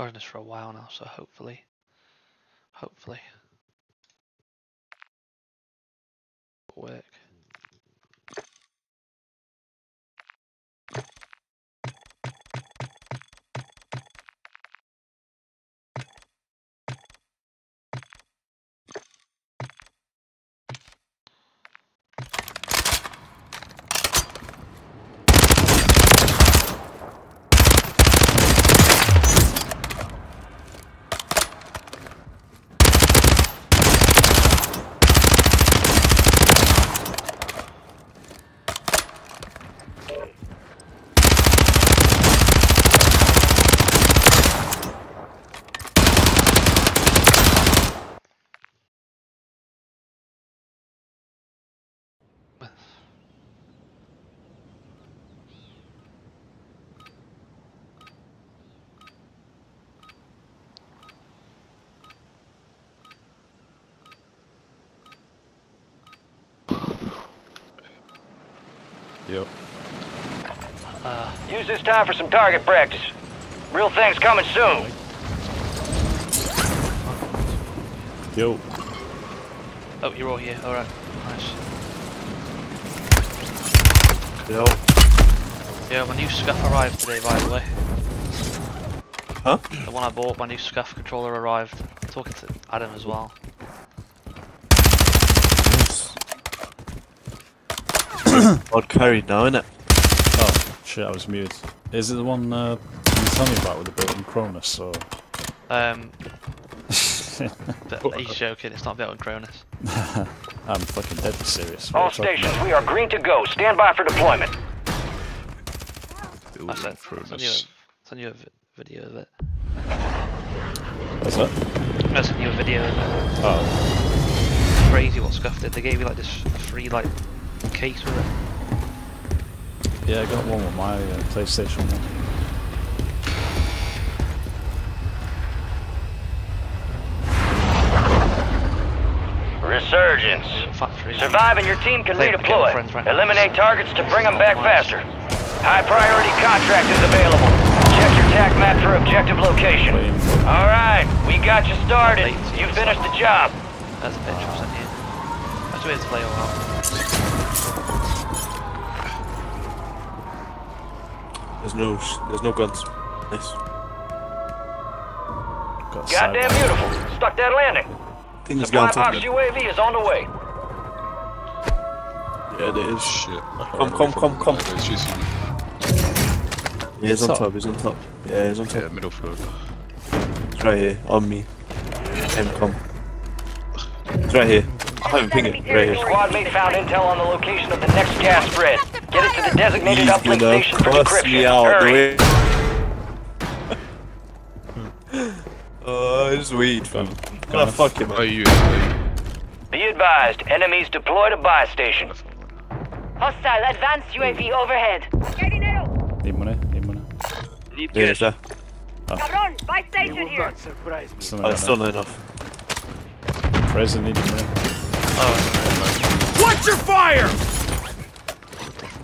Recording this for a while now, so hopefully, hopefully, work. Use this time for some target practice. Real things coming soon. Yo. oh, you're all here. All right, nice. Yo. Yeah, my new scuff arrived today, by the way. Huh? The one I bought, my new scuff controller arrived. I'm talking to Adam as well. Odd carry now, innit? Shit, I was muted. Is it the one uh, you tell me about with the built-in Cronus, or...? Um, but he's joking. It's not built in Cronus. I'm fucking deadly serious. What All are you talking stations, we are green to go. Stand by for deployment. I said, send you a, send you a video of it. What's that? I sent you a video of it. Oh, Crazy what Scuff did. They gave you like this free like case with it. Yeah, I got one with my uh, PlayStation one. Resurgence. Factory. Survive and your team can Play with the redeploy. friends right now. Eliminate targets to bring them back faster. High priority contract is available. Check your TAC map for objective location. All right, we got you started. You finished the job. That's a picture I sent you. That's weird to play There's no, sh- there's no guns. Nice. Got a Goddamn beautiful. Stuck that landing. thing is Supply gone box to UAV is on the way. Yeah, there is. Shit. Come, come, come, come. They're chasing me. Yeah, he's on Top. top, he's on top. Yeah, he's on Yeah, top. middle floor. He's right here, on me. Him, come. He's right here. I have him it, right here. Squad mate found intel on the location of the next gas spread. Get it to the designated He's uplink station for bust me out Hurry. way. Oh, just wait, fam. Go Ah, on. fuck him, Oh, man. you. oh, Be advised, enemies deployed to buy station. Hostile advanced UAV overhead. Need money, need money. Yeah, it's there. Cabron, buy station here. Something Oh, like it's still not enough. That.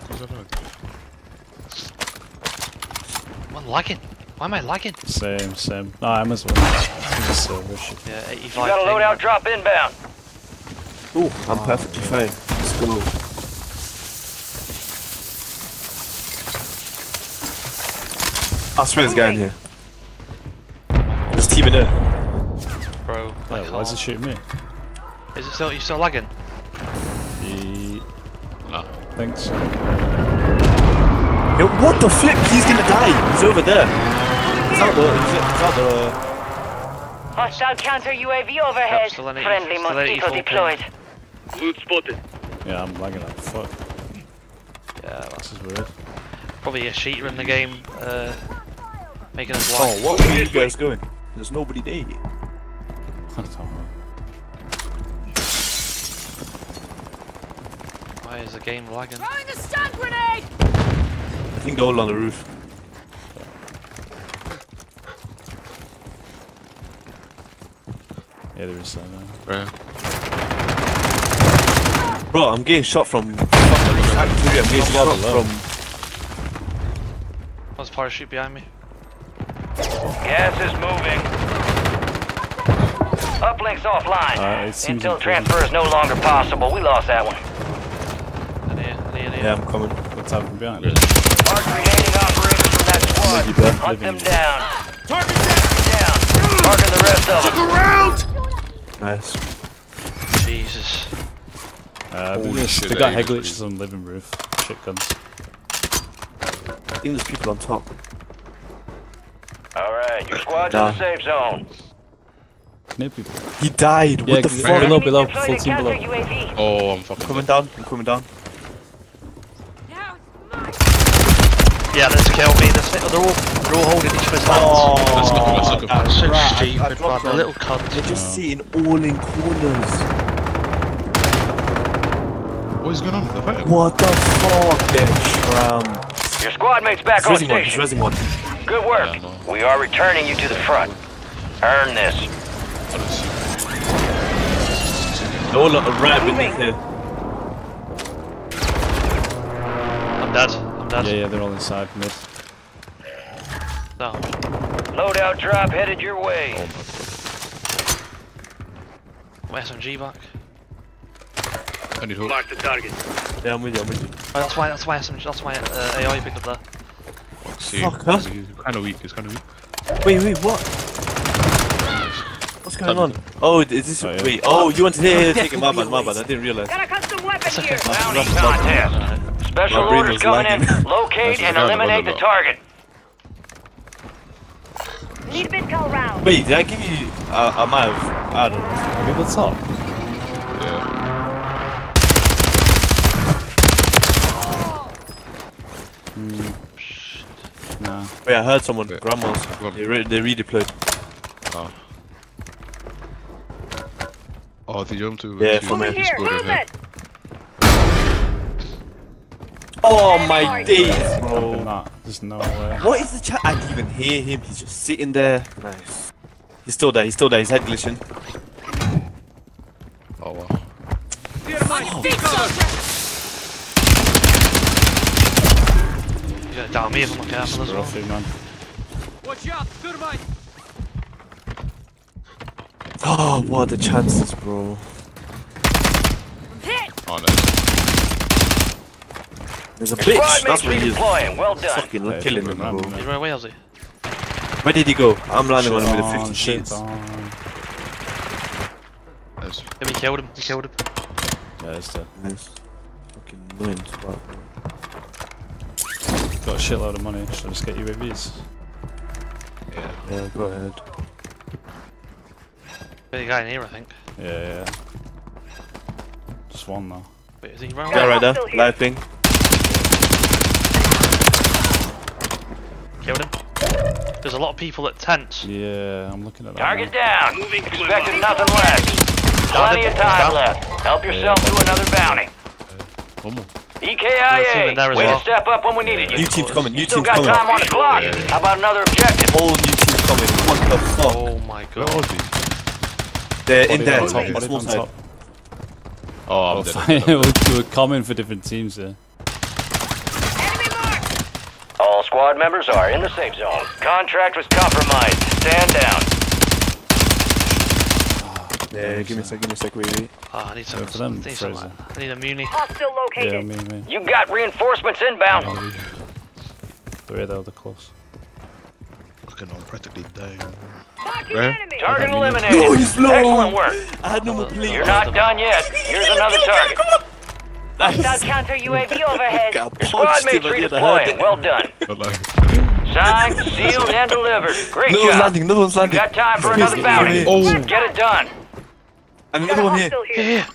Prison needed money. Am I lagging? Why am I lagging? Same, same. No, I'm as well. I'm just. Yeah, 85. You got a ping. loadout drop inbound. Ooh, I'm perfectly fine. Let's go. Ah, I swear there's a guy in here. There's a team in there. Bro, I why is it can't. shooting me? Is it still, you still lagging? He... Nah. thinks. Yo, what the flip? He's gonna die. He's over there. He's out the. He's out, he's out the. Hostile counter UAV overhead. still Friendly still mosquito 84 ping. deployed. Yeah, I'm lagging like fuck. Yeah, that's is weird. probably a cheater in the game, uh, making us lag. Oh, what? Are you guys doing? There's nobody there. Why is the game lagging? Throwing a stun grenade! I think they're all on the roof. Yeah, there is that now. Right. Bro, I'm getting shot from. Factory. I'm getting shot from. What's parachute behind me? Gas is moving. Uplinks offline. Uh, it Intel transfer is no longer possible. We lost that one. In here, in here, in here. Yeah, I'm coming. What's happening behind it? Mark remaining operators from that squad. Maybe back. Hunt them down. Target down. Marking the rest of them. Nice. Jesus. Uh, Holy they, shit, they got that head is glitches on living roof. Shit guns. I think there's people on top. All right, your squad's in the safe zone. Near people. He died. Yeah, what the fuck? below, below, Deploy full the team below. Oh, I'm fucking Coming down. I'm coming down. Yeah, let's kill me. Let's, they're, all, they're all holding each other's hands. Let's look, let's look. That's so right, I- I stupid, man. dropped little cunt. They're just sitting all in corners. What is going on? The fight? What the fuck? They're tramp. Your squad mate's back on resing one. He's resing one. Good work. Yeah, I. We are returning you to the front. Earn this. What is- They're all uh, right beneath here. I'm dead. I'm dead. Yeah, yeah, they're all inside mid. No. Loadout drop headed your way. My SMG back. I need hope. Mark the target. Yeah, I'm with you. I'm with you. Oh, that's why. That's why SMG. That's why uh, AI picked up there. See, Fuck, huh? it's kind of weak. It's kind of weak. Wait, wait, what? What's going on? Oh, is this? Oh, yeah. Wait. Oh, you wanted to hear? Taking my bad, my bad. I didn't realize. Got a custom weapon here. Bounty contest. Special My orders was coming in. Locate and eliminate the target. Need mid-call round. Wait, did I give you? Uh, I might have. I don't know. Maybe the top. Yeah. Nah. Wait, I heard someone. Yeah. Grandma's. Go. They, re- they redeployed. Oh. Oh, the jump to. Yeah, to from here. here, move ahead. it. Oh my days, bro. Jumping. There's no way. What is the chat? I didn't even hear him. He's just sitting there. Nice. He's still there. He's still there. He's head glitching. Oh wow. He's gonna down me if I'm not careful as well. Roughly, man. Oh, what are the chances, bro? Hit. Oh nice. There's a bitch. That's what he is. Well done. Fucking Yeah, killing him, a good bro. man, He's running away, Ozzy. Where did he go? I'm landing on him with a On, 50 shit sheets. on. Nice. Yeah, we killed him. We killed him. Yeah, it's dead. Nice. Fucking annoying spot. Got a shitload of money. Should I just get UAVs? Yeah. Yeah, go ahead. There's a guy in here, I think. Yeah, yeah. Just one though. Wait, is he round? Yeah, right there. Still here. Live ping. Killed him. There's a lot of people at tents. Yeah, I'm looking at that. Target now. down. Expected nothing less. Plenty of time left. Help yourself to another bounty. One more. There's a there EKIA. as Way well. to step up when we needed you. New team's coming. New Still team's got coming. time on the clock. Yeah, yeah. How about another objective? Whole new team's coming. What the fuck? Oh my god. was he? They're in Body there. on top, in the body small on side. top. Oh, I'm Oh, dead. fine. we're, we're for different teams here. Enemy mark. All squad members are in the safe zone. Contract was compromised. Stand down. Yeah, give me a sec. Give me a sec. Wait, wait. Ah, I need some. Go for them, I need some. I need a muni. Hostile Yeah, located. me, me. You got reinforcements inbound. Three of the other close. Fucking, I'm practically dying. Marking Where? enemy. Target eliminated. No, he's low. Excellent work. I had no more play. You're not done yet. Here's another target. Hostile counter UAV overhead. Got Your squad punched mates him at the other redeploying. Well done. Signed, sealed, and delivered. Great No one's job. landing. No one's You got time for another give bounty. Oh. Get it done. And Got another a one here. here. Yeah.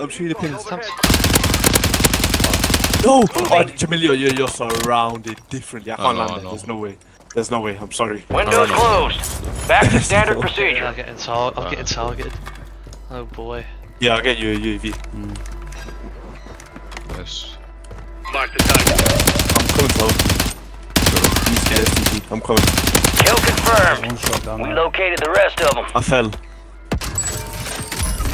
I'm sure the pins. Overhead. No! Oh, Jamilio, you're, you're surrounded differently. I can't Oh, no, land there. no. There's no way. There's no way. I'm sorry. Windows I'm closed. Back to standard I'm procedure. getting tar- I'm getting targeted. Oh boy. Yeah, I'll get you a UAV. Mm. Nice. Mark the target. I'm coming slow. You scared STG. I'm coming. Kill confirmed. One shot down We there. located the rest of them. I fell.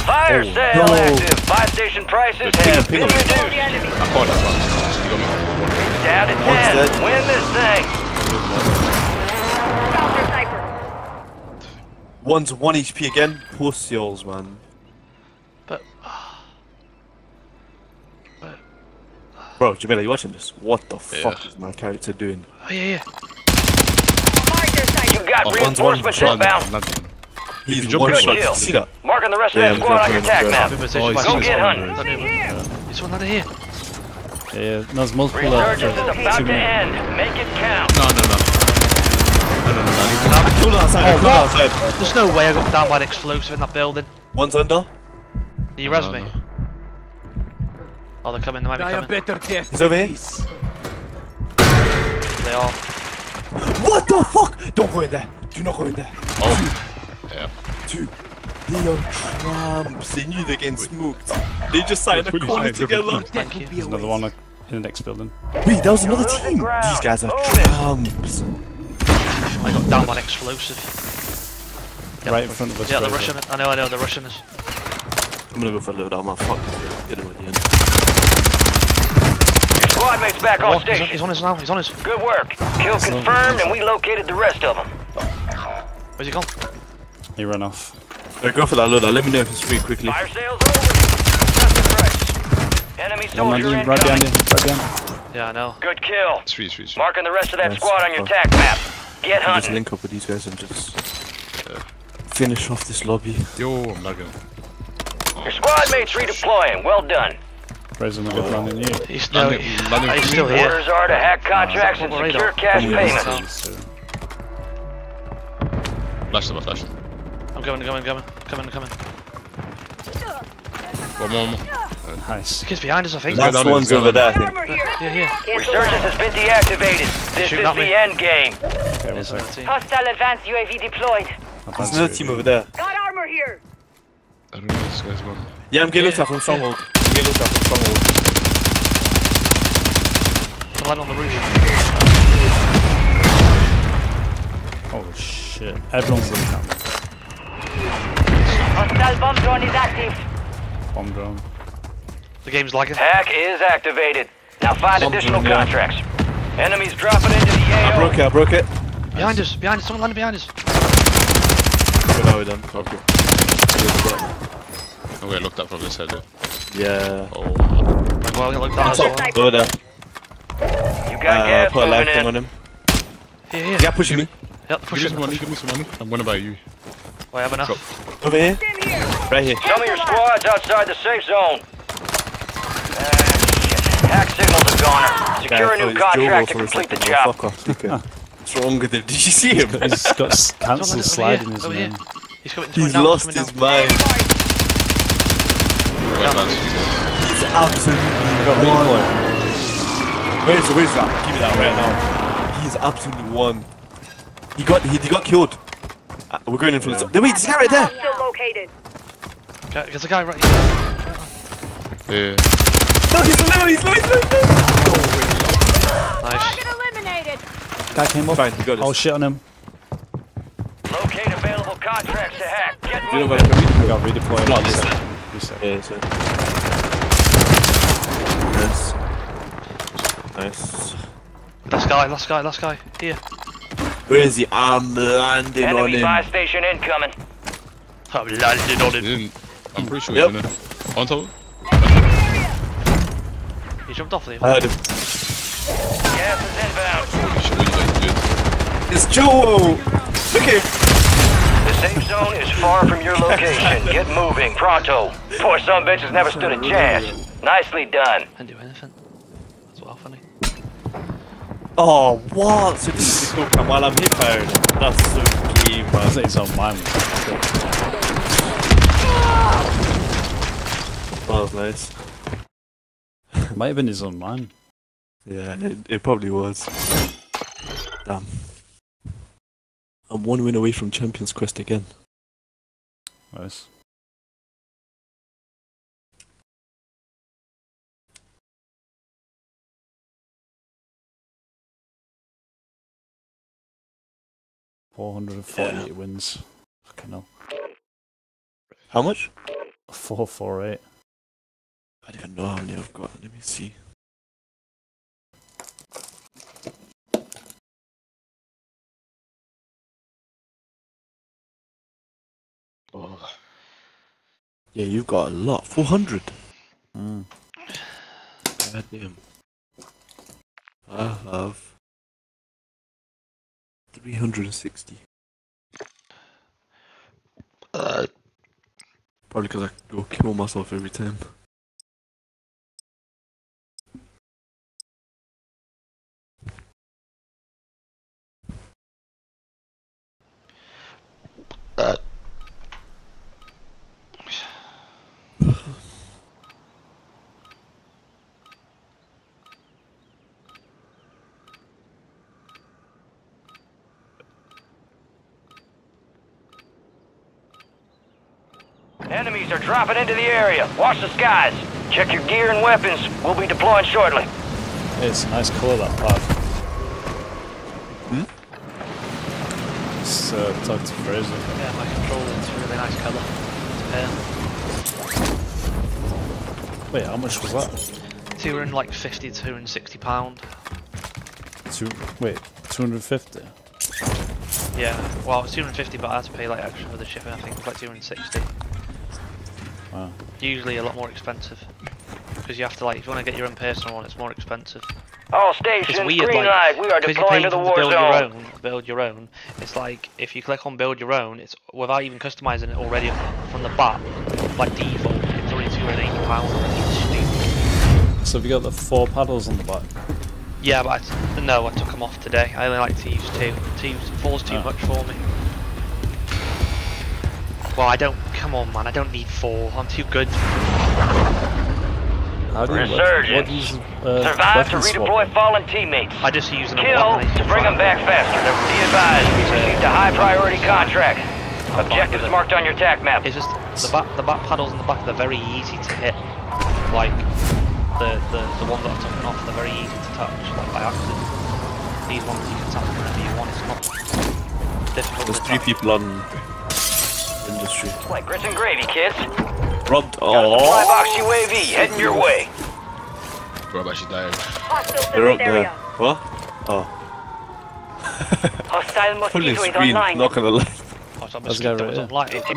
Fire Oh, sale no. active. Buy station prices Ping have ping been him. reduced. The enemy. I caught that one. He. Down to One's 10. dead. Win this thing. One's 1 HP again. Puss yours, man. Bro, Jamila, you watching this? What the Yeah. fuck is my character doing? oh yeah, yeah. Mark. You got Oh, one's one reinforcements shot. inbound. Nothing. He's jump one in, shot. kill. See that? Marking the rest of Yeah, that I'm squad on your jumping tac in map. Movement Oh, station he's by seen Go get station. hunting. Don't move. There's one under here. Yeah, yeah. There's multiple uh, Resurgence is for about two to minutes. end. Make it count. No, no, no. No, no, no, no. I I killed him outside. I killed outside. There's no way I got down by an explosive in that building. One's under. You res No, me. No. Oh, they're coming. They might be coming. He's over here. They are. What the fuck? Don't go in there. Do not go in there. Oh. Yeah. Dude, they are tramps. They knew they're getting smoked. They just signed a Pretty call fine. together. Thank you. There's another one in the next building. Wait, that was another team. These guys are Move it. tramps. I got down one explosive. Yeah, Right in front of us. Yeah, they're Fraser. rushing it. I know, I know, they're rushing us. I'm gonna go for a little down my fuck. Get him at the end. Your squad mate's back on he's, on, station. he's on us now. He's on his. Good work. Kill confirmed, and we located the rest of them. Where's he gone? He ran off. Alright, go for that loader. Let me know if it's free quickly. Fire sales over. Just the price. Enemy One soldier doing right behind you. Right behind. Yeah, I know. Good kill. Street, street, street. Marking the rest of that Nice. squad on your tac map. Get Just link up with these guys and just finish off this lobby. Yo, I'm not gonna. Your squad mate's redeploying. Well done. Fraser, I'm good running you. He's, no, he- he's still here. Orders are to hack contracts and secure cash payments. Flash them, flash them. I'm coming, coming, coming, coming, coming. One more, one more. nice. The behind us, I think. Let's Last one's over there, I think. Here. Yeah, yeah. Resurgence has been deactivated. This Shooting is at me. the end game. Okay, one There's team. Hostile advanced UAV deployed. There's another team over there. Got armor here. I don't know where this guy's going. Yeah, I'm getting looked at from Stronghold. I'm getting looked at from Stronghold. I'm on the roof. Oh shit. Everyone's looking at me. Hostile bomb drone is active. Bomb drone. The game's lagging. Hack is activated. Now find Bomb additional drone, yeah. contracts. Enemies dropping into the air. I broke it, I broke it. Behind us, behind us. Someone landed behind us. But now we're done. Okay. Oh, wait, I looked at from this side. Yeah. Oh, Like, well, look that as. Over there. You got Uh, gas put a live moving thing in. on him. Here, here. Yeah, pushing me. Yep, give me some money, give me some money. I'm gonna buy you. I have enough. Drop. Over here. Right here. Some of your squad's outside the safe zone. Ah. Hack signals are goner. Secure a new contract to complete the job. Fuck off, dickhead. What's wrong with him? Did you see him? He's got s- cancel landed sliding his here. Over here. name. He's He's lost his mind. Where's that? He's absolutely one. Where's where's that? Give me that right now. He's absolutely one. He got he, he got killed. Uh, we're going in for the. Wait, this guy right there. Still located. Okay, There's a guy right here. Yeah. No, he's low. He's low. He's low. Nice. Target eliminated. Guy came up. Fine, he got this. Oh shit on him. Locate available contracts to hack. Get You know moving. what I mean? Got redeployed. Not this Reset. time. Reset. Yeah, so. Nice. Nice. Last guy, last guy, last guy. Here. Where is he? I'm landing on Enemy buy him. station incoming. I'm landing on him. I'm pretty sure Yep. he's in it. On top? He jumped off there. I heard him. Gas is inbound. Holy shit, what you guys did. It's Joe. Look at him. The safe zone is far from your location. Get moving, pronto. Poor some bitches never stood a chance. Nicely done. Didn't do anything. That's well funny. Oh, what? So this is the kill cam while I'm hit firing. That's so gay, I man. think he's on mine. That was nice. Might have been his own mine. Yeah, it, it probably was. Damn. I'm one win away from Champions Quest again. Nice. Four hundred and forty-eight wins. Fucking hell. How much? Four four eight. I don't know how many I've got. Let me see. Yeah, you've got a lot. 400. Mm. God damn. I have 360. Uh, Probably because I go kill myself every time. Enemies are dropping into the area. Watch the skies. Check your gear and weapons. We'll be deploying shortly. It's a nice colour that pad. Hmm? Just uh, talk to Fraser. yeah, my controller, is a really nice colour. It's pale. Wait, how much was that? 200 50 260 pound. Two. Wait, 250. Yeah, well, it's 250, but I had to pay like extra for the shipping. I think it's like 260. Wow. Usually a lot more expensive because you have to like if you want to get your own personal one, it's more expensive. Oh, All stations, weird, green like light. We are because deploying to the to war build your own, build your own. It's like if you click on build your own, it's without even customizing it already from the bat, like default, it's already 280 pounds. It's stupid. So have you got the four paddles on the back? Yeah, but I t- no, I took them off today. I only like to use two. Two four's too Oh. much for me. Well, I don't. Come on, man. I don't need four. I'm too good. How do you Resurgence. what do you use, uh, Survive to redeploy swapping? fallen teammates. I just use them. Kill to bring them back faster. Be advised, we received a high priority contract. Objectives marked on your TAC map. It's just the back. The back paddles in the back. They're very easy to hit. Like the the the ones that I've taken off. They're very easy to touch, like by accident. These ones you can tap whenever you want. It's not difficult. There's to three touch. people on industry. Like grits and gravy, kids. Robbed. Got a supply Oh, box UAV heading your way. Bro, I'm actually dying. Hostiles in they're up there. What? Oh, Hostile full mosquito is screen. online. Not gonna lie. Oh, so Let's go right here. on light. It- it-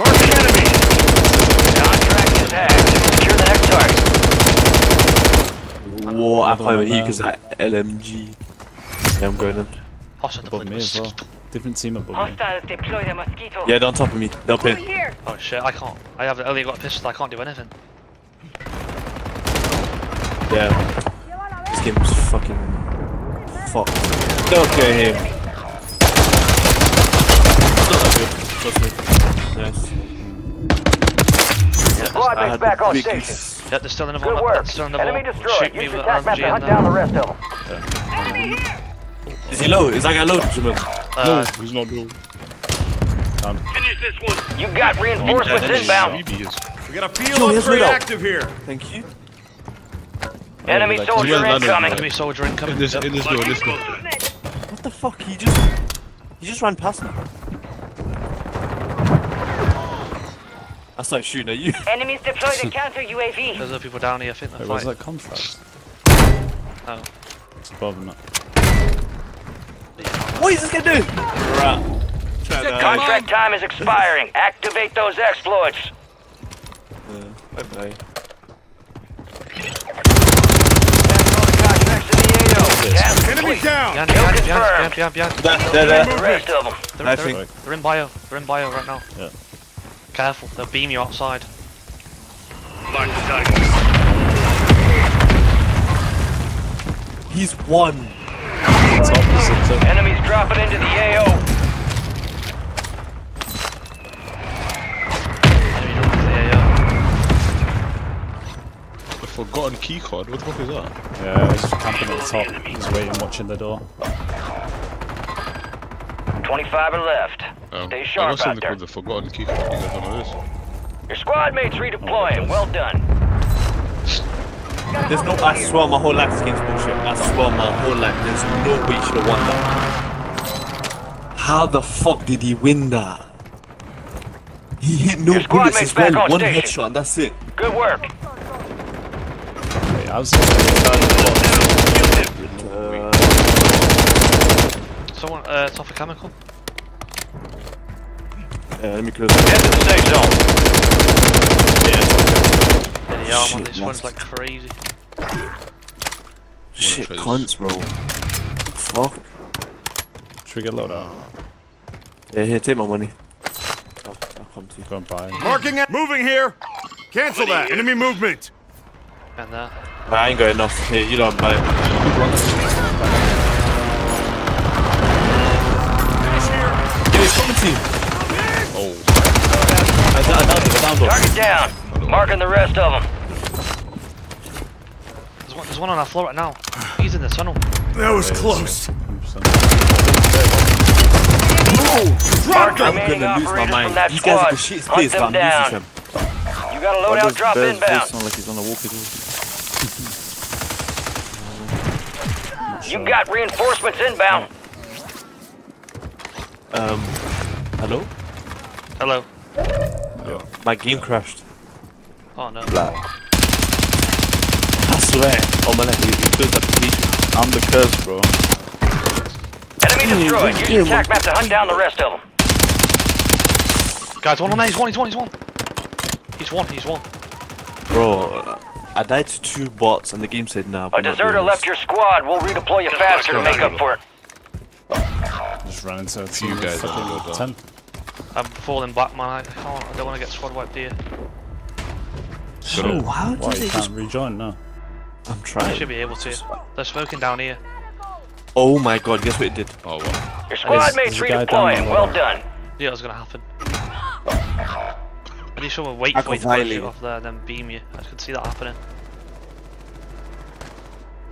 Contract is hacked. Secure the next target. Whoa, I Another one find he there. because that LMG. Yeah, I'm going in. Oh, so the Above bloody me as well. mosquito. Different team above me. Hostiles deploy the mosquito. Yeah, they're on top of me. They'll Over pin. here. Oh shit! I can't. I have the only got a pistol. I can't do anything. Yeah. This game's fucking fucked. Don't get him. Not that good. Trust me. Nice. Squad I mates had back the on biggest- station. Yeah, there's still another Good one. work. There's still another Enemy destroyed. Shoot me Use with your TAC map RPG to hunt down the rest of them. Enemy here. Is he low? Is that guy low, Jamal? Uh, He's not loaded. Finish this one. You got reinforcements inbound. Maybe he is. We got a field Joe, here's upgrade active here. Thank you. Enemy like- soldier Well done, incoming. enemy soldier incoming. In this, in this door, in this door. What the fuck? He just. He just ran past me. I started shooting at you. Enemies deploy the counter UAV. There's other people down here. I think they're Wait, where's fighting. that contract? Oh. It's above me. What is this gonna do? Right. Contract time is expiring. Activate those exploits. Uh, bye bye. That's all the contracts in the AO. Task Enemy down. Behind, Kill behind, behind, confirmed. behind, behind, behind. That, that, The rest of them. They're, I they're, they're in bio. They're in bio right now. Yeah. Careful. They'll beam you outside. He's one. It's opposite. Enemies dropping into the AO. Enemy the forgotten key card. What the fuck is that? Yeah, he's just camping at the top. He's waiting, watching the door. 25 are left. Um, Stay sharp got out something there. called the forgotten key card. You guys don't know this? Your squad mates redeploying. Well done. There's no. I swear my whole life this game's bullshit. I swear my whole life. There's no way you should have won that. How the fuck did he win that? He hit no Your bullets mate's as well. on One station. headshot and that's it. Good work. Wait, I was Someone, uh, it's off a chemical. Yeah, let me close. Get to the safe zone. Yeah, Yeah, I'm on Shit, this one's like crazy. Shit, phase. cunts, bro. Fuck. Should we get load out? Yeah, here, take my money. I'll, I'll come to you. Go and buy. Marking it. Moving here. Cancel that. Enemy movement. And uh, Nah, I ain't got enough. Here, you don't buy it. Yeah, he's coming. Oh, I, I downed him, I downed him. Target down. Marking the rest of them. There's one, on our floor right now. He's in the tunnel. That was close. 100%. Mark I'm gonna lose my mind. that These guys are the squad. shittiest Hunt but I'm down. losing them. You got a Why loadout drop Bear's voice inbound. sound like he's on a walkie-talkie? You got reinforcements inbound. Um, hello? Hello. My game crashed. Oh no. I swear. Oh my life, he, he built up the page. I'm the curse, bro. Enemy destroyed. Use your attack map to hunt down the rest of them. Guys, one on there. He's one. He's one. He's one. He's one. He's one. Bro, I died to two bots and the game said nah. A we're deserter left your squad. We'll redeploy you faster to make up for it. Just ran into a team You guys fucking are 10. I'm falling back, man. I can't. I don't want to get squad wiped here. So, how Why, did they you just... can't rejoin now? I'm trying. I trying. should be able to. They're smoking down here. Oh my god, guess what it did? oh wow. Your squad mates there's a guy down redeploying. Well done. Yeah, it was gonna happen. I need someone wait I for you to push you off there and then beam you. I could see that happening.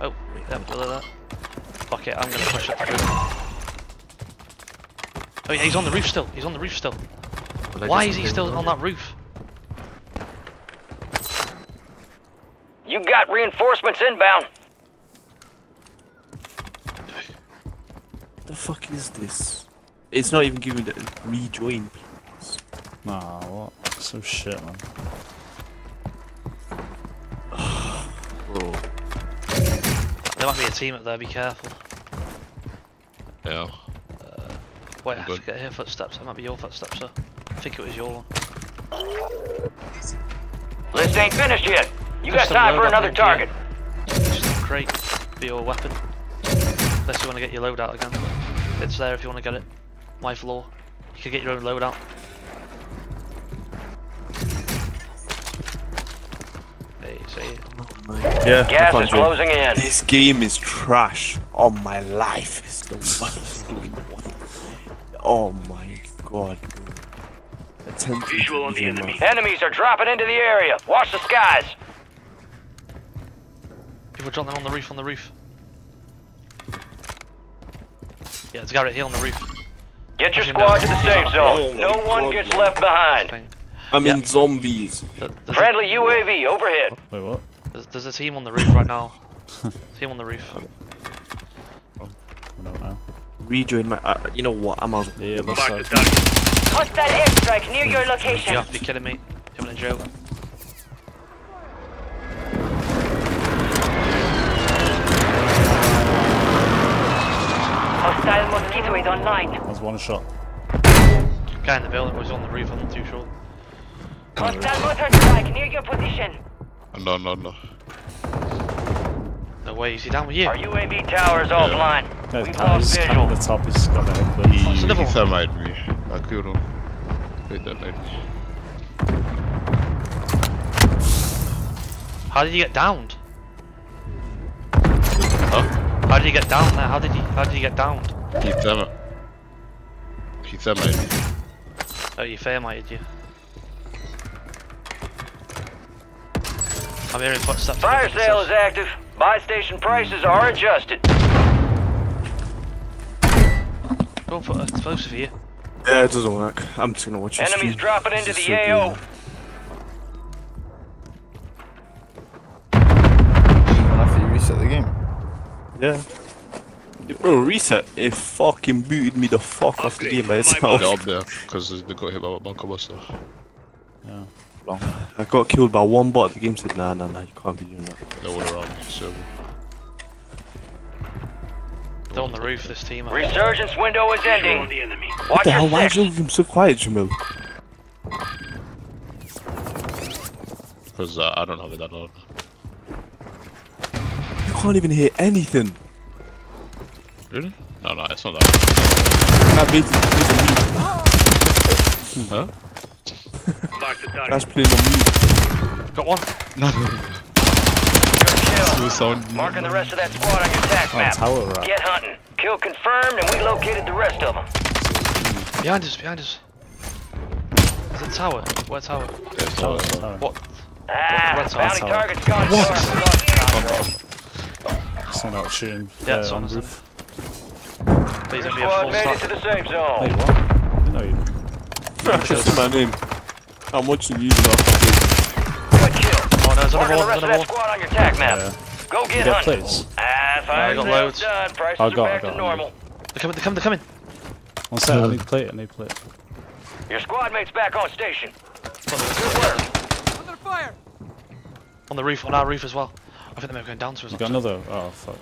Oh, yep, look at that. Fuck it, I'm gonna push it through. Oh yeah, he's on the roof still. He's on the roof still. Why is he still on that roof? You got reinforcements inbound. The fuck is this? It's not even giving the rejoin. Nah, what? So shit, man. Bro. There might be a team up there, be careful. Yeah. Uh, wait, I have Good. to get here footsteps. That might be your footsteps, sir. I think it was your one. List ain't finished yet. You got Just some time for another target. Just a crate for your weapon. Unless you want to get your loadout again. It's there if you want to get it. My floor. You can get your own loadout. Hey, see. Yeah, I Gas is closing in. This game is trash. Oh my life. It's the worst. oh my god. Visual on the enemy. Enemies are dropping into the area. Watch the skies. People dropping on the roof, on the roof. Yeah, there's a guy right here on the roof. Get your squad down. to the safe Oh zone. No one gets left behind. I'm Yeah. in zombies. There- There's, a, Friendly UAV overhead. Wait, what? there's, there's a team on the roof right now. team on the roof. I don't know. Rejoin my. Uh, you know what? I'm out. Yeah, that's like, Hostile airstrike near your location. You location. have to be kidding me. You're having a joke. Hostile mosquito is online. that's one shot. Guy in the building was on the roof, I'm not too sure. Hostile motor strike near your position. No, no, no. No way, is he down with you? Our UAV tower is offline. There's We've guys lost coming visual. at the top, he's got a head clip. He, Oh, it's he another one. thermite me. I killed him. Wait, that night. How did he get downed? Huh? How did he get down there? How did he how did he get downed? He thermite. He thermite me. Oh you fairmited you. I'm hearing footsteps. Fire sale is active. Buy station prices are adjusted. Go and put explosive here. Yeah, it doesn't work. I'm just gonna watch it. Enemies dropping into the AO. Yeah. Yeah, Bro, reset. It fucking booted me the fuck off the game by itself. They're up there because they got hit by a bunker buster. I got killed by one bot. The game said, nah, nah, nah, you can't be doing that. They're all around the server. They're on the roof, this team. are. Resurgence window is ending. What Watch the hell? your Why six. is you so quiet, Jamil? Because uh, I don't have it that loud. You can't even hear anything. Really? No, no, it's not that. That beat is on mute. Huh? That's playing on mute. Got one. Good kill. Marking the rest of that squad on your tac Oh, map. tower right. Get hunting. Kill confirmed, and we located the rest of them. Behind us, behind us. Is it tower? Where tower? Tower, tower. What? Ah, What's bounty tower? target's gone dark. Someone out shooting Yeah, uh, on someone's the in. roof. Please don't be a full made it to the safe Wait, zone. what? No, you That's my name. I'm watching you now. Good kill. Oh no, it's on the Marking the wall, rest it's of on the that squad on your tac map. Yeah. Go get You got hunting. plates? Ah, fine. got sales loads. Done. Prices I are got- I got to normal. They're coming, they're coming, they're coming. One sec, I need plate, I need plate. Your squad mate's back on station. On the, on the roof, on our roof as well. I think they're be going down to us. You got another? Oh, fuck.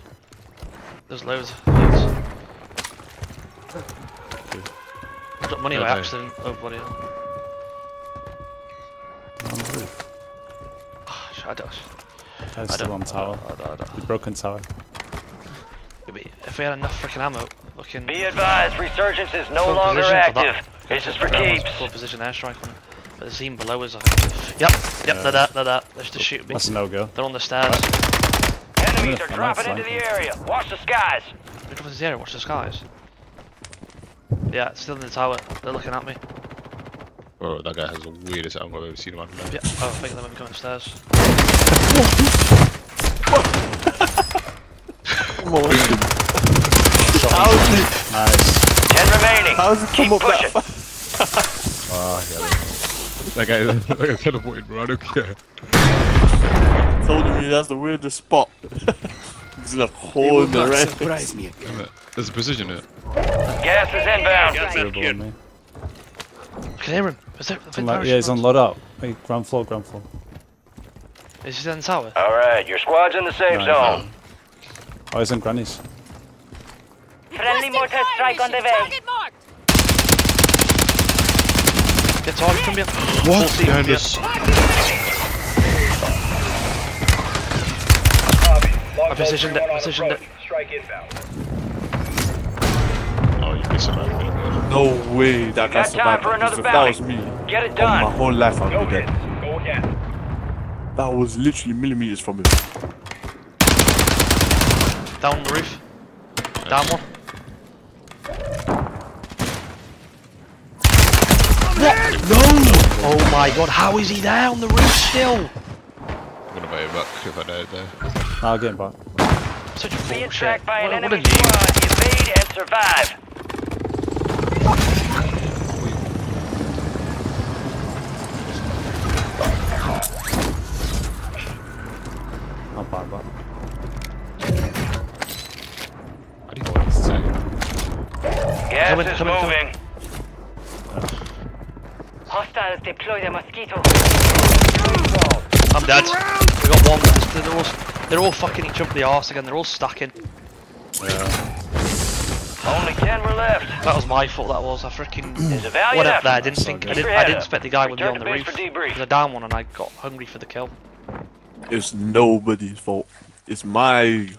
There's loads. loads. I dropped money by Okay. accident. Oh bloody hell. On the roof. Ah, shit, I don't. That's I still don't. on tower. I don't, I don't. The broken tower. If we had enough freaking ammo, looking. Be advised, resurgence is no longer position for that. active. This is for That was keeps. Full position airstrike on it. But there's even below us. I think. Yep, yep, they're there, they're there. They're just shooting me. That's a no-go. They're on the stairs. Enemies are dropping into the area. Watch the skies. They're dropping to the area, watch the skies. Yeah, still in the tower. They're looking at me. Bro, that guy has the weirdest angle I've ever seen in my life. Yeah, oh, I think they might be going upstairs. How's it, Nice. Ten remaining. how's it Keep come up pushing. that fast? Ah, yeah. That guy, that guy teleported, bro. I don't care. Told me that's the weirdest spot. There's a hole in the red. Damn it. There's a precision in it. Gas is inbound. Terrible on me. I can hear him. Is there, I yeah, he's on load up. Hey, ground floor, ground floor. Is he in the tower? All right, your squad's in the safe Nice. zone. Oh, he's in grannies. Friendly mortar strike on the way. Get target from behind. What? Full team, Behind yeah. us. I positioned it, positioned it. Oh, you missed it, No way that guy Got time survived. for that. another that was me, Get it my whole life I'd be dead. That was literally millimeters from him. Down the roof. Down one. What? No! Oh my god, how is he there on the roof still? I'm gonna buy it back if I died there. I'll get him back. Such a Be bullshit. attacked by an What, what enemy knee. squad. Evade and survive. Not bad, but. I didn't know what to say. Gas Coming, is coming, coming. moving. Deploy the mosquito. I'm dead. We got one. They're, they're all, they're all fucking each other the arse again. They're all stacking. Only ten were left. That was my fault. That was. I freaking It's went up there. I didn't think. I didn't. I didn't expect the guy would be on the roof. for debrief. A down one, and I got hungry for the kill. It's nobody's fault. It's my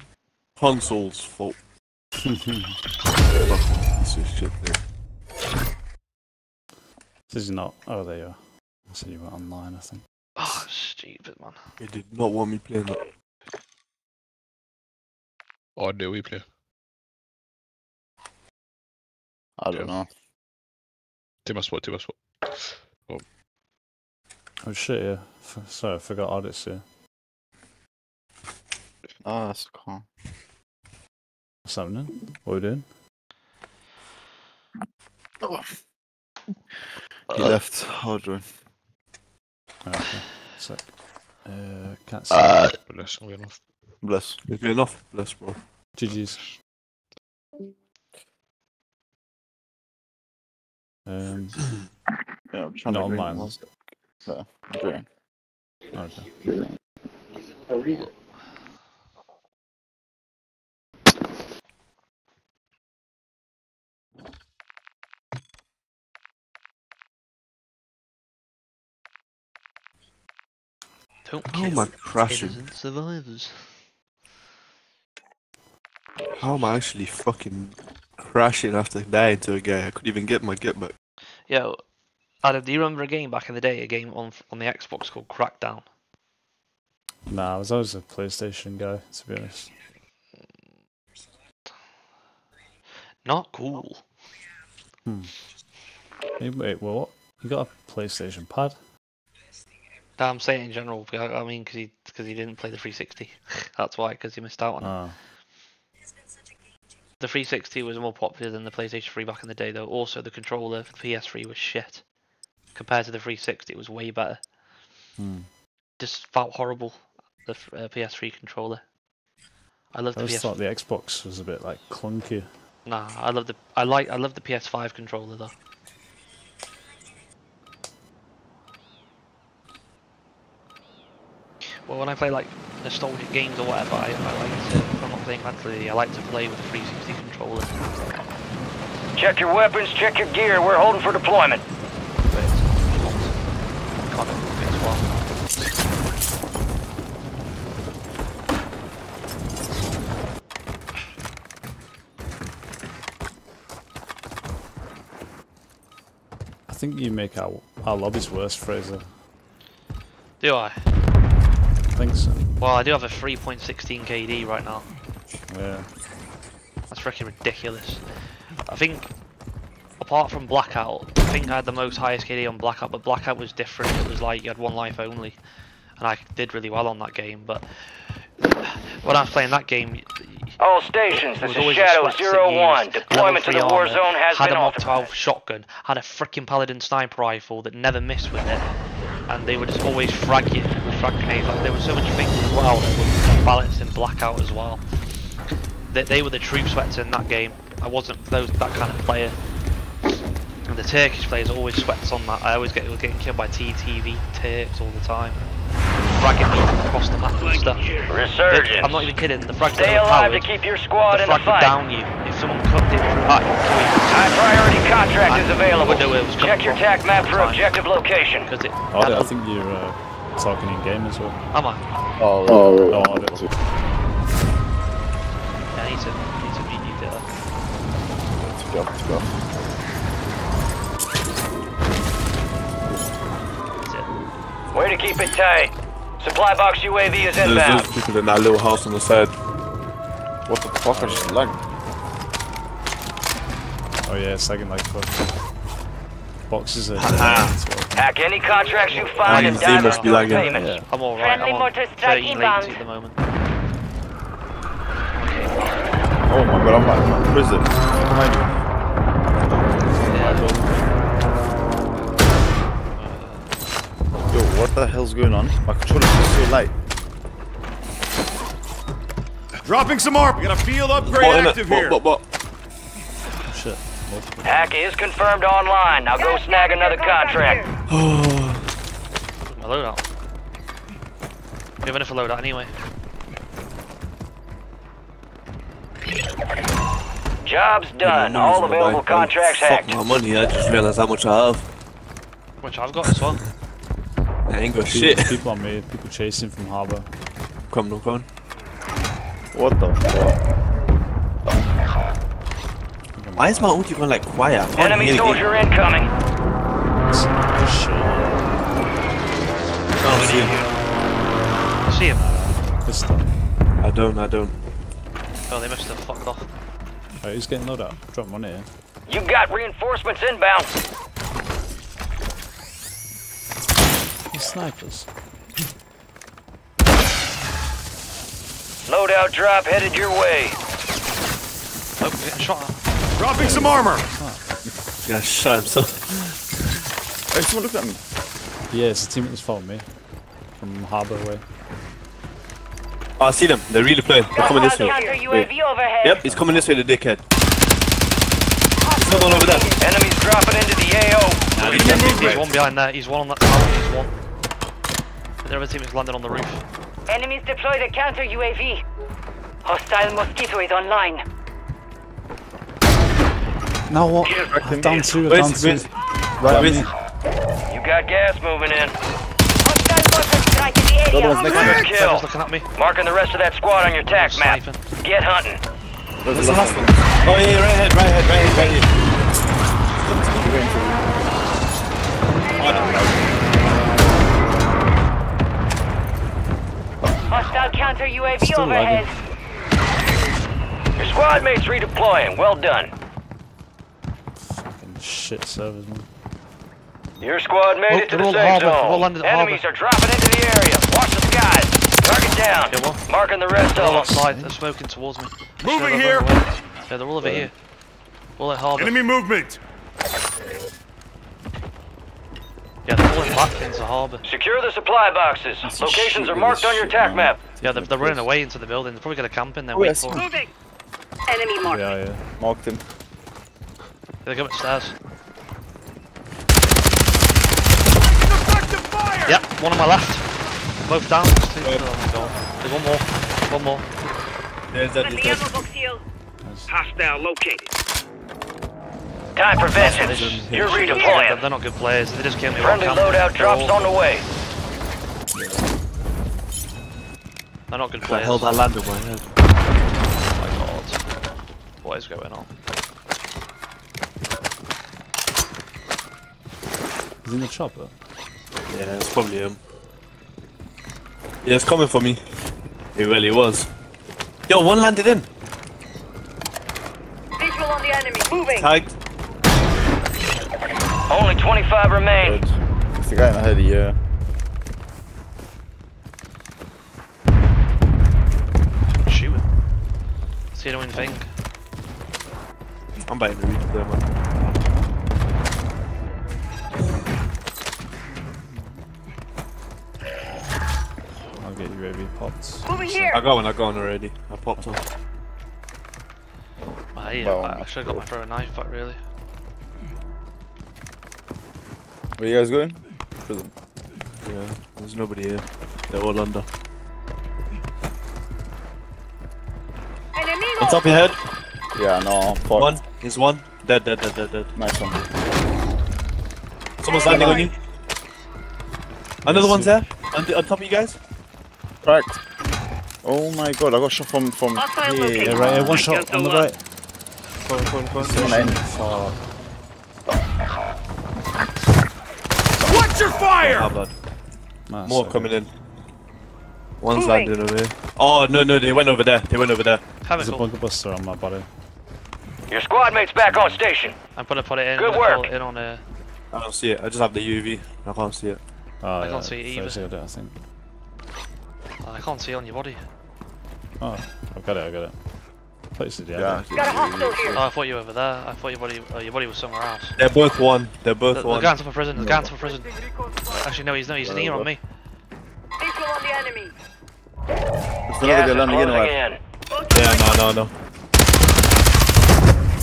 console's fault. Fuck piece shit there. This is not. Oh, there you are. I said you were online, I think. Oh, stupid man. He did not want me playing that. Or do we play? I don't know. Team us what? Team us what? Oh shit, yeah. F- sorry, I forgot audits here. Oh, that's calm. What's happening? What are we doing? Oh. He left. Hold on. Oh, okay. Sec. Uh, can't see. But let's go enough. Bless. Is it enough? Bless, bro. GG's. Um, Yeah, I'm trying Not to. bring online. one. So, okay. Don't How am kill I crashing? innocent survivors. How am I actually fucking crashing after dying to a guy? I couldn't even get my get back. Yo, Adam, do you remember a game back in the day? A game on on the Xbox called Crackdown. Nah, I was always a PlayStation guy, to be honest. Not cool. Hmm. Hey, wait, what? You got a PlayStation pad? No, I'm saying in general. I I mean, because he because he didn't play the 360. That's why, because he missed out on it. Ah, The 360 was more popular than the PlayStation 3 back in the day, though. Also, the controller for the PS3 was shit. Compared to the 360, it was way better. Hmm. Just felt horrible. The uh, PS3 controller. I love I the always PS. thought the Xbox was a bit like clunky. Nah, I love the. I like. I love the PS5 controller though. Well, when I play like nostalgic games or whatever, I, I like to. If I'm not playing mentally, I like to play with a 360 controller. Check your weapons, check your gear. We're holding for deployment. But it's not. Kind of fits well. I think you make our our lobbies worse, Fraser. Do I? I think so. Well, I do have a 3.16 KD right now. Yeah. That's freaking ridiculous. I think, apart from Blackout, I think I had the most highest KD on Blackout, but Blackout was different. It was like you had one life only, and I did really well on that game. But when I was playing that game, All stations, it this is Shadow sweat set Zero used, One. level Deployment to the war zone has had been a Mark authorized. 12 shotgun, had a freaking Paladin sniper rifle that never missed with it, and they were just always fragging you with frag grenades. Like, there were so much things as well that were balanced in Blackout as well. They, they were the troop sweats in that game. I wasn't those that kind of player. And the Turkish players always sweats on that. I always get getting killed by TTV Turks all the time, fragging me across the map and stuff. Resurgence. I'm not even kidding. The frags Stay that alive to keep your squad the in the frag would fight. down you. If someone cooked it through that, it would kill you. High priority contract I is available. know where it was Check coming your from tac map for objective location. Because it. Oh, I think you're uh, talking in game as well. Am I? Oh, Oh, a bit. Yeah, I need to, need to mute you there. let's go, let's go. Way to keep it tight. Supply box UAV is There's inbound. those people in that little house on the side. What the fuck? I just lagged. Oh yeah, second like fuck. Boxes are. Hack any contracts you find and they dive must be lagging. payments. Yeah. I'm alright. Friendly I'm mortar strike inbound. at the moment. Oh my god, I'm back in my prison. Behind you. What the hell's going on? My controller's just so light. Dropping some ARP. We got a field upgrade Oh, innit? active here. But, but, Shit. Multiple. Hack is confirmed online. Now go snag another contract. My loadout. We have enough for loadout anyway. Job's done. All available contracts hacked. Fuck my money, I just realized how much I have. Which I've got as well. I ain't got People, shit. people on me. People chasing from harbour. Come, no, come. What the fuck? Why is my ulti going like quiet? I can't Enemy hear the game. soldier incoming. Shit. You see him? This time. I don't, I don't. Oh, they must have fucked off. Right, who's getting loaded up? Drop money in. You got reinforcements inbound. These snipers. Loadout drop headed your way. Oh, getting shot. Dropping some armor. Yeah, shut himself. Hey, someone look at me. Yeah, it's the team that's following me. From harbour way. Oh, I see them. They're really playing. They're coming this way. Counter Yep, he's coming this way, the dickhead. He's not going over there. Enemies dropping into the AO. He's one behind there. He's one on that tower. He's one. The other team is landed on the roof. Enemies deploy the counter UAV. Hostile Mosquito is online. Now what? I'm down two, I'm down two. Right, Wait. me. You got gas moving in. Hostile mortar strike in the The other area. one's next to kill. Looking at me. Marking the rest of that squad on your tac map. Sniping. Get hunting. Where's What's oh, the last one? Oh yeah, yeah, right ahead, right ahead, right ahead, right here. Hostile counter UAV Still overhead. Your squad mates redeploying. Well done. Fucking shit servers, man. Your squad made Oh, it to they're the all safe harbour, all zone. landed at Enemies harbour. are dropping into the area. Watch the skies. Target down. Yeah, well. Marking the rest They're of them. outside. They're smoking towards me. Moving Sure, here. Yeah, they're all over here. All at harbour. Enemy movement. Yeah, they're all in back into harbour. Secure the supply boxes. That's Locations shit are marked on your this tac shit, map. Yeah, they're, they're running away into the building. They're probably going to camp in there Oh, wait yes. for them. Moving. Enemy mark. Yeah, yeah. Marked him. They go upstairs. Effective fire. Yeah, one on my left. Both down. Just two- Oh my god. There's one more. One more. There's that, there's that. box here. Hostile located. Time for vengeance. You're They're, redeploying. they're not good players. They just killed me. Friendly while camping. loadout drops on the way. They're not good The players. hell that landed my head. Oh my god. What is going on? He's in the chopper. Yeah, it's probably him. Yeah, it's coming for me. It really was. Yo, one landed in. Visual on the enemy. Moving. Tagged. Only 25 remain. Good. It's the guy in the head, yeah. Shoot him. See anyone thing? I'm biting the reach there, man. I'll get you UAV popped. Moving here. I got one, I got one already. I popped one. I, hate I, I should have got my throwing knife but really. Where you guys going? Prison. Yeah, there's nobody here. They're all under. On top of your head. Yeah, no, fuck. One. He's one. Dead, dead, dead, dead, dead. Nice one. Someone's landing on you. Another one's there. On, on top of you guys. Cracked. Oh my god, I got shot from from Hostile here. located. Yeah, right here, one shot on the right. Go on, go on, go on. Someone in. Fuck. Your fire. Bad. Nice, More okay. coming in. One's Moving. landing over here. Oh no no, they went over there. They went over there. There's a Chemical. bunker buster on my body. Your squad mates back on station. I'm gonna put it in. Good work. in on uh, I don't see it. I just have the UV. I can't see it. Oh, I yeah, can't see it either. Thursday I do, I think. I can't see it on your body. Oh, I've got it, I've got it. Placed it, yeah. Yeah. Got a hostile here. Oh, I thought you were over there. I thought your body, oh, your body was somewhere else. They're both one. They're both The, the one. guy's up for prison. The guy's up for prison. Actually, no, he's no, he's near on me. Visual on the enemy. There's another Gas guy is landing closing anywhere. in. Yeah, no, no, no.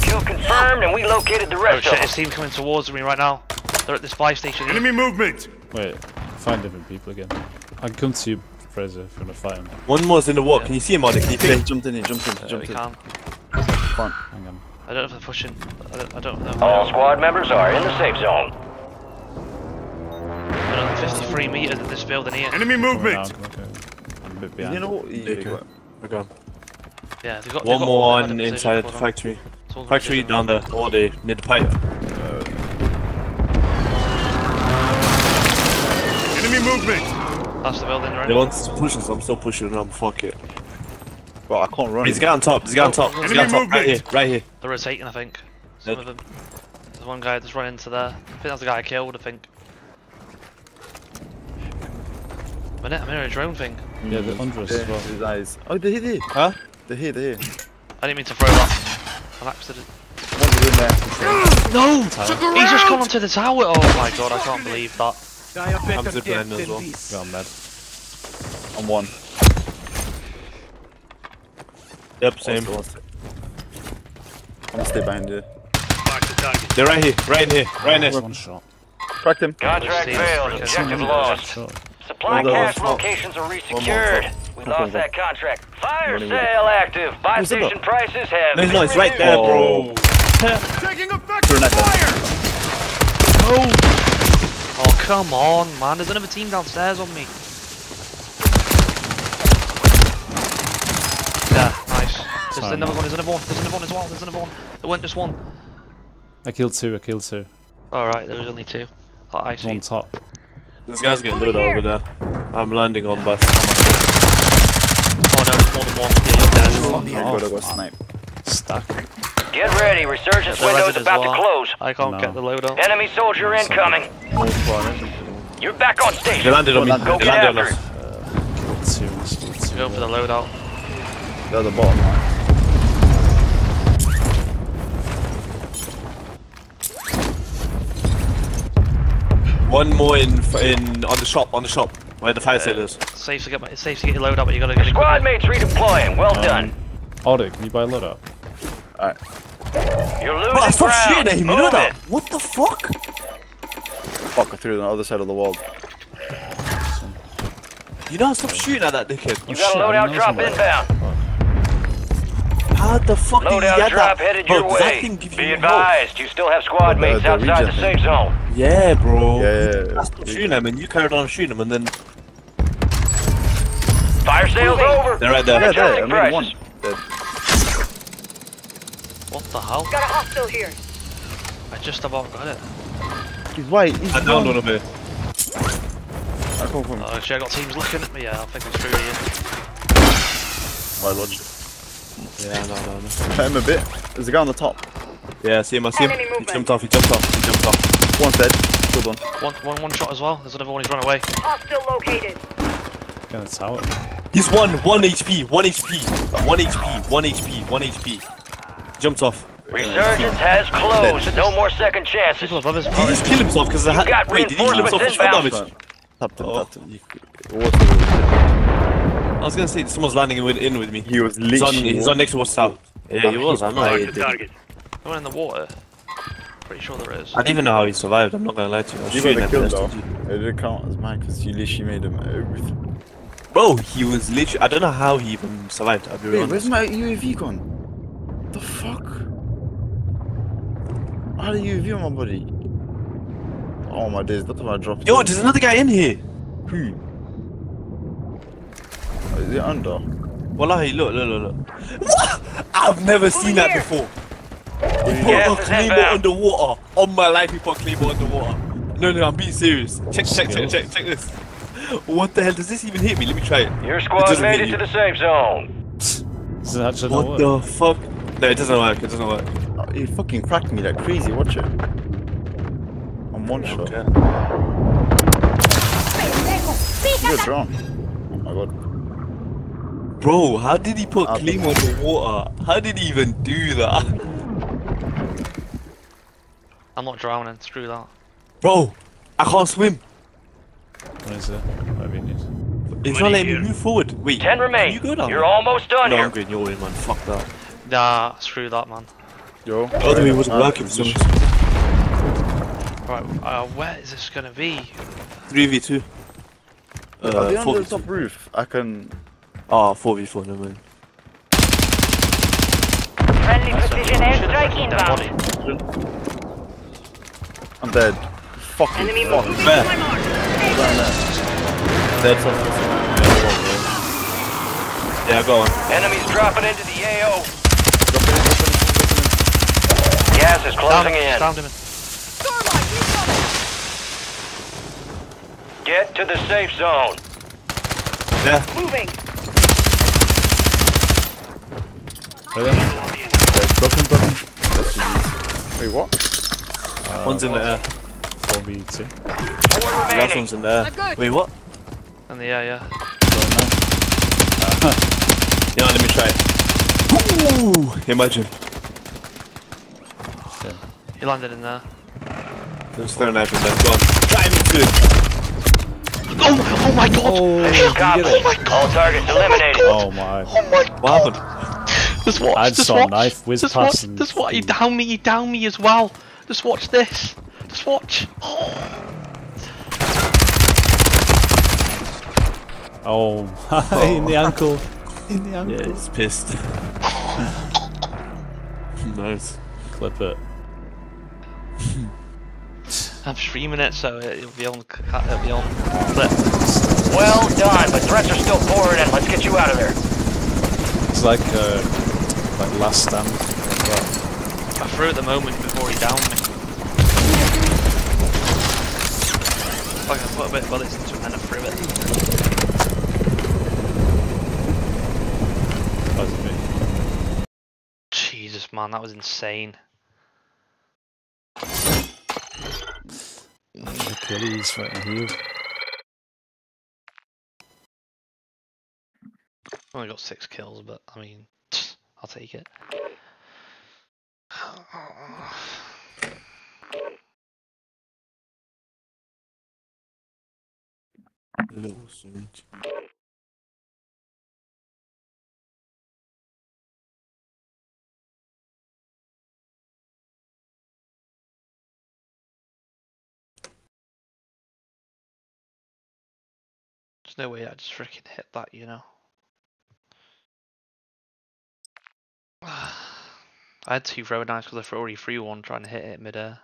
Kill confirmed, and we located the Oh rest shit, of his team coming towards me right now. They're at the spy station. Enemy movement. Wait, find different people again. I can come to you, Fraser, if you want to fight him. One more's in the walk. Can you see him on? Can you Yeah, uh, he jumped in, he jumped in, he Yeah, jumped we in. can. Front. Hang on. I don't know if they're pushing. I don't, I don't know. All squad members are in the safe zone. I don't 53 meters of this building here. Enemy movement. okay. I'm a bit behind. You know what? He- Okay. We're gone. Yeah, they got One they got more all on the position inside for the factory. It's Factory down there. All day near the pipe. Uh, Enemy movement. That's the building, right? They want to push us. I'm still pushing them. Fuck it. Bro, I can't run. He's got on top. There's a guy on top. he's got on top. Right here. Right here. They're rotating, I think. Some Dead. of them. There's one guy that's run into there. I think that's the guy I killed, I think. I'm I'm in a drone thing. Yeah, they're under us as well. his eyes. Oh, they're here, they're here. Huh? They're here, they're here. I didn't mean to throw that. An accident. One's in there. No! He's just gone onto the tower! Oh my god, I can't believe that. I'm ziplining as well. Got him med. On one. Yep, same. One still, one. I'm gonna stay behind you. They're right here. Right here. Right here. One shot. Cracked him. Contract failed. Objective lost. Supply One cache one locations are more, resecured. We Come on, lost that contract. Fire sale active. Buy station prices have No, no, it's right there, reviewed. bro. Taking effective fire. Oh! Oh, come on, man. There's another team downstairs on me. Yeah, nice. There's Sorry, another man. one, there's another one, there's another one as well, there's another one. There weren't just one. I killed two, I killed two. Alright, there was only two. Oh, I see. One top. This guy's getting loaded over there. I'm landing on bus. Oh no, there's more than one. Yeah, you're dead. Oh, oh, oh, sniped. Stuck. Get ready. Resurgence The window's resin as about well. to close. I can't No. get the load up. Enemy soldier incoming. You're back on They station. landed on me. Go They get landed on after us. Killed two, still two. Go for the loadout. They're the bottom line. One more in in on the shop, on the shop, where the fire uh, sale is. It's safe to get my, it's safe to get your load up, but you gotta get it Squad quickly. mates redeploying. Well um, done. Odo, can you buy a load up? You're losing Bro, I ground. shooting at him, you know that? What the fuck? Fuck, I threw it on the other side of the wall. You know I stopped shooting at that dickhead. You Oh, got shit, a I loadout drop inbound. How the fuck did he get drop that? headed Bro, your does that way. thing Be you advised, you still have squad The- uh, mates the outside the safe thing. zone. Yeah, bro. Yeah, yeah, yeah. I stopped shooting him and you carried on shooting him and then Fire sale's over. they're right there. Yeah, there, I Adjusting made one. Dead. What the hell? Got a hostile here. I just about got it. He's white, he's I downed blonde. one of it. I come from Oh, actually, I got teams looking at me. Yeah, I think I'm screwed here. my logic. Yeah, no, no, no. Hit him a bit. There's a guy on the top. Yeah, I see him, I see him. He jumped off, he jumped off, he jumped off. One's dead. Good one. One, one, one shot as well. There's another one. He's run away. Hostile located. Gonna tower. He's one, one HP, one HP, one HP, one HP, one HP. Jumped off. Resurgence has closed. No more second chances. People above us. He just killed himself because I had. Wait, did he kill himself for reinforcements shot inbound. damage? Tapped him, Oh. tapped him. Water. I was gonna say someone's landing in, in with me. He was He's on, literally. he's on next to us south. Yeah, he was. I know. I didn't One in the water. Pretty sure there is. I don't even know how he survived. I'm not gonna lie to you. I was You shooting got at the the kill though. It did count as mine because you literally made him everything. Bro, he was literally. I don't know how he even survived. I'll be Wait, honest. where's my UAV gone? What the fuck? How do you on my body? Oh my days, that's why I dropped Yo, it. there's another guy in here. Who? Is it under? Wallahi, look, look, look, look. What? I've never seen that before. He put Gas a is claymore inbound. underwater. On my life, he put a claymore underwater. No, no, I'm being serious. Check, check, check, check, check this. What the hell? Does this even hit me? Let me try it. Your squad doesn't made it you. to the safe zone. Does it actually What work? the fuck? No, it doesn't work. It doesn't work. Oh, he fucking cracked me like crazy, watch it. I'm one shot. Okay. You're drowned. Oh my god. Bro, how did he put ah. clean on the water? How did he even do that? I'm not drowning. Screw that. Bro, I can't swim. What is it? Whatever you need. It's not letting me move forward. Wait, Ten can remain. you go down? You're almost done No, here. I'm going your way, man. Fuck that. Nah, screw that, man. Yo. The other way wasn't Uh, working for some reason. Right, uh, where is this gonna be? 3v2. Are they Uh, on the top roof? I can. Ah, 4v4, no man. Friendly precision airstrike Dead inbound. I'm dead. Fucking Enemy fuck. moving Where? to my mark. Dead. Yeah, go on. Enemies dropping into the AO. Gas is Down closing him. in. Down him. Get to the safe zone. Yeah. Moving. Right there. Broken, broken. Wait, what? One's in the air. 4v2. Four Last one's in the air. Wait, what? In the air, yeah. Yeah, let me try it. Ooh, imagine. He landed in there. There's throw a knife in there. Go on. Try me good. Oh, oh my god! Oh, Mission accomplished. Oh All targets oh eliminated. Oh my. What happened? Just watch. I just just saw a watch. knife whiz just past watch. Just watch. He fucking- downed me. He downed me as well. Just watch this. Just watch. Oh, in the ankle. In the ankle. Yeah, he's pissed. nice. Clip it. I'm streaming it, so it'll be on. It'll be on clip. Well done, but threats are still pouring in. Let's get you out of there. It's like uh, Like last stand. Well, I threw it the moment before he downed me. Like I put a bit of bullets into him and then I threw it. that was me. Jesus man, that was insane. Achilles fighting healed. Only got six kills, but I mean, I'll take it. Little syringe. There's no way I just freaking hit that, you know. I had two throwing knives because I already threw one trying to hit it mid-air.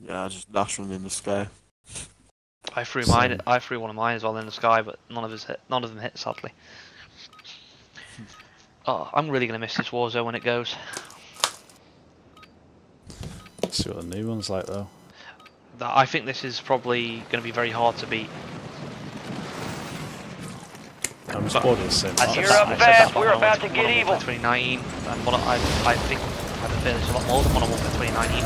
Yeah, I just dash one in the sky. I threw mine. I threw one of mine as well in the sky, but none of us hit. None of them hit, sadly. Oh, I'm really gonna miss this war zone when it goes. See what the new one's like though. That I think this is probably gonna be very hard to beat. I'm But- squad is the same. I map. said You're up fast, we're about to get Modern evil. 2019, and Modern, I, I think I have a feeling it's a lot more than Modern Warfare 2019.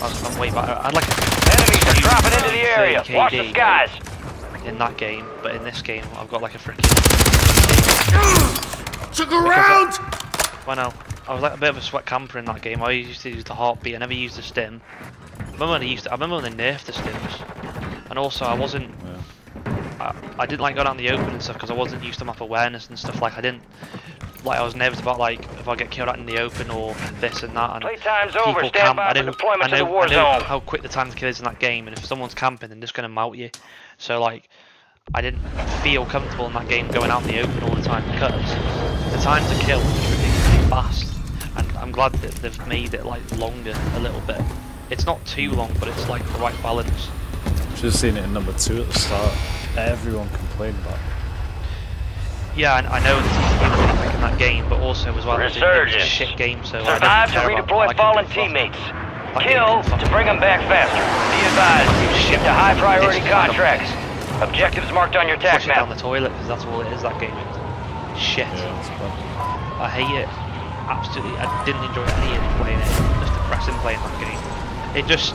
I was, I'm way better. I'd like Enemies are dropping into the area. Watch the KD. skies. in that game, but in this game, I've got like a freaking. Took around! Well, no, I was like a bit of a sweat camper in that game. I used to use the heartbeat. I never used the stim. I remember when they used. To, I remember when they nerfed the stims, and also I wasn't. I, I didn't like going out in the open and stuff because I wasn't used to map awareness and stuff. Like I didn't. Like I was nervous about like if I get killed out in the open or this and that. And Playtime's people over. Stand camp. by I for know, deployment I to know, the war I know zone. how quick the time to kill is in that game, and if someone's camping, they're just gonna melt you. So like, I didn't feel comfortable in that game going out in the open all the time because the time to kill is ridiculously fast, and I'm glad that they've made it like longer a little bit. It's not too long, but it's like the right balance. Should have seen it in number two at the start. Everyone complained about. it. Yeah, and I know it's easy in that game, but also as well, it was a shit game, so Survive to care about redeploy fallen teammates. Kill to bring them back faster. Be advised, you've shipped to high priority It's kind of- contracts. Objectives marked on your tac flush it down the toilet because that's all it is. That game. Shit. Yeah. I hate it. Absolutely. I didn't enjoy any of it playing it. Just depressing playing that game. It just.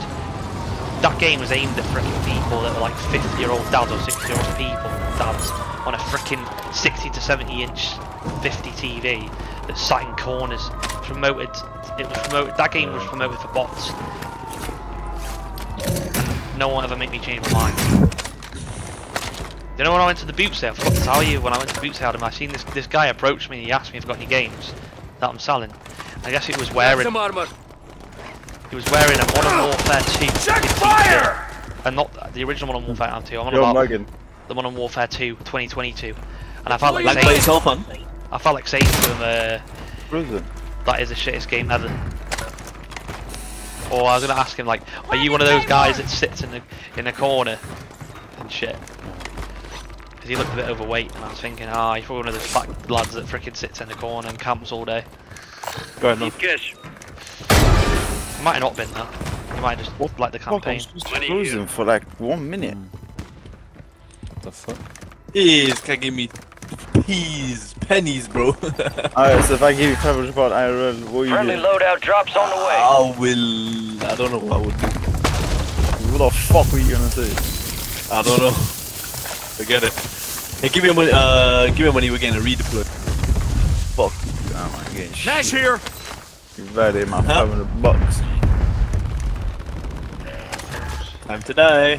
That game was aimed at freaking people that were like 50 year old dads or 60 year old people, dads, on a freaking 60 to 70 inch 50 TV that sat in corners. Promoted. It was promoted. That game was promoted for bots. No one ever made me change my mind. You know when I went to the boot sale, I forgot to tell you, when I went to the boot sale, I seen this this guy approach me and he asked me if I've got any games that I'm selling. I guess it was wearing. He was wearing a Modern Warfare 2 Check t-shirt. fire! And not the original Modern Warfare 2, I'm on Yo, about Megan. the Modern Warfare 2 2022. And I felt like, Like play saying, yourself, man. I felt like saying to him, uh, Prison. that is the shittest game ever. Or I was gonna ask him like, are you one of those guys that sits in the in the corner and shit? Because he looked a bit overweight, and I was thinking, ah, you're probably one of those fat lads that frickin' sits in the corner and camps all day. Go ahead, man. Kiss. He might have not been that. He might have just like the campaign. was just cruising for like one minute. What the fuck? Please, can give me peas, pennies, bro. Alright, so if I give you 500 pound IRL, what you Friendly do? loadout drops on the way. I will. I don't know what I would do. What the fuck were you gonna do? I don't know. Forget it. Hey, give me money. Uh, give me money. We're getting a redeploy. Fuck you, I'm not getting Nash shit. here. You value my Huh? 500 bucks. Time to die.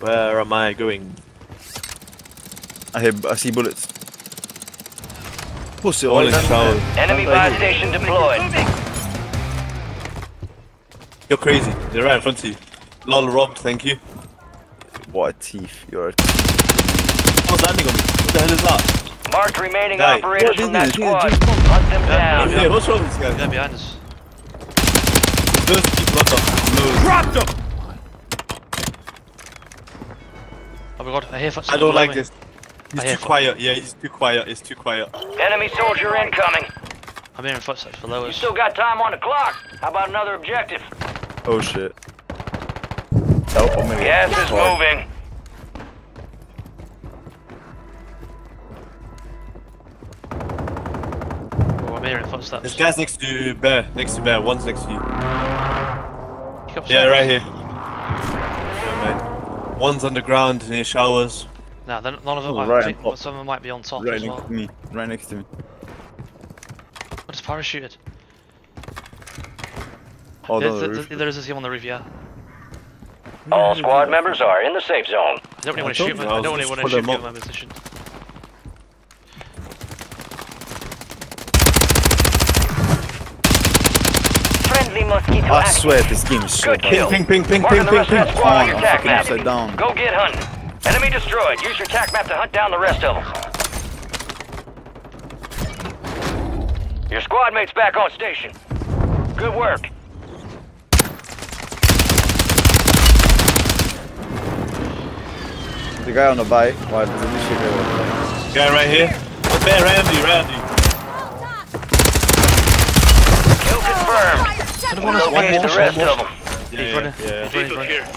Where am I going? I hear, I see bullets. Pussy, All all in shower. Enemy buy station deployed. You're crazy. They're right in front of you. Lol, robbed. Thank you. What a thief, you're a Someone's landing on me. What the hell is that? Marked remaining Die. operators What from that squad. Just. Hunt them down. Hey, what's wrong with this guy? They're behind us. Those people on top. Loads. Dropped him. Oh my god, I hear footsteps. I don't like me. this. He's too quiet. Yeah, he's too quiet. He's too quiet. Enemy soldier incoming. I'm hearing footsteps below You still got time on the clock. How about another objective? Oh shit. Help, I'm gonna Gas is moving. I'm hearing footsteps. This guy's next to Bear. Next to Bear. One's next to you. Pick Yeah, right here. Yeah, mate. One's underground near showers. No, they're- none of them Oh, might right be, on top. some of them might be on top Right as next well. to me. Right next to me. What is parachuted? Oh, There- no, the there- there is a team on the roof, yeah. All squad members are in the safe zone. I don't really want to shoot you, them. I I don't really just want to pull shoot them them up. in my position. Friendly I swear this game is so Good bad. kill. Ping, ping, ping, Marking ping, ping, ping. that squad oh, on your I'm fucking map. upside down. Go get hunting. Enemy destroyed. Use your tac map to hunt down the rest of them. Your squad mate's back on station. Good work. The guy on the bike. Why does this shit go? Guy right here. Oh, Bear, Randy, Randy. Kill confirmed. Locate the rest of them. Yeah, running. yeah. He's running, he's running.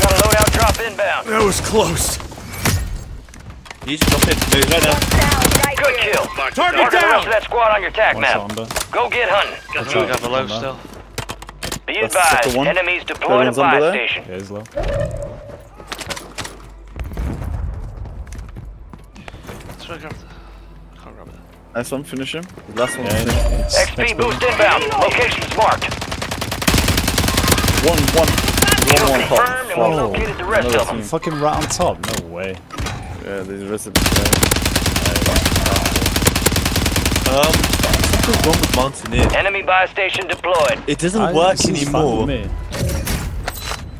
Got a loadout drop inbound. That was close. He's jumping. He's right now. Good kill. Target Mark the rest down. of that squad on your tac One's map. under. Go get hunting. That's we got the low still. Be That's advised, one. enemies deployed a buy there? station. Yeah, he's low. Let's try to grab the. I can't grab it. Nice one, finish him. The last one. Yeah, finish him. it's XP boost inbound. Locations marked. One, one. One, one top. confirmed Oh, located the rest another of them. team. Fucking right on top. No way. Yeah, there's the rest of the guy. Um, something's wrong with Mountaineer. Enemy buy station deployed. It doesn't I- work this is fine anymore. with.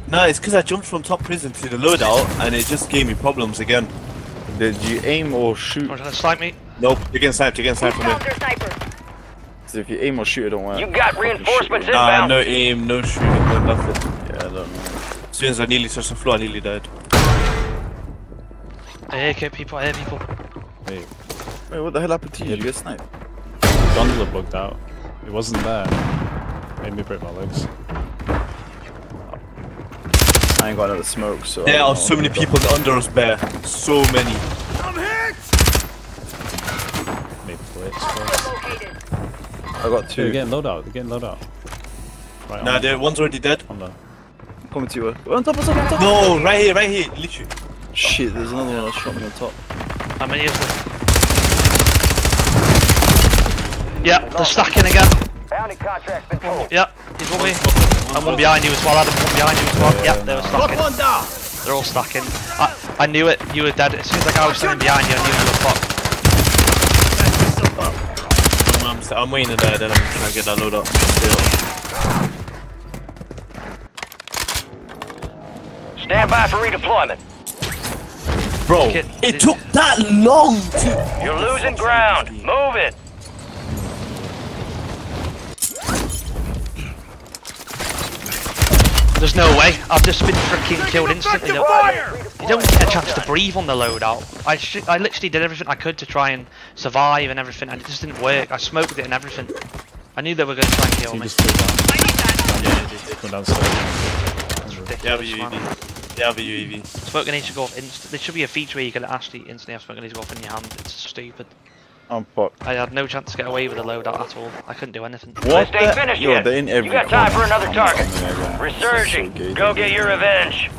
No, it's because I jumped from top prison to the loadout and it just gave me problems again. Did you aim or shoot? Oh, trying to snipe me. Nope, you're getting sniped, you're getting sniped from me. Counter sniper. So if you aim or shoot, it don't work. You got reinforcements shit, Nah, no aim, no shooting, no nothing. Yeah, I don't know. As soon as I nearly touched the floor, I nearly died. I hear ki- people. I hear people. Wait, Wait, what the hell happened to you? Did you get sniped? gondola bugged out. It wasn't there. Made me break my legs. I ain't got another smoke, so. I There are so many people under us, Bear. So many. I'm hit. Made blitz first. I got two. They're two. getting load out. They're getting load out. Right Nah, on, the one's already dead. on the. Coming to you. Oh, on top, on top, on top. No, right here, right here, literally. Shit, there's another one that shot me on top. How many of them? Yeah, they're stacking again. Bounty contract's been pulled. Yeah, he's one way. And one behind you as well, Adam. One behind you as well. Yeah, they were stacking. One down. They're all stacking. I, I knew it. You were dead. As soon as I guy was standing behind you, I knew you were fucked. I'm, I'm, I'm waiting to die, then I'm trying to get that load up. Still. Stand by for redeployment. Bro, Kid- it took that long to. You're losing ground. Move it. There's no way. I've just been freaking killed instantly. Fire. You don't get a chance to breathe on the loadout. I sh I literally did everything I could to try and survive and everything, and it just didn't work. I smoked it and everything. I knew they were going to try and kill He me. just flew down. Went downstairs. That's They have a ridiculous, man. UAV. They have a Smoking needs to go off instant. There should be a feature where you can actually instantly have smoking needs to go off in your hand. It's stupid. I'm fucked. I had no chance to get away with the loadout at all. I couldn't do anything. What List ain't the? finished Yo, yet. in You every got time for another target. not coming there, guys. Resurging. So Go get your revenge.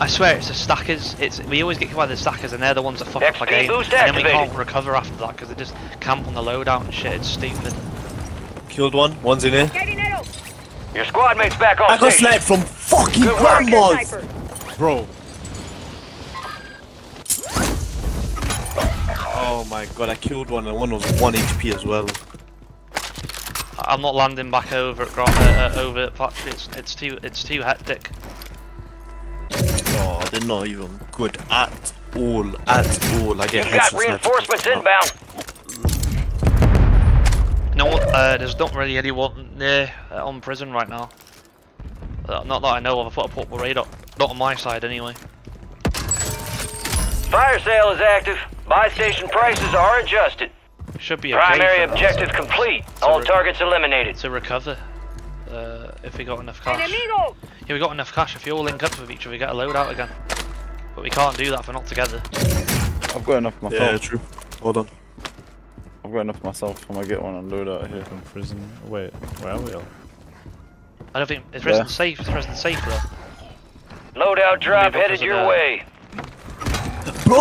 I swear it's the stackers. It's we always get killed by the stackers, and they're the ones that fuck up our game. And then we can't recover after that because they just camp on the loadout and shit. It's stupid. Killed one, one's in here. Getting it out. Your squad mate's back on I got station. sniped from fucking Good work, grandmas! Sniper. Bro. Oh my god, I killed one and one was 1 HP as well. I- I'm not landing back over at Gro- uh, uh, over at factory. It's it's too it's too hectic. They're not even good at all. At all. I You get got reinforcements inbound. No, uh, there's not really anyone near uh, on prison right now. Uh, not that I know of. I put a portable raid up. Not on my side anyway. Fire sale is active. Buy station prices are adjusted. Should be okay. Primary for- objective complete. All targets eliminated. to recover. Uh, if we got enough cash. Yeah, we got enough cash. If you all link up with each other, we get a load out again. But we can't do that if we're not together. I've got enough myself. Yeah, true. Hold on. I've got enough myself. I'm gonna get one and load out here. From prison. Wait, where are we all? I don't think it's Yeah. safe. It's resident safe though. Loadout drop headed because your that. way. Bro,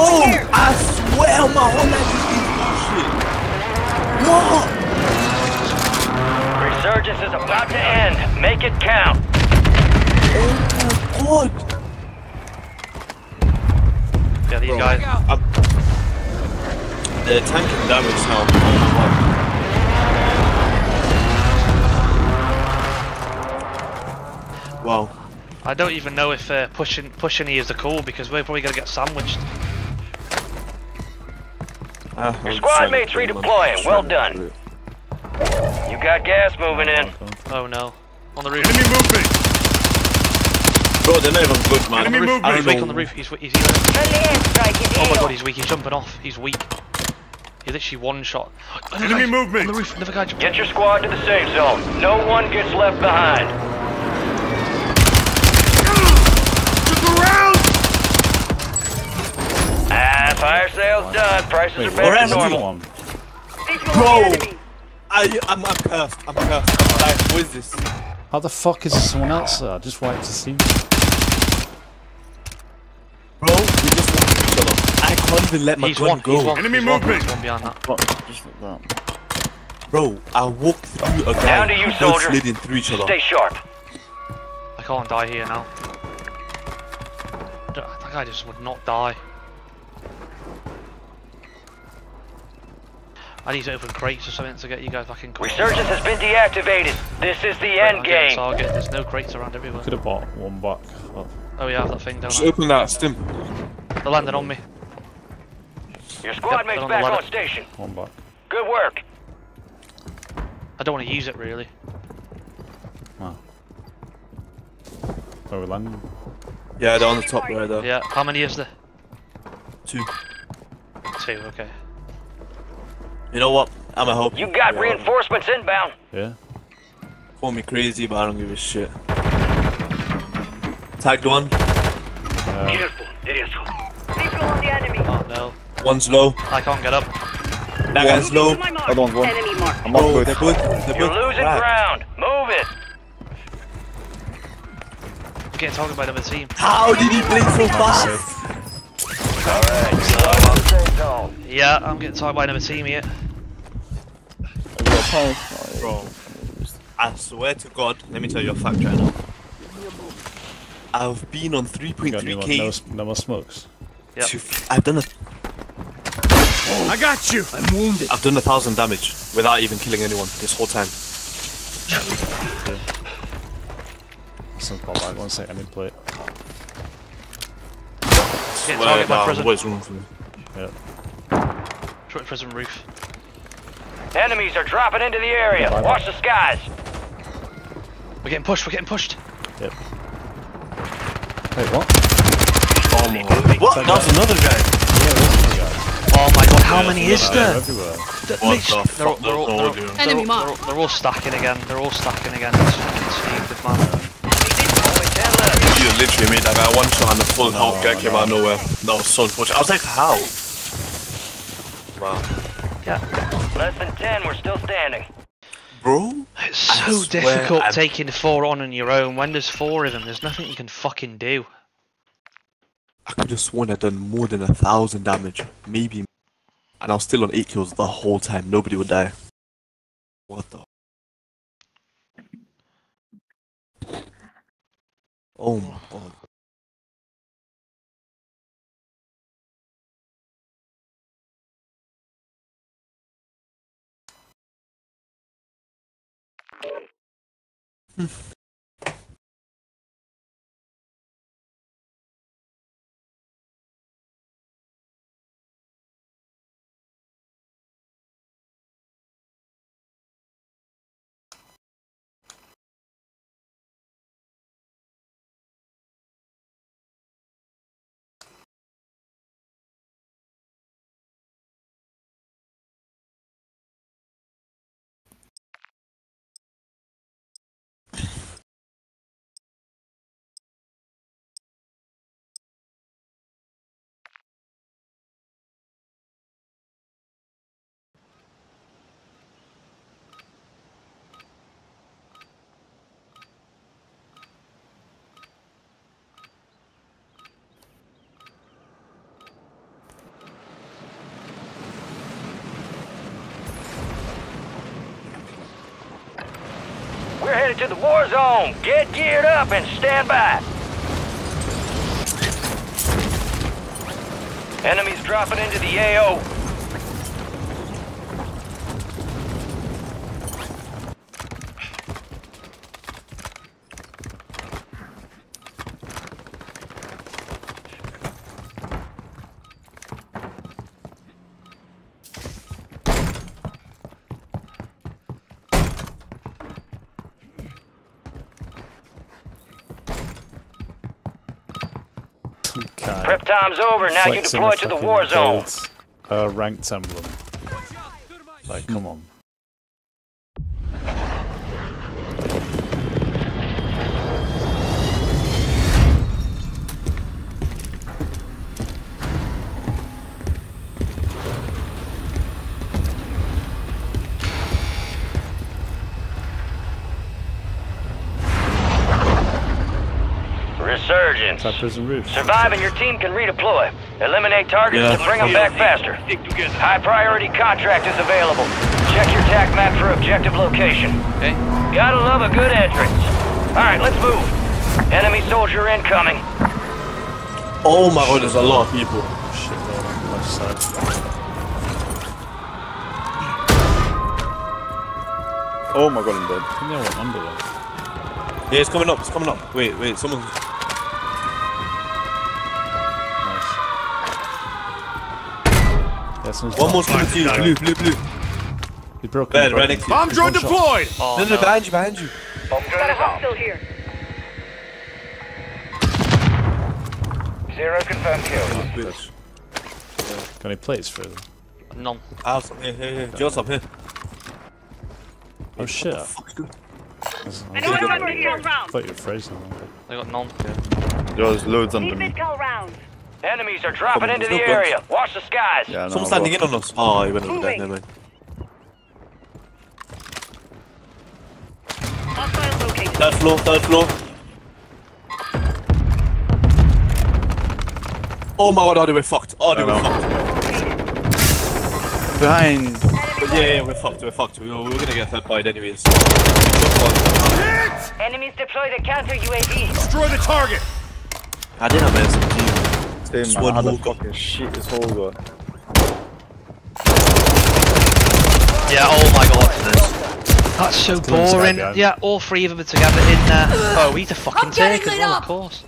I swear my whole life is bullshit. What? Resurgence is about to end. Make it count. Oh my god. Yeah, these guys. The tank and damage now. Oh my god. Wow. I don't even know if uh, pushing pushing here is the call because we're probably gonna get sandwiched. Ah, Your squad mates kill them. redeploying. Well done. do it. You got gas moving in. Oh no. On the roof. Enemy movement! Bro, they're not even good, man. Enemy on the movement. I He's weak on the roof. He's, he's healing. Friendly airstrike is Oh my god, he's weak. He's jumping off. He's weak. He's literally one shot. Another Enemy guy movement. On the roof. Another guy jumped Get your squad to the safe zone. No one gets left behind. Look! Ah, fire sale's done. Prices Wait, are what back to normal. one? Bro. on the enemy. I, I'm, I'm cursed. I'm cursed. I'm dying. What is this? How the fuck is there someone else there? I just wanted to see. Bro, we just walked each other. I can't even let my He's gun one. go. He's one. Enemy he's movement. He's one behind that. Fuck, just like that. Bro, I walked through a guy Down to you, who both soldier. slid in through each other. Stay sharp. I can't die here now. That that guy just would not die. I need to open crates or something to get you guys back in contact. Resurgence has been deactivated. This is the I'm end getting game. Target. There's no crates around everywhere. Could have bought one back. Oh, Oh yeah, I have that thing down Just there. open that stim. They're landing on me. Your squad Yep, mates on back ladder. on station. one back. Good work. I don't want to use it really. Wow. Where we landing? Yeah, they're on the top right there. Yeah. How many is there? Two. Two. Okay. You know what? I'm a hope. You got Yeah. reinforcements inbound. Yeah. Call me crazy, but I don't give a shit. Tagged one. Careful. Visual on the enemy. Oh no. One's low. I can't get up. That guy's low. To my mark. Other one's one. Enemy mark. I'm off Bro, with. they're good. They're You're good. losing Right. ground. Move it. I'm getting targeted by another team. How did he blink so fast? Alright. Safe zone. Yeah, I'm getting targeted by another team here. I've got a pulse. Bro, I swear to God, let me tell you a fact right now. I've been on Got any more, no, 3.3k. s- no more smokes. Yep. I've done a, I got you! I'm wounded. I've done a thousand damage without even killing anyone this whole time. Some pop back one second in plate. Getting Swear targeted by down, prison. what's wrong for me? Yeah. Tr- Prison roof. Enemies are dropping into the area. Bye-bye. Watch the skies. We're getting pushed. We're getting pushed. Yep. Wait, what? Oh my What? That was another guy. Yeah, there's the guy. Oh my god, how many is there? Everywhere. Th- the they're, all, fuck? they're, all, they're, all, they're, all, they're, all, they're all stacking again. They're all stacking again. It's fucking stupid, man. Only 10 left. You literally made that guy one shot and the full health guy came out of nowhere. That was so unfortunate. I was like, how? Wow. Yeah. Less than 10. We're still standing. Bro? It's so difficult I've- taking four on on your own. When there's four of them, there's nothing you can fucking do. I could have sworn I'd done more than a thousand damage. Maybe. And I was still on 8 kills the whole time. Nobody would die. What the? Oh my god. Hmm. We're headed to the war zone. Get geared up and stand by. Enemies dropping into the AO. Okay. Prep time's over. Now you deploy to the war zone. Uh, ranked emblem. Like, come on. Resurgence. Try prison roof. Survive and your team can redeploy. Eliminate targets Yeah. to bring them back faster. High priority contract is available. Check your TAC map for objective location. Okay. Gotta love a good entrance. Alright, let's move. Enemy soldier incoming. Oh my god, there's a lot of people. Oh, shit, load left side. Oh my god, I'm dead. I think they went under there. Yeah, it's coming up, it's coming up. Wait, wait, someone's. Yeah, someone's One more dropped. coming to you. Blue, blue, blue. He broke Bad, right next to you. Bomb drone deployed! Oh, No, no, no. behind you, behind you. Got a hostile here. Zero confirmed kill. Oh, bitch. Got any plates for them? None. I have some here, here, here. Joe's up here. Oh shit. Fuck, dude. I was- I Anyone got mid-cal rounds? thought you were frozen. They got none. There's loads under Need me. mid-cal rounds. Enemies are dropping Come into the no guns. area. Watch the skies. Yeah, no, Someone's standing in on us. Oh, he went over there, Moving. never mind. Hostile. Third floor, third floor. Oh my god, oh, they were fucked. Oh, they No, were no. fucked. Behind. But yeah, yeah, we're fucked, we're fucked. We were, we were gonna get third bite anyways. Enemies deploy the counter UAV. Destroy the target! I didn't have SMG. Same Just man, one I had a more gun. fucking shit this whole guy. Yeah, oh my god. That's so Clean boring. behind. Yeah, all three of them are together in there. Oh, we need to fucking take as well, of course.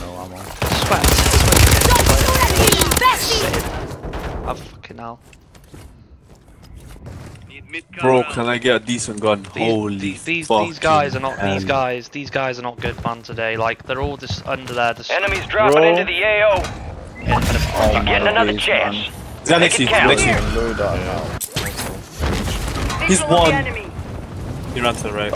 No ammo. Sweat. I've fucking hell. Bro, can I get a decent gun? These, Holy these, these, these guys are not. These guys. These guys are not good fun today. Like they're all just under there. Just Enemies dropping Bro. into the AO. yeah, Oh You're getting another days, chance. man. Is that next to you? Make it count. Next to you. Load that now. He's Visual of one. the. He ran to the right.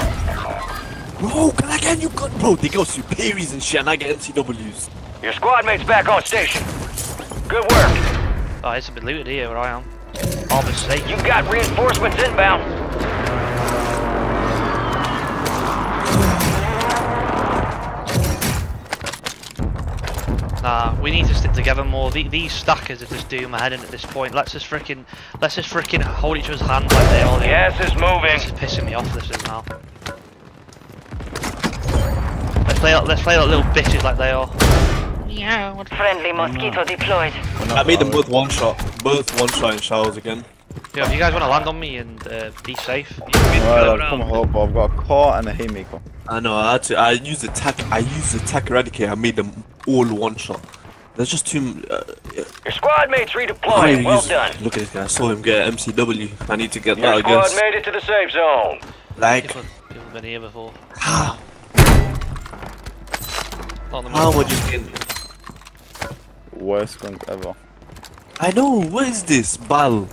Bro, can I get a new gun? Bro, they go superiors and shit and I get MCWs. Your squad mate's back on station. Good work. Oh, it's a bit looted here where I am. Obviously. You've got reinforcements inbound. Nah, we need to stick together more. The, these stackers are just doing my head in at this point. Let's just freaking, let's just freaking hold each other's hands like they are. Gas is moving. This is pissing me off. This is now. Let's play, let's play like little bitches like they are. Yeah. What Friendly mosquito deployed. I made them both one shot. Both one shot in showers again. Yeah, if you guys want to land on me and uh, be safe, Alright, I'll come help. I've got a car and a haymaker. I know, I had to, I used attack, I used attack eradicate, I made them all one shot. There's just too, uh, Your squad mate's I redeployed. Well used- done. Look at this guy, I saw him get MCW. I need to get Your that, I squad made it to the safe zone. Like, people, people have been here before. how? How am I most- just getting... Worst gun ever. I know, what is this? Bal.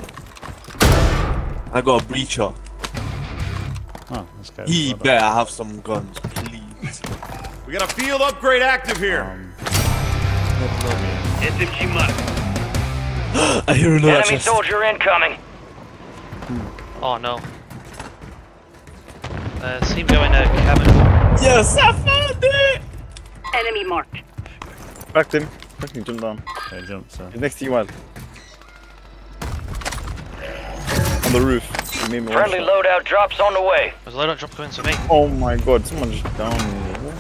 I got a breacher. Oh, this guy. He better have some guns, please. We got a field upgrade active here. Um, I hear another Enemy chest. soldier incoming. Oh no. Uh, seem going uh, cabin. Yes, I found it! Enemy marked. Backed him. Fucking jump down. yeah, jump, so. He's next to you, man. On the roof. You made me Friendly shot. loadout drops on the way. There's a loadout drop coming to me. Oh my god, someone just downed me.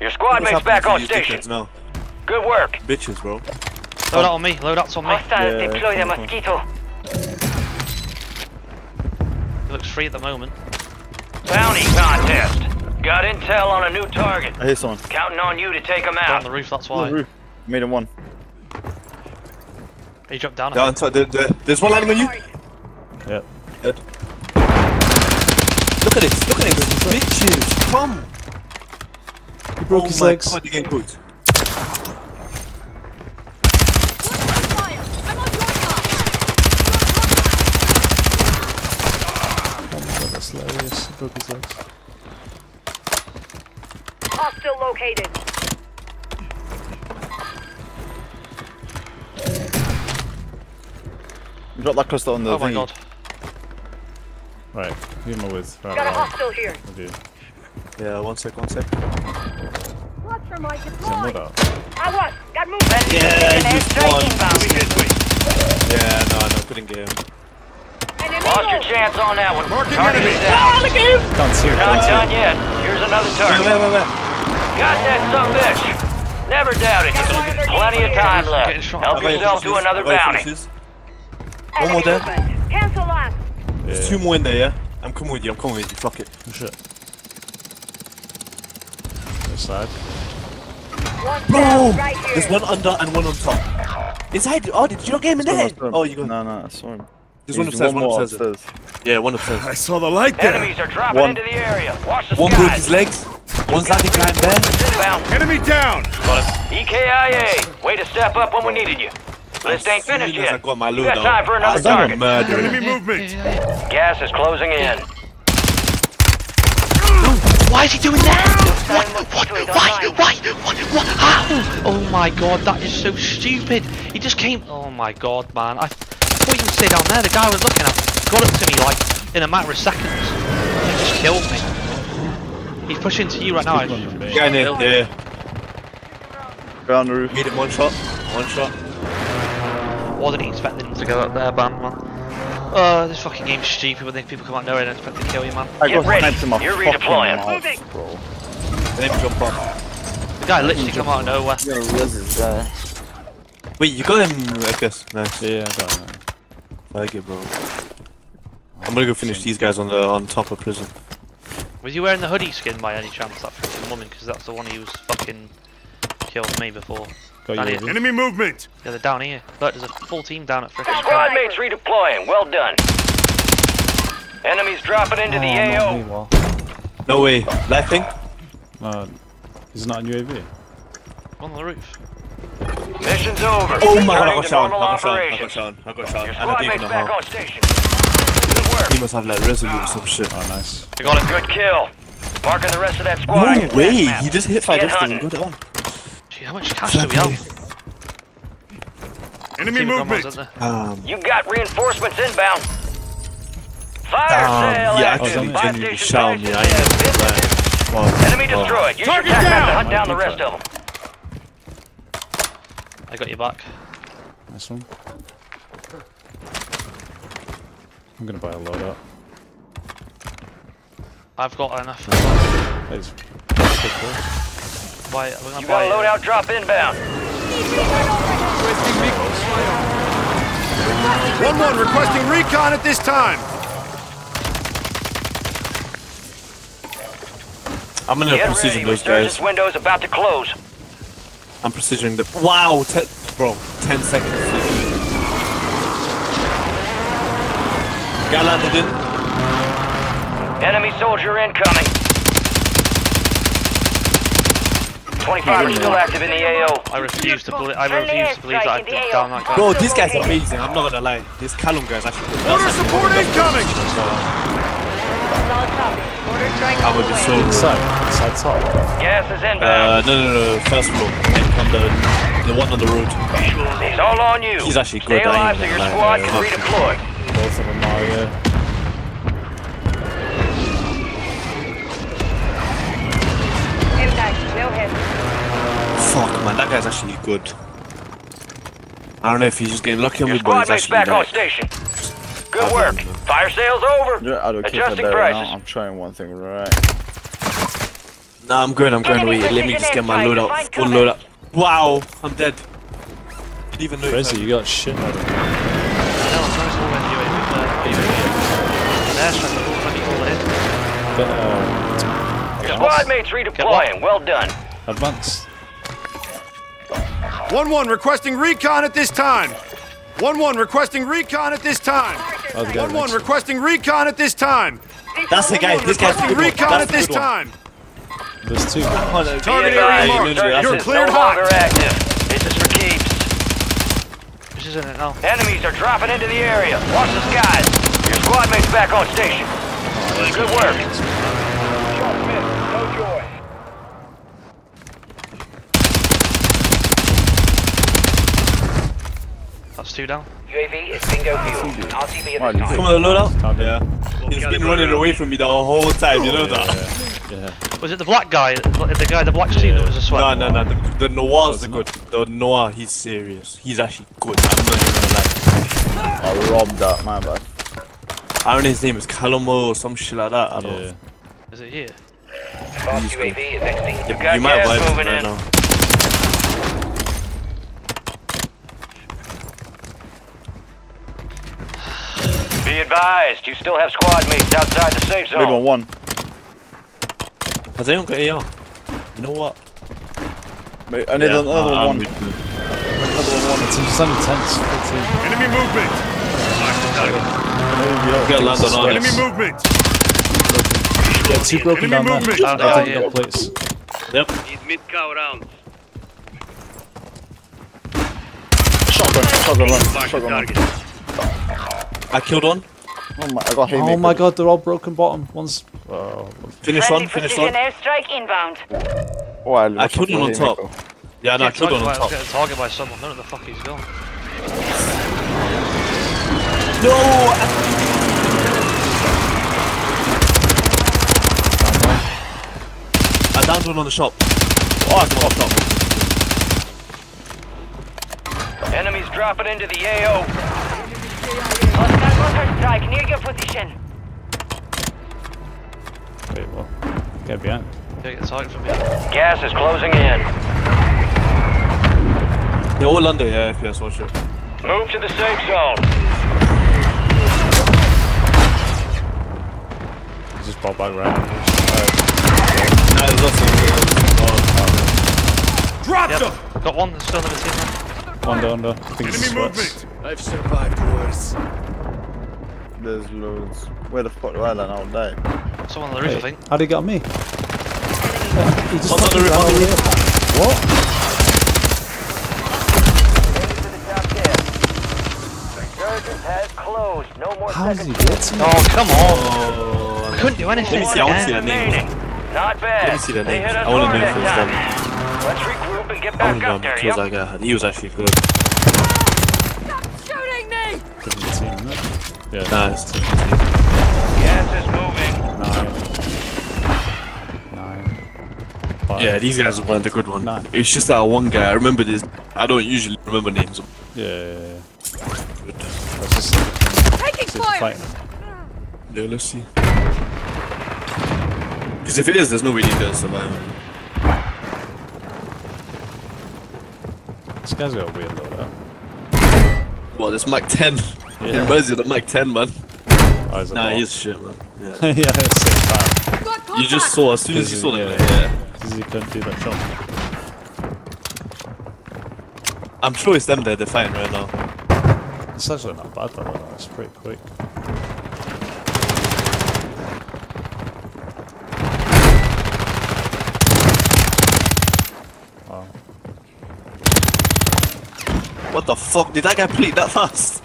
Your squad What's mate's back to on you station. dickheads now? Good work. Bitches, bro. Loadout on me. Loadout's on me. Hostiles Yeah, deploy the mosquito. It looks free at the moment. Bounty contest. Got intel on a new target. I hear someone. Counting on you to take them They're on the roof, that's On the why. roof. Made him one. He jumped down. They're on top. There- there- There's one landing on you. Yep. Dead. Look at this. Look at this. Bitches. Come. He broke oh his my legs. God, you're getting cooked. Oh my god, that's hilarious. He broke his legs. Hostile located. Drop that cluster on the Oh my thingy. god. Right, who am I with? Right, Got a right, hostile here. with you. Yeah, one sec, one sec. Watch for my Is it deploy. I was. Got movement. Yeah, you Strike won. Yeah, no, no, couldn't get him. Enemy Lost your chance on that one. Marking Target enemy. is down. Can't see it, Not can't see done it. yet. Here's another Wait, target. wait, wait, wait. Got that some bitch. Never doubted you. Plenty of time left. Help I yourself to another I got your bounty. finishes. Enemy more there. Cancel last. There's two more in there, yeah? I'm coming with you, I'm coming with you, fuck it. Oh, shit. This side. One Bro! down right. There's one under and one on top. Inside, oh, did you not get him in there? Oh, you got No, no, I saw him. There's one He's upstairs, one one upstairs. upstairs. Yeah, one upstairs. I saw the light there. Enemies are dropping One. into the area. Watch the One broke his legs, one's landing behind there. Inbound. Enemy down. EKIA. Way to step up when we needed you. List ain't finished as I yet. got my You loot got time for another I target. murder. Enemy movement. Gas is closing in. Why is he doing that? What? What? Why? Why? What? What? How? Oh my god, that is so stupid. He just came. Oh my god, man. I thought you would stay down there. The guy was looking at, got up to me like in a matter of seconds. He just killed me. He's pushing to you right now. I People under me. Yeah, yeah, yeah. Go on the roof. Hit him one shot, one shot. wasn't expecting him to go up there, man. man. Oh, this fucking game's stupid when people come out nowhere and expect to kill you, man. I got ready. sniped in my You're fucking redeploying. mouth, bro. Let him jump off. The guy literally come out of nowhere. You're gonna res this guy. Wait, you got him, I guess. Nice. Yeah, I got him. Like it, bro. I'm gonna go finish these guys on the on top of prison. Was you wearing the hoodie skin by any chance, that freaking woman? Because that's the one who was fucking killed me before. Got you here. with you. Enemy movement. Yeah, they're down here. Look, there's a full team down at freaking Squad mates redeploying. Well done. Enemies dropping into the Oh, not AO. me, well. No way. Laughing? No, uh, he's not in UAV. on the roof. Mission's over. Oh my god, I got to shot. I got shot. I got shot. I got shot. Your And I squad didn't mate's know back how. on station. Good work. He must have like resolute or some shit. Oh, nice. I got a Good kill. Marking the rest of that squad. on No your way. He just hit five Get everything. hunting. Good on. Gee, how much cash do we have? Enemy movement. Um, You got reinforcements inbound. Fire um, sale yeah, active. actually, Buy genuinely station shot me. I prices ain't have been- like, oh, Enemy destroyed. Use your Target tac to down. hunt down the rest of them. I got your back. Nice one. I'm gonna buy a load loadout. I've got enough. It's Buy. We're gonna You buy got a it. loadout drop inbound. One one requesting recon at this time. I'm gonna Get precision those guys. window's about to close. I'm precisioning the. Wow, ten, bro, ten seconds. Guy landed in. Enemy soldier incoming. 25 are still active in the AO. I refuse to believe. I refuse to believe that I took down that guy. Bro, this guy's amazing. I'm not gonna lie. This Callum guy's actually good. Order That's support incoming. Solid copy. I would be away. inside. Inside top. Gas is Uh, no, no, no, first floor. On the, the one on the road. It's all on you. He's actually Stay good, I alive so your squad can redeploy. Both of them are, yeah. Impact. No hit. Fuck, man, that guy's actually good. I don't know if he's just getting lucky on Your me, but squad he's mates back actually on station. Good work. Fire sales over. Yeah, I don't keep it Adjusting there right prices. now. I'm trying one thing right. Nah, I'm going, I'm going Enemy away. Let me just get my airstrike. load out. Find Full load out. Wow, I'm dead. Didn't even know. Crazy, you got shit out of it. I know, it's nice all when UAV, not UAV. An airstrike, but all when you hold it in. Get, uh, squad mates redeploying. Well done. advance. 1-1 requesting recon at this time. 1-1 requesting recon at this time. Oh, the guy 1-1 next. requesting recon at this time. That's the guy. This guy's a Requesting recon That's at this one. time. There's two. Target Be area advised, marked. no, no, You're cleared no hot. longer active. This is for keeps. This isn't it now. Enemies are dropping into the area. Watch the skies. Your squad mates back on station. Good work. Shot missed. No joy. That's two down. UAV is bingo fuel. RTB Right, at this you Come time. on, load out. Can't do Yeah. He's been running away from me the whole time, you know that? Yeah. Was it the black guy? The guy, the black suit that was a sweat? No, no, no. The, the Noah's the good. The Noah, he's serious. He's actually good. I'm not even gonna lie. I robbed that, my bad. I don't know his name is Calomo or some shit like that. I don't Yeah. know. Is it here? Fast UAV is exiting. You got You might gas vibe moving right in. now. Be advised, you still have squad mates outside the safe zone. Big one, zone. one. Has anyone got AR? You know what? Wait, I need Yeah, another I'm one. with you. Another one. It's just intense. Enemy movement. Get land on Enemy us. movement. Yeah, two broken Enemy down movement. there. Oh, I yeah, think yeah. got plates. Yep. Shotgun, shotgun run, shotgun run. I killed one. Oh my, I got haymaker. Oh my god, they're all broken bottom. One's. Oh, Finish one. Finish one. airstrike inbound. Oh, I, I killed him on top. Yeah, no, I killed one targeted on by- top. Getting targeted by someone. None of the fuck he's gone. No! I downed one on the shop. Oh, I got top. Enemies dropping into the AO. Hostile mortar strike near your position. wait, what? Get behind. Can't get targeted from me. Gas is closing in. They're all under, yeah, FPS, watch it. Move to the safe zone. Just ball back right. Nah, there's also. Dropped Yep. him. Got one. There's still another team there. Under, under. I think it's Enemy sweats. movement. I've survived worse. There's loads. Where the fuck do I land? I'll die. Someone on the roof, I think. how'd he get on me? He just on the roof, on the over roof. here. What? Resurgence has closed. No more How did he get to me? Oh, come on. Oh, I couldn't do anything. Let me see, I want to see again. that name. Not bad. Let me see their They names. hit us I want to know that if it's them. time. Let's regroup and get back want to up there, how yep. that guy had. He was actually good. Different team, isn't it? Yeah. Nice. Gas is moving. Nine. Nine. Five. Yeah, these guys weren't the good one. Nine. It's just that one guy. I remember this. I don't usually remember names. Yeah, yeah, yeah. That's just Taking fire! Yeah, let's see. Because if it is, there's no way these guys survive. This guy's got a weird loadout. Well, this Mac 10. It Yeah. reminds you of the Mac 10, man. Oh, Nah, he's shit, man. Yeah. yeah, it's you just saw, as soon as you saw yeah, that, yeah. Because he couldn't do that jump. I'm sure it's them there, they're fighting right now. It's actually not bad, though. It's pretty quick. What the fuck? Did that guy bleed that fast?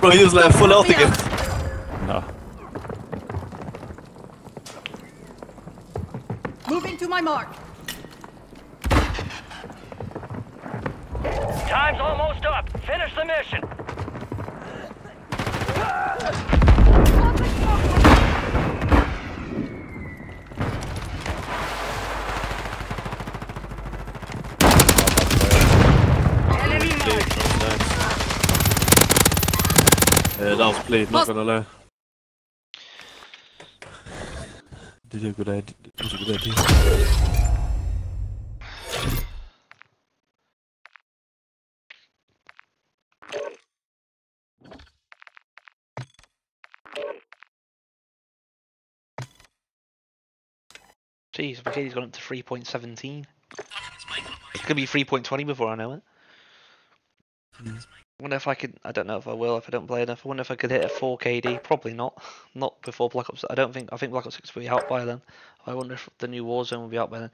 Bro, he was like full health again. No. Moving to my mark. Time's almost up. Finish the mission. Eh, that was played, not gonna lie. Did a good idea. It was a good idea. Jeez, McKay's gone up to 3.17. It's gonna be 3.20 before I know it. Mm. Wonder if I could. I don't know if I will if I don't play enough. I wonder if I could hit a 4 KD. Probably not. Not before Black Ops. I don't think. I think Black Ops 6 will be out by then. I wonder if the new Warzone will be out by then.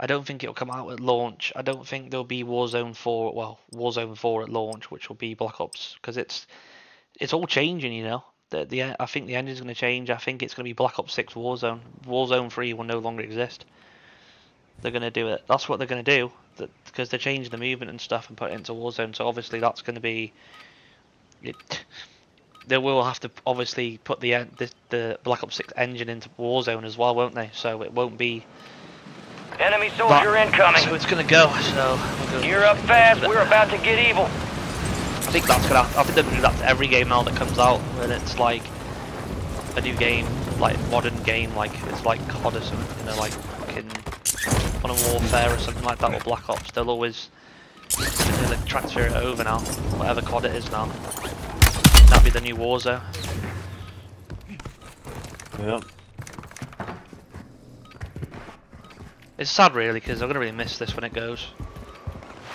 I don't think it'll come out at launch. I don't think there'll be Warzone 4. Well, Warzone 4 at launch, which will be Black Ops, because it's it's all changing. You know. The, the I think the engine's going to change. I think it's going to be Black Ops 6 Warzone. Warzone 3 will no longer exist. They're going to do it. That's what they're going to do. That because they're changing the movement and stuff and put it into Warzone. So obviously that's going to be. It, they will have to obviously put the, the the Black Ops 6 engine into Warzone as well, won't they? So it won't be. Enemy soldier that- incoming. So it's going to go. So we'll go- Gear up fast. We're about to get evil. I think that's gonna. I think they're gonna do that to every game now that comes out, when it's like a new game, like modern game, like it's like COD or something, you know, like fucking Modern Warfare or something like that, or Black Ops. They'll always they'll transfer it over now, whatever COD it is now. That'll be the new Warzone. Yeah. It's sad, really, because I'm gonna really miss this when it goes.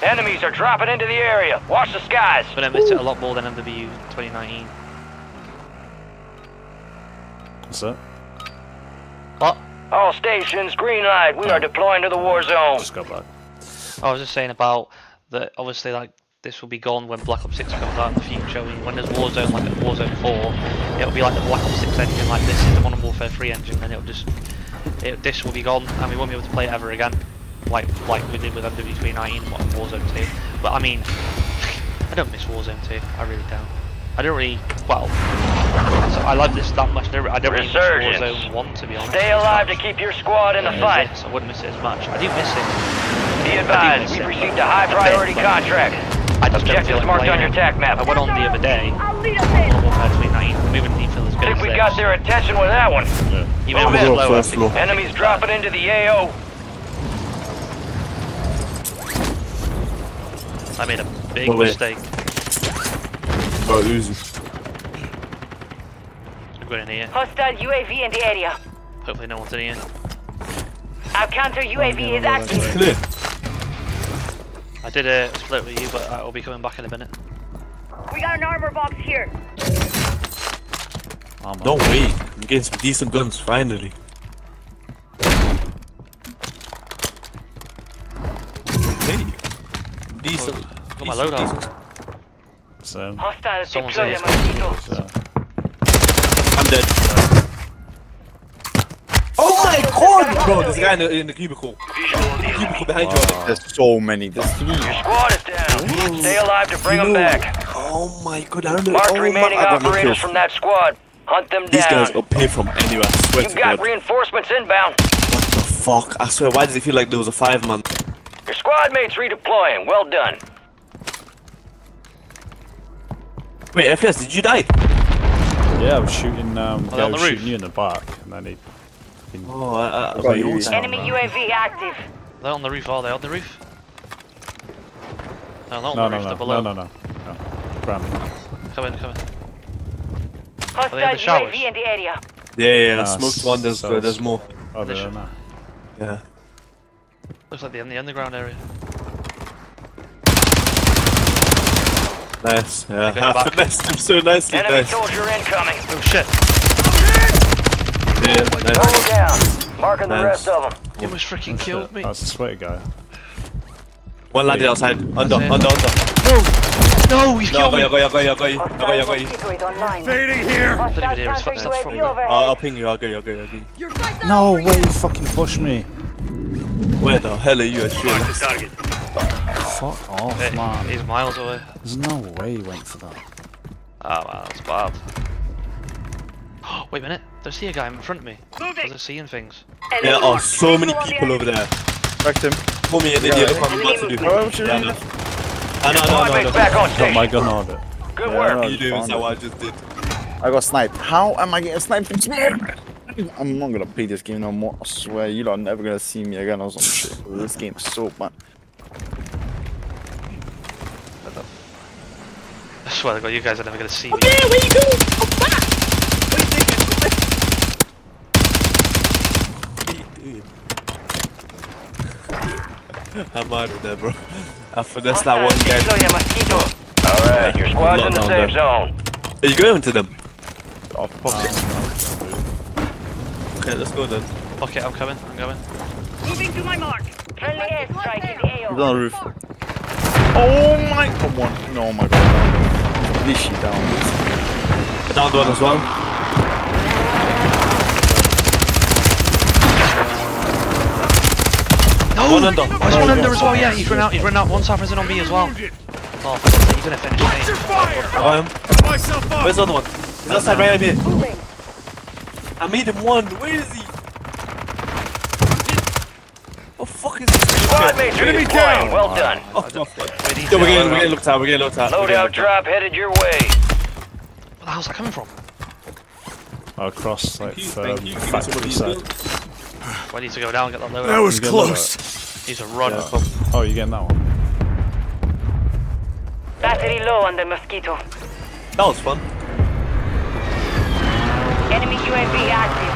Enemies are dropping into the area. Watch the skies. But I'm gonna miss it a lot more than MW 2019. What's that? What? All stations, green light. We are deploying to the war zone. Just got back. I was just saying about that. Obviously, like this will be gone when Black Ops 6 comes out in the future. I mean, when there's Warzone, like at Warzone 4, it'll be like the Black Ops 6 engine, like this is the Modern Warfare 3 engine. Then it'll just it, this will be gone, and we won't be able to play it ever again, like like we did with MW 2019 and Warzone 2. But I mean, I don't miss Warzone 2. I really don't. I don't really. Well, I love this that much. I don't, I don't really miss Warzone 1 to be honest. Stay alive to keep your squad in the fight. this, I wouldn't miss it as much. I do miss it. Be advised, we've received a high priority contract. I just don't feel Objectives like marked on your it. tac map. I went on the other day. I'll lead us in. Modern Warfare 2019. The movement didn't feel as I think we this. got their attention with that one. Even Oh, if it's we're on slow, I first floor. Enemies dropping into the AO. I made a big wait. Mistake. Oh, easy. I'm going in here. Hostile UAV in the area. Hopefully no one's in here. Our counter UAV oh, is no, active. that's Clear. I did a split with you, but I'll be coming back in a minute. We got an armor box here. Armor. No way. I'm getting some decent guns, finally. Hey. Decent. Oh, got my decent, loadout. Decent. So, Hostiles Someone's deploy a mosquito. so I'm dead. Oh my god! Bro, there's a guy in the, in the cubicle. Cubicle behind you. There's so many. There's three. Your squad is down. Stay alive to bring them No. back. Oh my god, I don't know. Mark oh the my, remaining I got no operators from that squad. Hunt them These down. guys will pay from anywhere, I swear You to got god. reinforcements inbound. What the fuck? I swear, why does it feel like there was a five man? Your squad mates redeploying. Well done. Wait, FPS, did you die? yeah, I was shooting. Um, they yeah, I the was roof? shooting you in the back, and then he. Oh, I, I, I got you you. also- Enemy UAV active. They're on the roof, are they? On the roof? No, not on No, the no, roof, no, they're below. no, no, no, no. Grant. Come in, come in. Hostile the showers? UAV in the area. Yeah, yeah, yeah. Ah, smoked one, there's, so uh, there's more. Oh, They there, no. Yeah. Looks like they're in the underground area. Nice, yeah. They go I back. finessed him so nicely, Enemy nice. soldier incoming. Oh shit! Yeah, Throw nice. down. Marking the rest of them. He almost freaking That's killed it. me. That's a sweaty guy. One landed outside. Under, it. under, under. No, No, he's No, I killed got you, I me! got you, I got you, I got you. I got you, I got you. mosquito is online. Fading here! I didn't Hostile even hear his counter footsteps from UAV me. overhead. I'll, I'll ping you, I'll get you, I'll get you, I'll get you. No way! You fucking pushed me. Where the hell are you, Australia? Fuck off, Hey, man. he's miles away. There's no way he went for that. Oh man, that's bad. Wait a minute, there's here a guy in front of me. I was seeing things. There are so many people over there. Wrecked him. Pull me an idiot, what I'm about to do. Oh, shoot Yeah, him. no. Ah, no, no, Squad no, mates no. back on Got my station. gun on it. Good Yeah, work. no, You do, found is it. I just did? I got sniped. How am I getting sniped from smoke? I'm not gonna play this game no more. I swear, you lot are never gonna see me again or some shit. This game is so fun. I swear to God, you guys are never gonna see me. Yeah, where you going? I'm out of there, bro. I finessed that one guy. Deploy a mosquito. Alright, your squad's Lot in the down safe zone. Are you going to them? Oh, fuck it. Okay, let's go then. Okay, I'm coming. I'm coming. Moving to my mark. Friendly airstrike in the He's AO. on the roof. Oh my! Come on! No, oh my god! This shit down. Down the one as well. No! One under. Oh, there's one under as well. Yeah, he's run out. He's run out. One Saffron's in on me as well. Oh, for God's sake, you're gonna finish me. I got him. Myself up! Where's the other one? He's outside right here. I made him one. Where is he? What the fuck is this? Squad mates are Enemy deploying. down. Well done. Oh, oh, fuck. Wait, Yo, we're getting, we're getting looked at. We're getting looked at. we're Loadout drop headed your way. Where the hell's that coming from? Oh, across like you, from you. Give factory side. Well, I need to go down and get that load That was close. He's a run. Yeah. Oh, you getting that one? Battery low on the mosquito. That was fun. Enemy UAV active.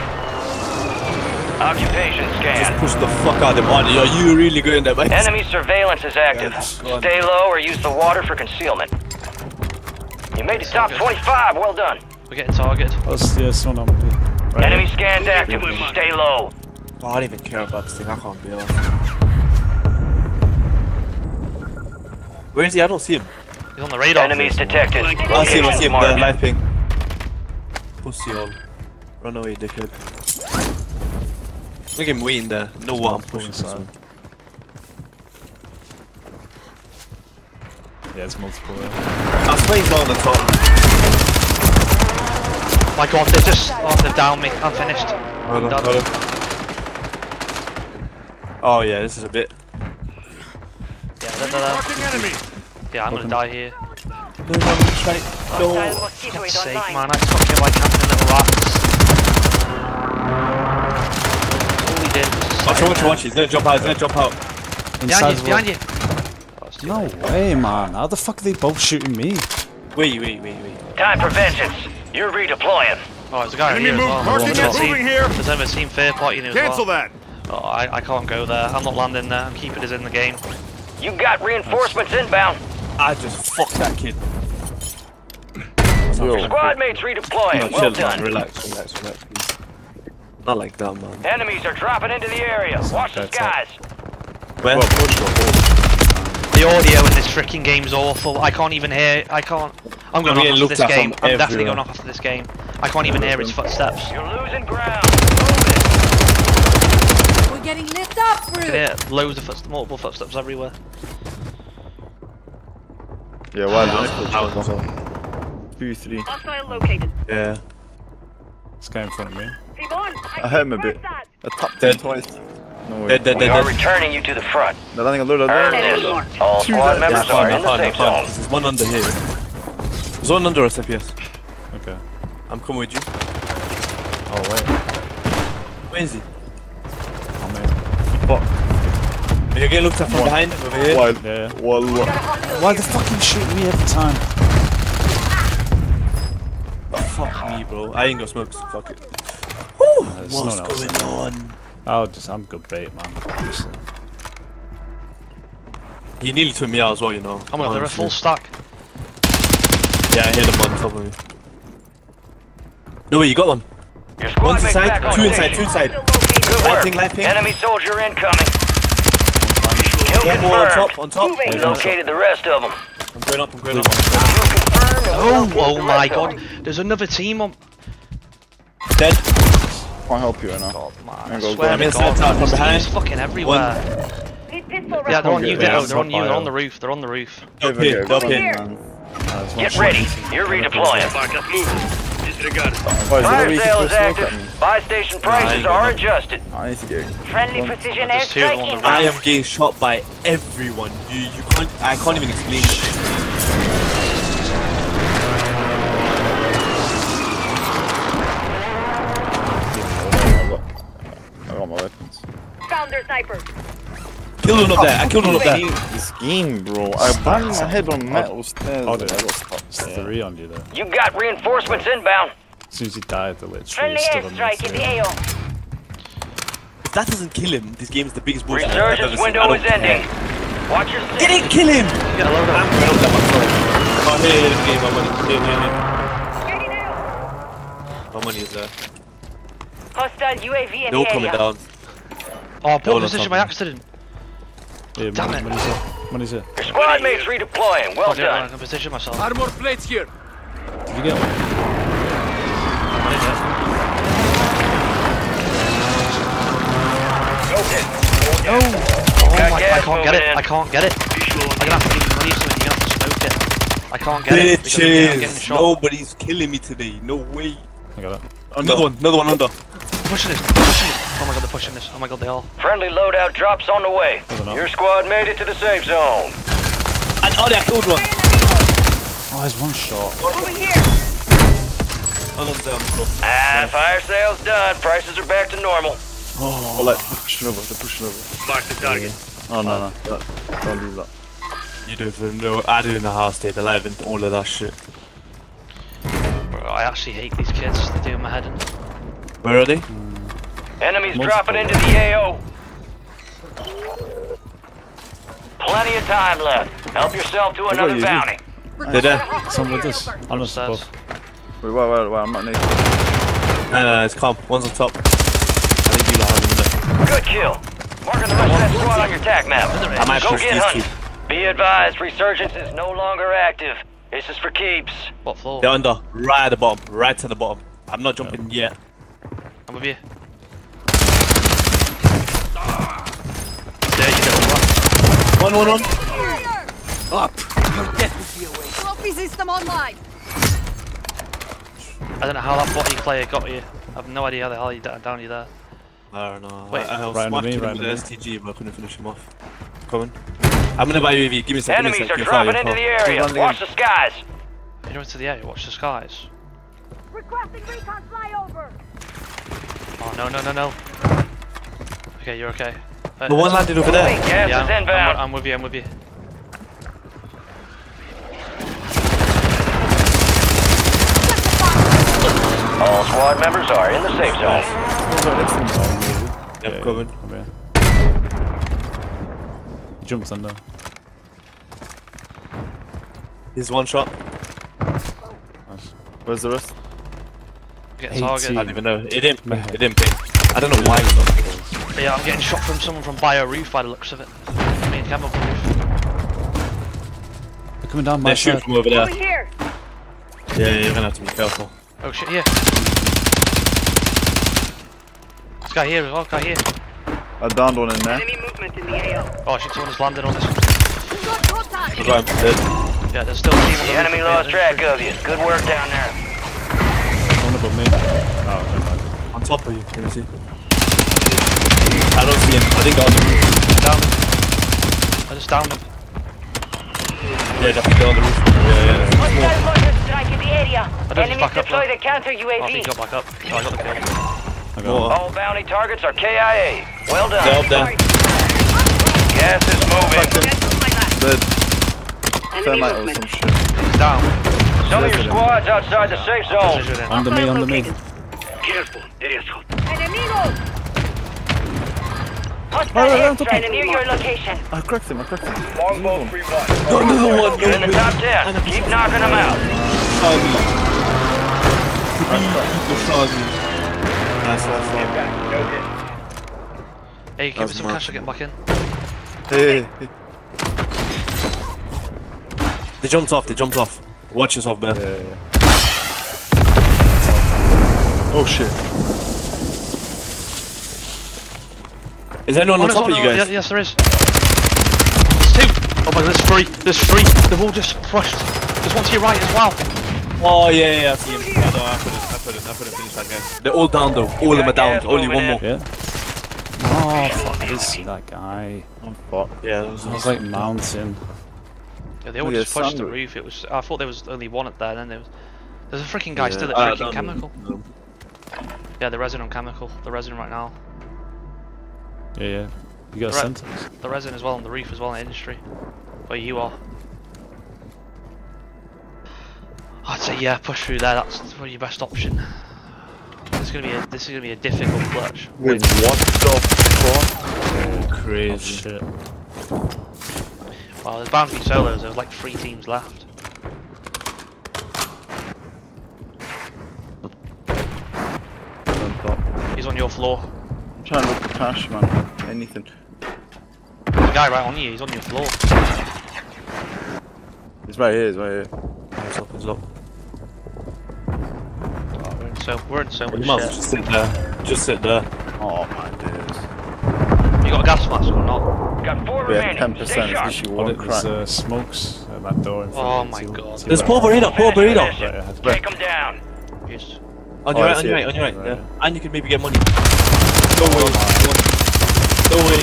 Occupation scan. Just push the fuck out of them. Oh, yo, you really good in that, mate. Enemy surveillance is active. Yes, go on. Stay low or use the water for concealment. You made the top 25. Well done. We're getting targeted. Oh, it's, yeah, someone on me. Right Enemy here. scans active. Stay low. Oh, I don't even care about this thing. I can't be off. Where is he? I don't see him. He's on the radar. Enemies detected. I see him. I see him. The Marked. live ping. Pussy on. Run away, dickhead. Look at him waiting there. No what I'm pushing this Yeah, it's multiple. Yeah. I was playing on the top. My God, they've just oh, they've downed me. I'm finished. Hold on, Done. hold on. Oh yeah, this is a bit. Yeah, they're, they're, enemy! yeah, I'm gonna die here. No, no, try. Hostile No. mosquito God's is sake, online. man, I fucking like camping little rats. He did was just Watch, watch, watch. He's gonna jump out. He's gonna jump out. behind Inside you, as behind you. Oh, it's too No way, man. How the fuck are they both shooting me? Wait, wait, wait, wait. Time for vengeance. You're redeploying. Oh, there's a guy Enemy here as well. marking There's it, team- moving here. There's another team fair party in as Cancel well. that! Oh, I, I can't go there. I'm not landing there. I'm keeping us in the game. You got reinforcements inbound. I just fucked that kid. Yo, Squad mates redeploying. No, Well chill, done. man. Relax, relax, relax, please. Not like that, man. Enemies are dropping into the area. Watch the That's skies. Where? The audio in this freaking game's awful. I can't even hear. I can't. I'm going I'm off after this game. I'm definitely going off after this game. I can't even hear his footsteps. You're losing ground. Move. We're getting lit up, I can Rude. hear loads of footsteps, multiple footsteps everywhere. Yeah, why not? Two, three. Hostile located. Yeah. This guy in front of me. I hurt him a bit. I tapped him twice. No way. Dead, dead, We dead, are dead. returning you to the front. They're landing a load of Earn them. All squad members Yeah, are in the fine, safe zone. There's one under here. There's one under us, FPS. Okay. I'm coming with you. Oh, wait. Where is he? Oh, I'm in. Fuck. You're getting looked at from behind, over here. Wild. Yeah. Wallah. Why they fucking shoot me every time? Fuck me, bro. I ain't gonna smoke, fuck it. There's What's no one else. going on? I'll just, I'm good bait, man. Honestly. He nearly took me out as well, you know. I'm over a honestly. full stack. Yeah, I hit him on top of me. No way, you got one. Your squad One's inside, back on two inside, two inside. Good work. Lighting, lighting. Enemy soldier incoming. Kill One more on top, on top. We located the rest of them. I'm going up, I'm going up. Kill confirmed. Oh, oh my god. There's another team on. Dead. Can't help you right now. Oh, God, man. I I'm swear go to inside God, town from behind. team's fucking everywhere. Yeah, they're on you, Yeah, Ditto. I'm They're on you. They're on the roof. They're on the roof. Up here, up here. Get ready. You're redeploying. Oh, is there Fire sale is throw smoke at active. Buy station prices I are know. adjusted. I need to get. Friendly precision There's two airstrike on the inbound. I am getting shot by everyone. You, you can't, I can't even explain sniper. Killed one up there. I killed one up there. This game, bro. I banged my head on metal stairs. Oh, I got stuck There's three on you there. You got reinforcements inbound. As soon as he died, the literally Friendly stood on airstrike in the the AO. If that doesn't kill him, this game is the biggest bullshit I've ever Resurgence seen. I window is ending. Watch your It six. didn't kill him! Get a load of I'm going up there myself. Oh, here, here, here, my money. Here, here, here. My money is there. Hostile UAV in They're all the coming area. down. Oh, Hold poor position Tom. by accident. Yeah, Damn money, it. money's here. Money's here. Your squad mates redeploying. Well Oh, yeah, I done. can position myself. Armor plates here. Did you get one? I did it. Okay. Oh Got my, I can't get it. in. I can't get it. I'm gonna have to give you money so you're gonna have to smoke it. I can't get it because I'm I'm Bitches! shot. Nobody's killing me today. No way. I got it. Another one. Another one under. Pushing it, pushing it. Oh my god, they're pushing this. Oh my god, they are. Friendly loadout drops on the way. Your squad made it to the safe zone. And oh, I killed one. Oh, there's one shot. Over here. Another's down. bro. Ah, fire sales done. Prices are back to normal. Oh, like, they're pushing over, they're pushing over. Mark the target. Oh, no, no. That, don't do that. You don't even know. I do in the house, stayed alive and all of that shit. Bro, I actually hate these kids. They're doing my head in. Where are they? Enemies Multiple. dropping into the AO. Plenty of time left. Help yourself to another you, bounty. They're uh, there. Some with us. On us Upstairs. above. Wait, wait, wait, wait, I'm not needed. No, no, no, it's calm. One's on top. I think you lot have. Good kill. Marking the rest of that squad on your tac map. I might Go get these hunting. Be advised, resurgence is no longer active. This is for keeps. What floor? They're under. Right at the bottom. Right to the bottom. I'm not jumping yet. I'm with you. There you go. One, one, one. Trophy system online. I don't know how that body player got you. I have no idea how the hell he d- down you there. I don't know. Wait. I, I was Right under smacking me, him with the STG, but I couldn't finish him off. Coming. I'm gonna buy UAV. Give me a second. Enemies give are me a second. dropping into the area. Run the Watch the skies. You're into the air. Watch the skies. Requesting recon flyover. Oh no no no no. Okay, you're okay. The one landed over there. Gas yeah, is I'm, inbound. I'm with you. I'm with you. All squad members are in the safe zone. Yep, coming. Come here. He jumps under. Here's one shot. Nice. Where's the rest? Getting targeted. I don't even know. It didn't. It didn't pick. I don't know why. He's not. Yeah, I'm getting shot from someone from Bio Roof by the looks of it. I mean, chemical roof. They're coming down my They're shooting from over there. Over here. Yeah, yeah, you're gonna have to be careful. Oh shit, here. This guy here as well, guy here. I downed one in there. Enemy movement in the AO. Oh shit, someone's landed on this. Got contact. Dead. Yeah, there's still a team The the enemy lost of track of you. Good work down there. One above me. Oh, never mind. On top of you. Let me see. I don't see him. I think on him. Down him. I just downed him. Yeah, definitely on the roof. Yeah, yeah. Hostile mortar er strike in the area. I don't Enemies back up, deploy though. the counter Oh, he UAV. got back up. Oh, I got the kill. I got All bounty targets are KIA. Well They're done. up there. Gas is moving. Dead. Enemy Thermite or some shit. He's down. Some of your squads outside the safe zone. Under me, under me. Careful. Area's hot. Enemigo. Hostile yeah, on top airstrike of- near your location. I cracked him, I cracked him. Longbow 3-1. Got another one. You're in the top 10. Keep knocking them out. Nice, nice, nice. Hey, give me some cash to get back in. Hey, hey, hey. They jumped off. They jumped off. Watch yourself, man. Yeah, yeah. Oh shit. Is anyone on Oh, top of you guys? yeah, yes, there is. There's two. Oh my god, there's three. There's three. They've all just crushed. There's one to your right as well. Oh yeah, yeah, yeah, I see him. Yeah, no, I couldn't, I couldn't, I couldn't finish that guy. They're all down though. All of them are down. Only one more. Yeah. Oh, fuck. this. see that guy. Oh fuck. Yeah, that was I was like mountain. Yeah, they all just pushed the roof. It was. I thought there was only one up there. Then there was. There's a freaking guy still at Uh, freaking no, no, chemical. no. Yeah, the resin on chemical. The resin right now. Yeah, yeah. You got a sentence. The resin as well on the reef as well in industry. Where you are. I'd say yeah, push through there. That's probably your best option. This is gonna be a this is gonna be a difficult clutch. Wait, what the fuck? Oh, Crazy. shit. Well, there's bound to be solos. There's like three teams left. He's on your floor. I'm trying to look for cash, man. Anything. The guy right on you. He's on your floor. It's right here, it's right here. Hands up, hands up. Oh, we're in so we're in so much might as well shit. just sit there. Just sit there. Oh my days. You got a gas mask or not? Got four We have remaining. 10%, Stay it's sharp. literally What one it crack. there's uh, smokes at that door in front Oh of you. my See- God. see There's that? poor burrito, poor burrito. Right ahead. Take him down. Yes. On Oh, your I right, on your right, on your right. Right. Yeah. And you can maybe get money. No way. No way.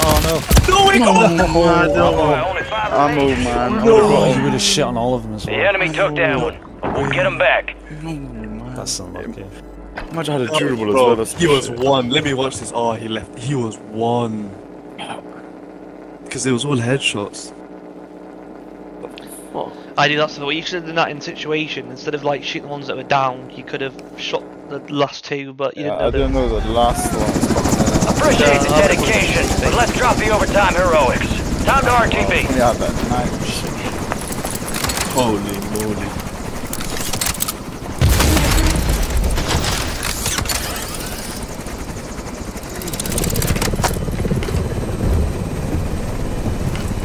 Oh no! No way, oh, come on. Oh, only five I'm remaining. old, man. I'm Oh, old. you would have shit on all of them as well. The enemy took that one. We'll get them back. That's unlucky. Imagine how the durable as well. that's he was one. Let me watch this. Oh, he left. He was one. Because it was all headshots. What? I do that's what you should have done that in situation instead of like shooting the ones that were down. You could have shot the last two, but you Yeah, I didn't didn't know. know the last one was Appreciate the Yeah, I'll- dedication, but let's drop the overtime heroics. Time to RTB. in. Oh, yeah, that night shit. Holy moly.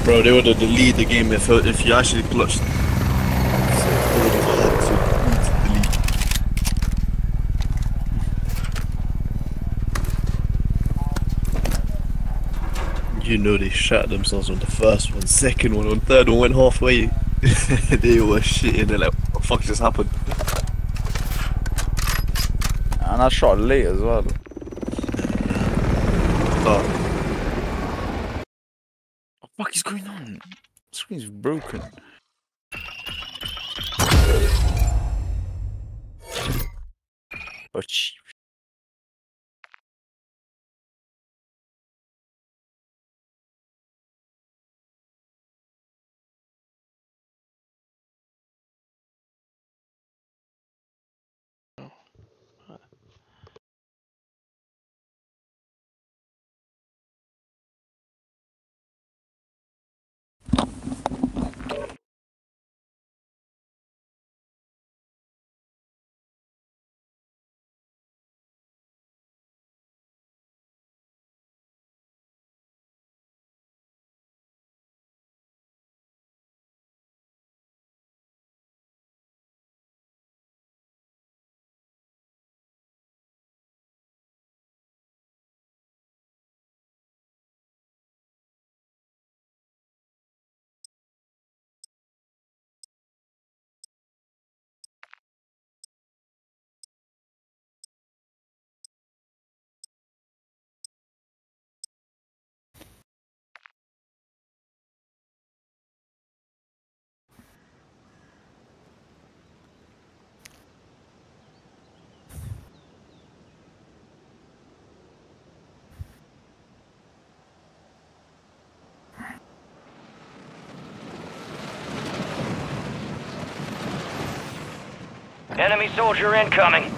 Bro, they would have deleted the game if if you actually clutched. You know they shot themselves on the first one, second one, on third one went halfway. they were shitting. They're like, what the fuck just happened? And I shot late as well. Oh, What the fuck is going on? The screen's broken. Oh, gee. Enemy soldier incoming.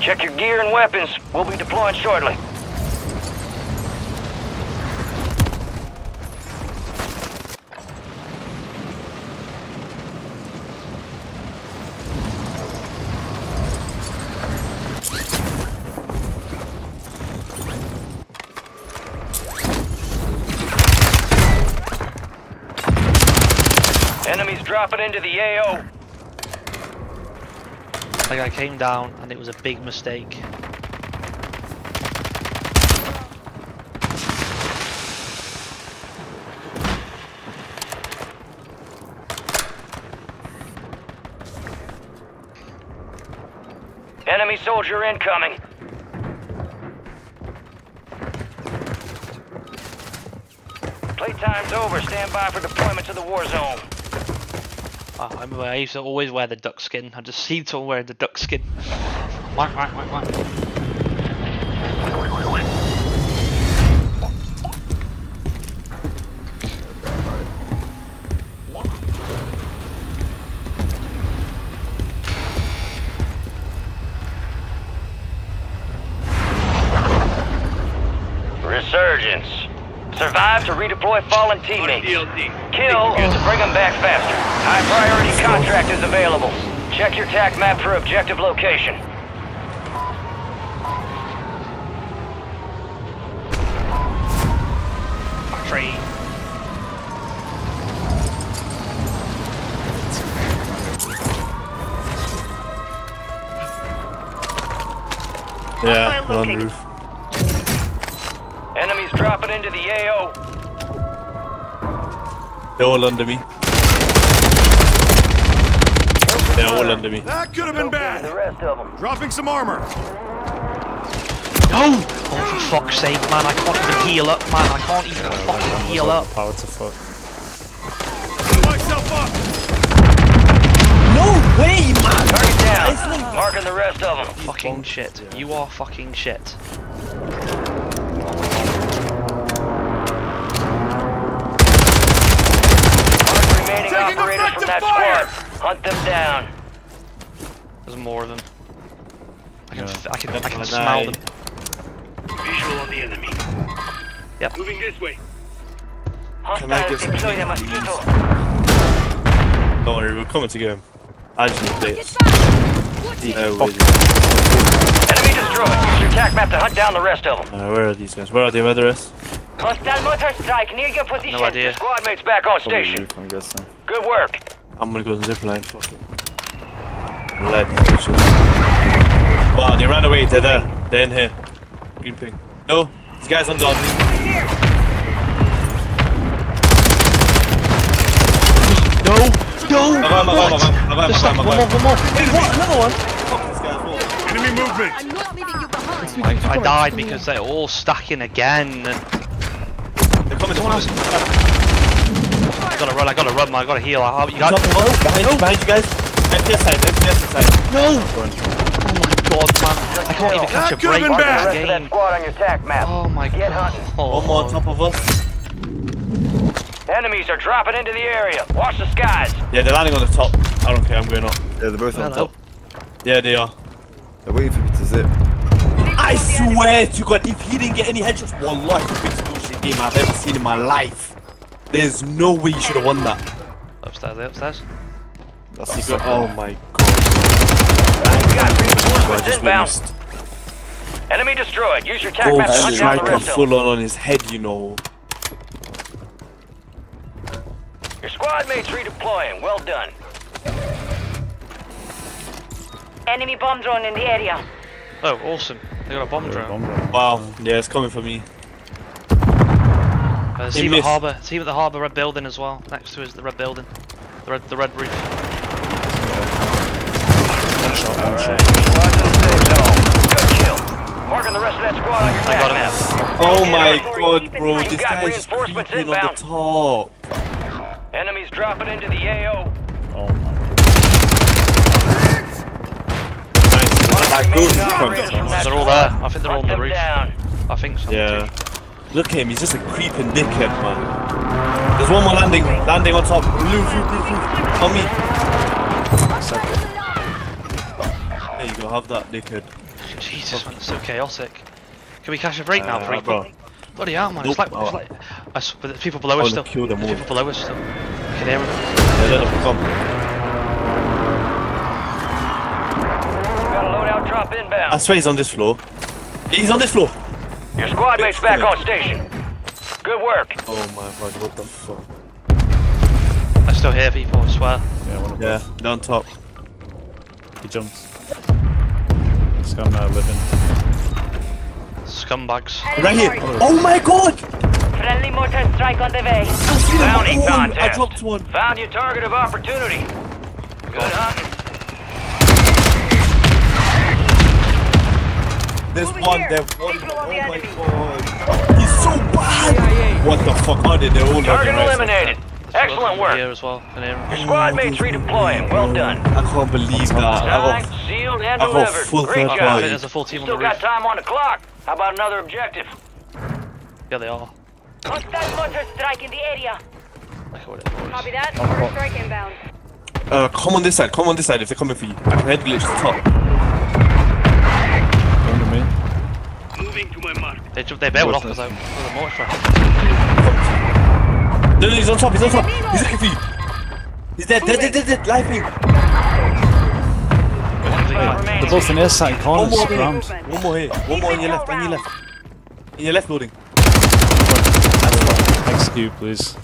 Check your gear and weapons. We'll be deploying shortly. Enemies dropping into the AO. Like I came down and it was a big mistake. Enemy soldier incoming. Playtime's over. Stand by for deployment to the war zone. I, remember I used to always wear the duck skin. I just seen someone wearing the duck skin. Whack, whack, whack, whack. Resurgence. Survive to redeploy fallen teammates. Kill to bring them back faster. High priority contract is available. Check your TAC map for objective location. Tree. Yeah, on roof. They're all under me. They're all under me. That could have been The bad. rest of them. Dropping some armor. No! Oh, for fuck's sake, man, I can't even heal up, man. I can't even fucking heal up. Power to fuck. Myself up. No way, man! Target down. Marking the rest of them. Fucking shit. You are fucking shit. That fire. squad. Hunt them down. There's more of them. I can, Yeah. f- I can, I can smell them. Visual on the enemy. Yep. Moving this way. Can I get Hostiles some deploy mosquito. Don't worry, we're coming to get him. I just need plates. Uh, where, Enemy destroyed. Use your TAC map to hunt down the rest of them. uh, where are these guys? Where are they? Where are the rest? Hostile motor strike near your position. No idea. Squad mates back on Probably station. roof, Good work. I'm gonna go to zip line. Fuck it. Let bitches. Wow, they ran away. They're there. They're in here. Green ping. No, these guys on guard. No! No! I've Just got him, like, I've one more, one more! Wait, what? Another one? Fuck this guy as. Enemy movement. I'm not leaving you behind. I, I died because they're all stacking again. They're coming. Someone else. I gotta run, I gotta run, man, I gotta heal. I, you got, Top of us, behind you, behind you guys. FPS side, FPS side. no! Oh my god, man. I can't even catch a break been in bad. Rest this of that squad on your TAC map. Oh my Get god. One more on top of us. Enemies are dropping into the area. Watch the skies. Yeah, they're landing on the top. I don't care, I'm going up. Yeah, they're both on top. Yeah, they are. They're waiting for me to zip. I swear to God, if he didn't get any headshots, wallahi, the biggest bullshit game I've ever seen in my life. There's no way you should have won that. Upstairs, they upstairs. That's He the got, second oh one. my god. Got I just inbound. Enemy destroyed. Use your TAC Oh, map to hunt down the striker rest full on on his head, you know. Your squad mates redeploying. Well done. Enemy bomb drone in the area. Oh, awesome. They got a bomb drone. Bomb drone. Wow, yeah, it's coming for me. Uh, He team at missed. harbour. Team at the harbour red building as well. Next to is the red building. The red, the red roof. One shot, one shot. Squad to the safe zone. Good kill. Marking the rest of that squad on your I got him. Oh my god, bro, this got is just creeping on the top. Enemies dropping into the AO. Oh my. Nice. Like, good. Operators They're all there. I think they're all on the roof. I think so. Yeah. Look at him, he's just a creeping dickhead, man. There's one more landing, landing on top. Roof, roof, roof, roof. On me. There you go, have that, dickhead. Jesus, man, it's so chaotic. Can we catch a break now, Uh, bro. Bloody hell, man. Nope. It's like, it's Oh. like I s- but there's people below us still. kill them all. people below us still. I can hear them. Yeah, let them come. Got a loadout drop inbound. I swear he's on this floor. He's on this floor. Your squad mates back on station. Good work. Oh my god, what the fuck? I still hear people, I swear. Yeah, one of Yeah, down top. He jumped. This guy now uh, living. Scumbags. Right here. Oh my god! Friendly mortar strike on the way. Oh I see them Bounty all. I dropped one. Found your target of opportunity. Good oh. hunting. There's Over one, here. there's one. Oh the my enemy. god. He's so bad. What the fuck are they? They're all Target eliminated. Excellent work. Here as well. Can hear 'em. Your squad mates redeploying. Well done. I can't believe that. I Signed, got sealed, and I delivered. full Great job. think party. there's a full team on Still the got time on the clock. How about another objective? Yeah, they are. Hostile mortar strike in the area. Look at what it is. Copy that. Mortar strike inbound. Uh, come on this side, come on this side if they're coming for you. I can head glitch the top. Under me. Moving to my mark. They ju- they bailed off because I with a mortar. No, no, he's on top, he's on top. He's looking for you. He's dead, dead, dead, dead, dead. Live me. They're both in here, sat in One more here. One more here. One more on your left, on your left. In your left building. Execute, please.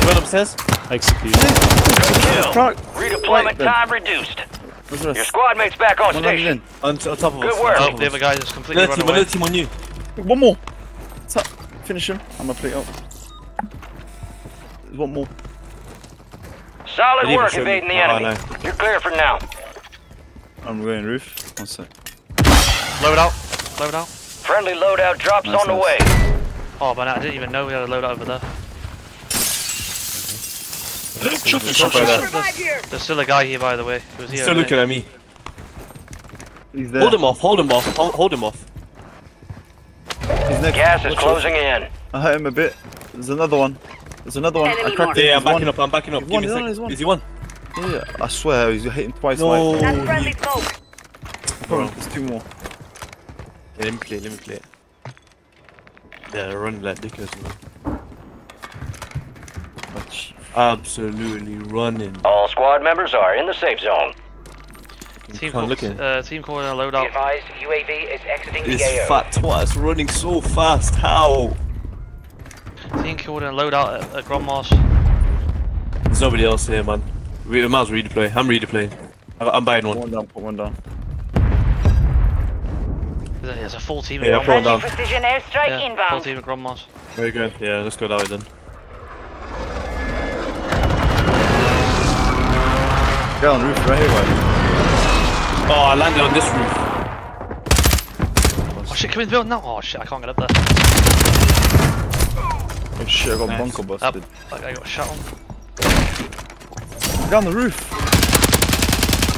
You went upstairs? Execute. Kill. Redeployment time reduced. What's the Your rest? squad mates back on One hundred station. in. On, on top of us. Good work. on top Oh, of the other guy just completely Another run team, away. another team on you. One more. What's up? Finish him. I'm gonna play it out. There's one more. Solid Didn't work show me. evading the Oh, enemy. no. You're clear for now. I'm going roof. One sec. Load out. Load out. Friendly loadout drops Nice, on the way. Oh, but I didn't even know we had a loadout over there. Shut the shop right there. There's, there's still a guy here, by the way. Who's here? Still looking at me. He's there. Hold him off, hold him off, hold, hold him off. He's next. Gas is closing in. I hit him a bit. There's another one. There's another one. I Enemy cracked marked. it. Yeah, I'm backing one. up, I'm backing up. He's Give me a one, sec. he's one. Is he one? Yeah, yeah, I swear he's hitting twice. No. Mike. That's friendly smoke. Bro, there's two more. Yeah, let me play, let me play. Yeah, they're running like dickheads, man. Watch. Absolutely running. All squad members are in the safe zone. Team Can't look at uh, team called in a loadout. advised, UAV is exiting This fat twat's running so fast. How? Team called in a loadout at, at Grandma's. There's nobody else here, man. We might as well redeploy. I'm redeploying. I- I'm buying Put one. one down. Put one down. There's a, full team Yeah, at throw Grandma's. down. Precision airstrike Yeah, full inbound. team at Grandma's. Very good. Yeah, let's go that way then. Get on roof right here, Mike. Oh, I landed on this roof. Oh shit, come in the building now. Oh shit, I can't get up there. Oh shit, I got Nice. bunker Up. busted. Like I got shot on. Get on the roof.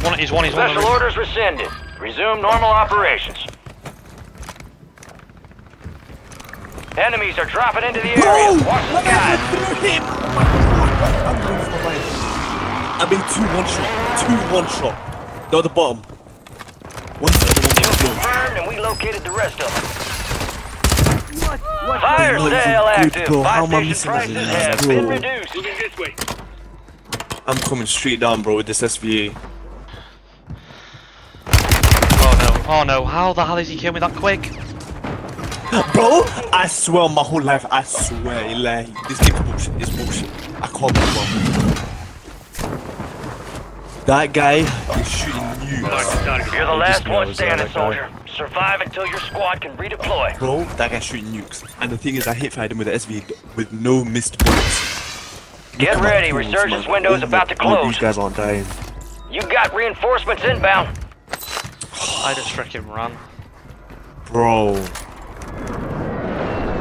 One, he's one, he's one. on the Special orders rescinded. Resume normal operations. Enemies are dropping into the area. Watch the skies. I made two one shot. Two one shot. They're at the bottom. One side, one Kill side. confirmed, and we located the rest of them. Fire Not even sale good, active. bro. How Buy am I station missing prices this? have Bro. been reduced. I'm coming straight down, bro, with this SVA. Oh no, oh no, how the hell is he killing me that quick? Bro, I swear my whole life, I swear, like, this game's bullshit, it's bullshit. I can't be wrong. That guy is shooting you. You're the last one standing, that guy. soldier. Survive until your squad can redeploy. Bro, that guy's shooting nukes. And the thing is, I hit fired him with an SV with no missed bullets. Get Look at my ready, kills, resurgence man. window is Oh about to my God, close. These guys aren't dying. You got reinforcements inbound. I just freaking ran. Bro.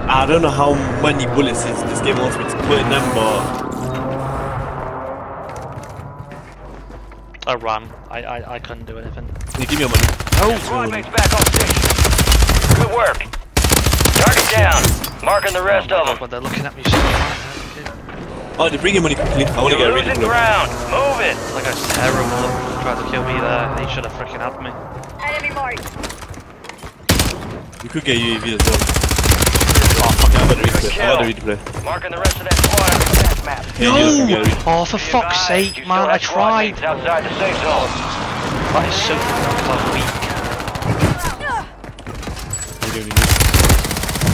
I don't know how many bullets this, this game wants me to put in them, but I ran. I, I, I couldn't do anything. can you give me your money? Squad mates back on station. Good work. Target down. Marking the oh rest of them. But they're looking at me. so- Oh, they bring your money quickly. I want to get rid of them. ground. Move it. That guy's terrible. Tried to kill me there. He should have freaking had me. Enemy marked. You could get UAV as well. Oh, fuck I'm gonna replay. I'm gonna replay. Marking the rest of that squad on your attack map. Yeah, you can get replay. Oh, for fuck's sake, you man! I tried. mates outside the safe zone. That is so fucking weak.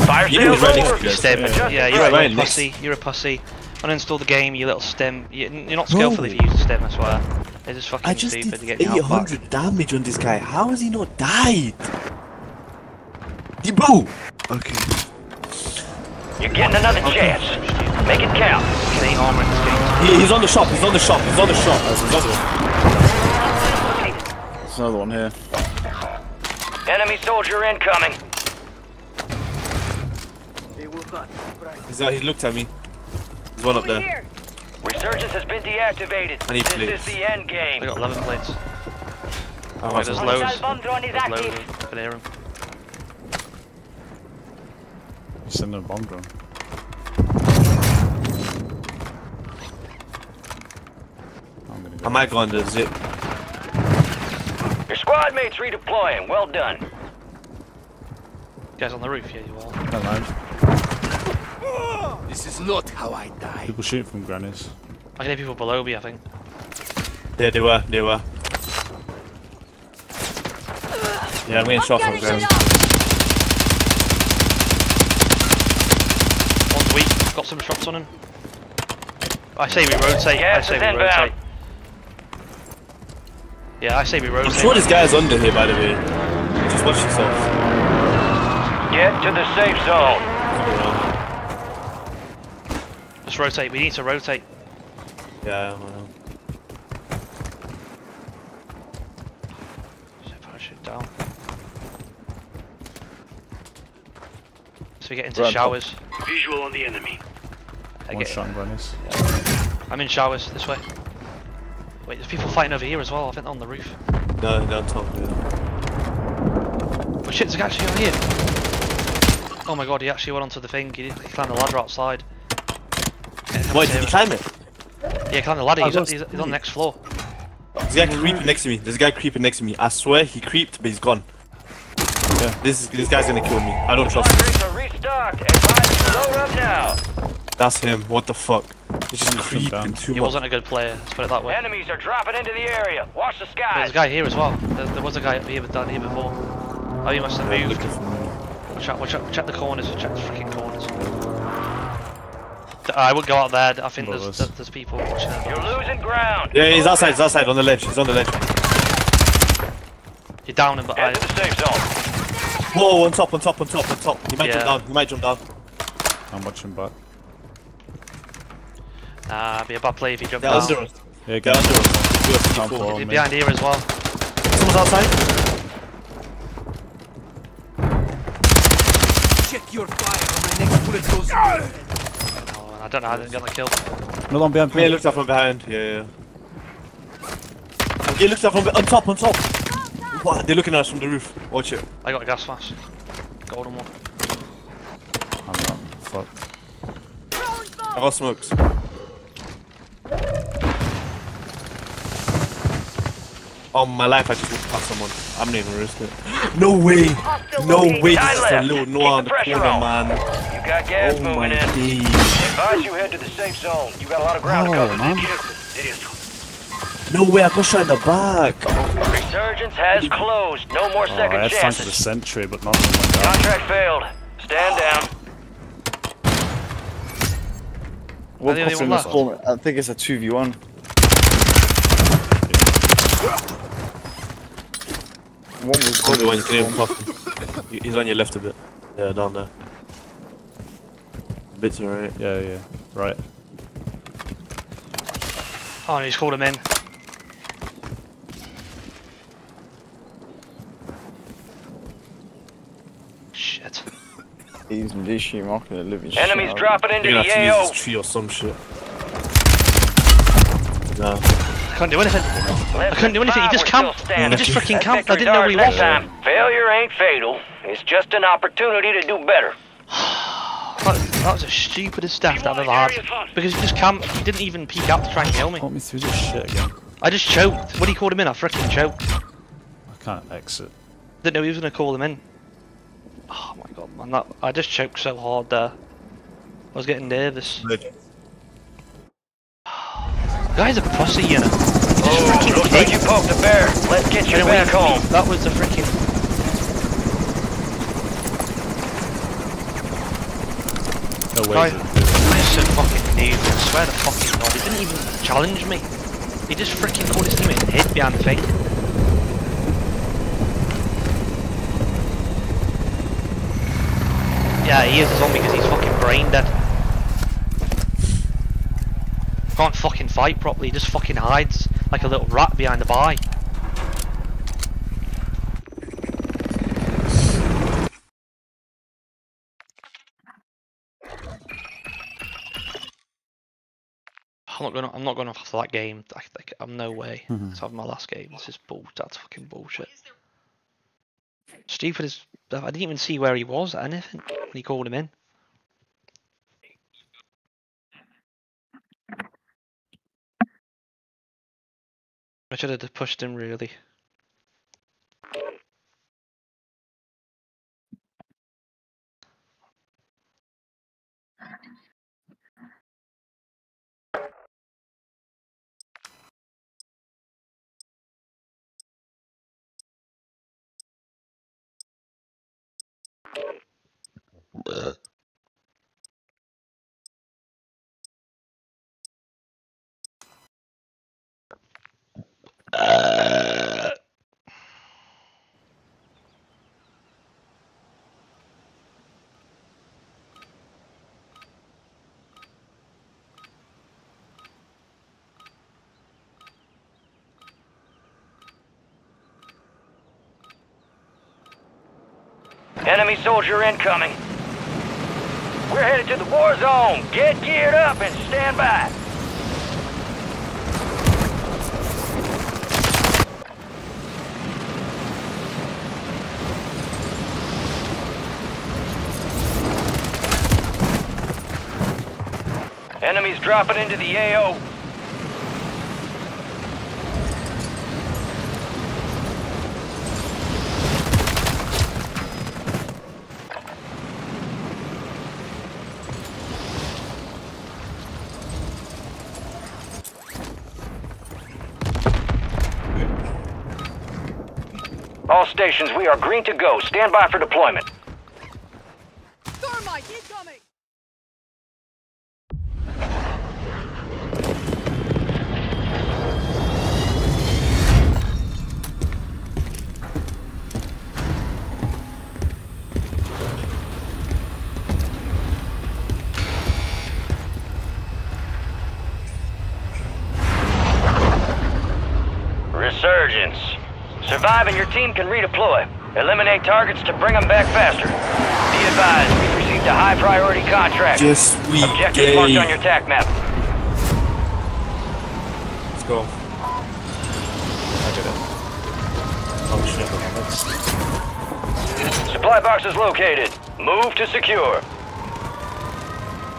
Fire You know sales he's right next over. to you guys. Stem. Adjusting Yeah, you're price. a Right little next. pussy. You're a pussy. Uninstall the game, you little stem. You- You're not skillful if you use a stem, I swear. It's just fucking I just stupid to did get your health back. 800 damage on this guy. How has he not died? Debo! Okay. You're getting another chance. Make it count. Fucking eight armor in. He, he's on the shop, he's on the shop, he's on the shop. He's on the There's another one here. Enemy soldier incoming. he's, uh, he looked at me. There's one up there. Resurgence has been deactivated. I need this plates. is the end I game. got 11 plates. I Oh, might there's loads. Hostile bomb drone is There's loads. active. I can hear 'em. He's sending a bomb drone. I'm gonna go. I might go under zip. Your squad mates redeploying. Well done. Guys on the roof, yeah, you are. Never mind. This is not how I die. People shoot from grannies. I can hear people below me, I think. Yeah, they were, they were. Yeah, I'm getting shot from ground. One's weak, got some shots on him. I say we rotate, I Gas say we inbound. rotate. Yeah, I say we rotate. I'm rotate. sure this guy's under here, by the way. Just watch yourself. Get to the safe zone. Come around. Just rotate, we need to rotate. Yeah, I know. Parachute down. So we get into Run, showers. Visual on the enemy. I One get- shot on grannies. I'm in showers, this way. Wait, there's people fighting over here as well, I think they're on the roof. No, down top, yeah. Oh shit, there's a actually on here! Oh my god, he actually went onto the thing, he, he climbed the ladder outside. Yeah, Wait, did he climb it? Yeah, he climbed the ladder, oh, he's, was- he's, he's on the next floor. There's a guy creeping next to me. There's a guy creeping next to me. I swear he creeped, but he's gone. Yeah. This is, this guy's gonna kill me. I don't trust him. Load up now. That's him. What the fuck? He's just creeping down. too He much. wasn't a good player, let's put it that way. Enemies are dropping into the area. Watch the There's skies. a guy here as well. There, there was a guy up here, but down here before. Oh, he must have Yeah, moved. looking for me. Watch out, watch out, check the corners, check the freaking corners. I would go out there, I think What there's, there's, there's people watching it. You're losing ground. Yeah, he's outside. He's outside on the ledge. He's on the ledge. You're down him, but I, Head to the safe zone. Whoa! On top! On top! On top! On top! He might Yeah. jump down. He might jump down. I'm watching back. nah, it'd be a bad play if he jumped They're down. under us. Yeah, They're get under us. Two of Can't people. fall. He's behind here as well. Someone's outside. Check your fire. My next bullet goes. Oh, I don't know how they didn't get the kill. Another one behind Yeah, me. looked at from behind. Yeah, yeah. Yeah, looked at from be- on top. On top. What? They're looking at us from the roof. Watch it. I got a gas flash. Golden one. I'm not. Fuck. I got smokes. On oh, my life, I just walked past someone. I'm not even risk it. No way! No way! This is a little left. noir on the the corner, on. man. You got gas Oh my moving in. days. Advise you head to the safe zone. You got a lot of ground to Oh, cover. man. No way! I got shot in the back. Resurgence has closed. No more Oh, I second had fun for the chances. sentry, but not for my gun. Contract failed. Stand down. One the only person in one this left? home. I think it's a 2v1. One was Only one you can hear him He's on your left a bit. Yeah, down there. Bits alright. Yeah, yeah. Right. Oh, and he's called him in. Shit. He's literally marking the living shit Enemies out dropping into You're the gonna have to use AO. this tree or some shit. Nah. I couldn't do anything. I couldn't do anything. He just camped. He just freaking camped. I didn't know where he was. Time. Failure ain't fatal. It's just an opportunity to do better. That, that was the stupidest death I've ever had. Because he just camped. He didn't even peek out to try and kill me. Put me through this shit again. I just choked. When he called him in, I freaking choked. I can't exit. Didn't know he was gonna call him in. Oh my god, man! That I just choked so hard there. I was getting nervous. Guy's a pussy, you know. He just Oh, freaking looks like you poked the bear. Let's get you Anyway, back home. That was the freaking. No way. Guy, is so fucking noob. I swear to fucking god, he didn't even challenge me. He just freaking called his teammate and hid behind the thing. Yeah, he is a zombie because he's fucking brain dead. Can't fucking fight properly, he just fucking hides like a little rat behind the bar. I'm not gonna. I'm not gonna after that game. I, like, I'm no way. Mhm. To have my last game. This is bull. That's fucking bullshit. Stupid as. I didn't even see where he was. or Anything when he called him in. I should have pushed him really. Uh. Enemy soldier incoming. We're headed to the war zone. Get geared up and stand by. Enemies dropping into the AO. All stations, we are green to go. Stand by for deployment. Thermite incoming! Resurgence. Survive and your team can redeploy. Eliminate targets to bring them back faster. Be advised, we've received a high priority contract. Just we Objective marked on your TAC map. Let's go. I get it. Oh shit. Supply box is located. Move to secure.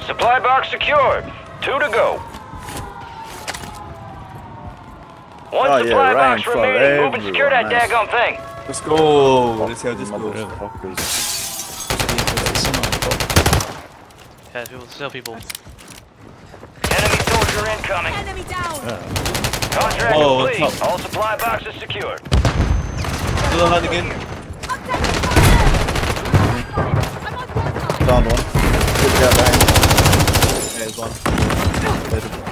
Supply box secured. Two to go. One Oh, yeah, supply right box in front of remaining. Move and secure that everyone, daggone thing. Let's go. Let's see how this goes. Motherfuckers. Yeah, people, still people. Enemy soldier incoming. Enemy down! Contract Whoa, complete. what's? All supply boxes secured. Do the again. I'm taking fire! I'm on one side! Down one. Good guy behind. There's one.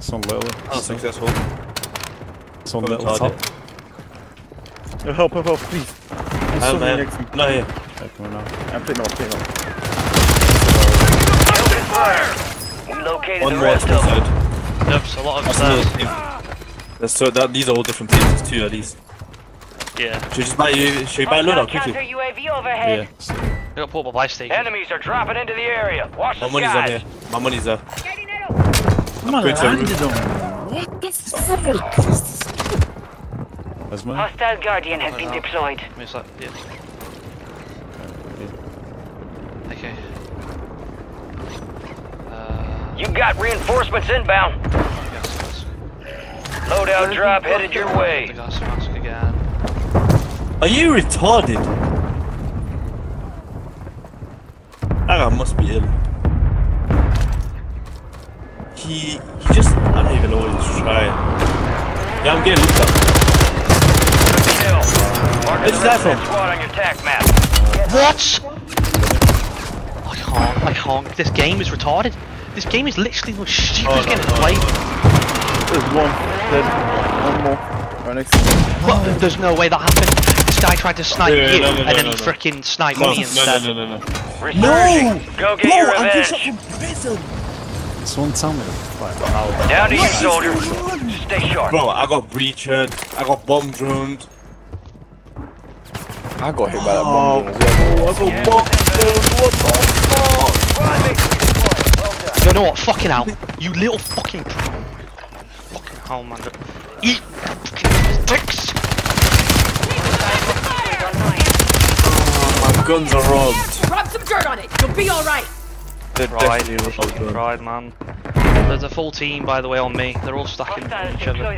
It's on little. Oh, successful. It's on little top. target. Help, help, help, please. There's Oh, somebody man. next to me. No, here. Yeah, coming out. I'm picking up, picking up. Kill. We located One the more rest to of them. There's a lot of That's another stairs. team. That's so that these are all different teams. There's two of these. Yeah. Should we just buy you? Should we buy a loadout quickly? UAV overhead. Yeah. We got portable buy station. Enemies are dropping into the area. Watch My the My money's on here. My money's there. Come on, Good to- landed on. There's mine. Hostile Guardian has been deployed. I mean, it's like, yeah. Okay. Uh, You got reinforcements inbound. gas mask. Loadout drop headed your way. gas mask again. Are you retarded? That guy must be ill. He he just I don't even know what he's trying. Yeah, I'm getting looked at. Good kill. Mark Where's that from? squad on your map. What? I can't. I can't. This game is retarded. This game is literally the stupidest Oh, no, game to no. play. There's one. Dead. One more. Right next to me. But there's no way that happened. This guy tried to snipe Yeah, you, no, no, no, and then no, he no. freaking sniped No, me no, instead. no, no, no, no. Resurging. Go get your Bro, I'm just revenge. prison. Someone tell me like, how Down to you, soldier. Stay sharp. Bro, I got breached. I got bomb droned. I got hit by that Oh, bomb. drone as well. I got bomb droned. What the fuck? Squad mates redeployed. Well done. You know what? Fucking hell. You little fucking. Fucking hell, man. Eat fucking dicks. Oh, my guns are robbed. Rub some dirt on it! You'll be alright! They're Pride, definitely fucking robbed. pride, man. There's a full team, by the way, on me. They're all stacking Hostiles each other. deploy.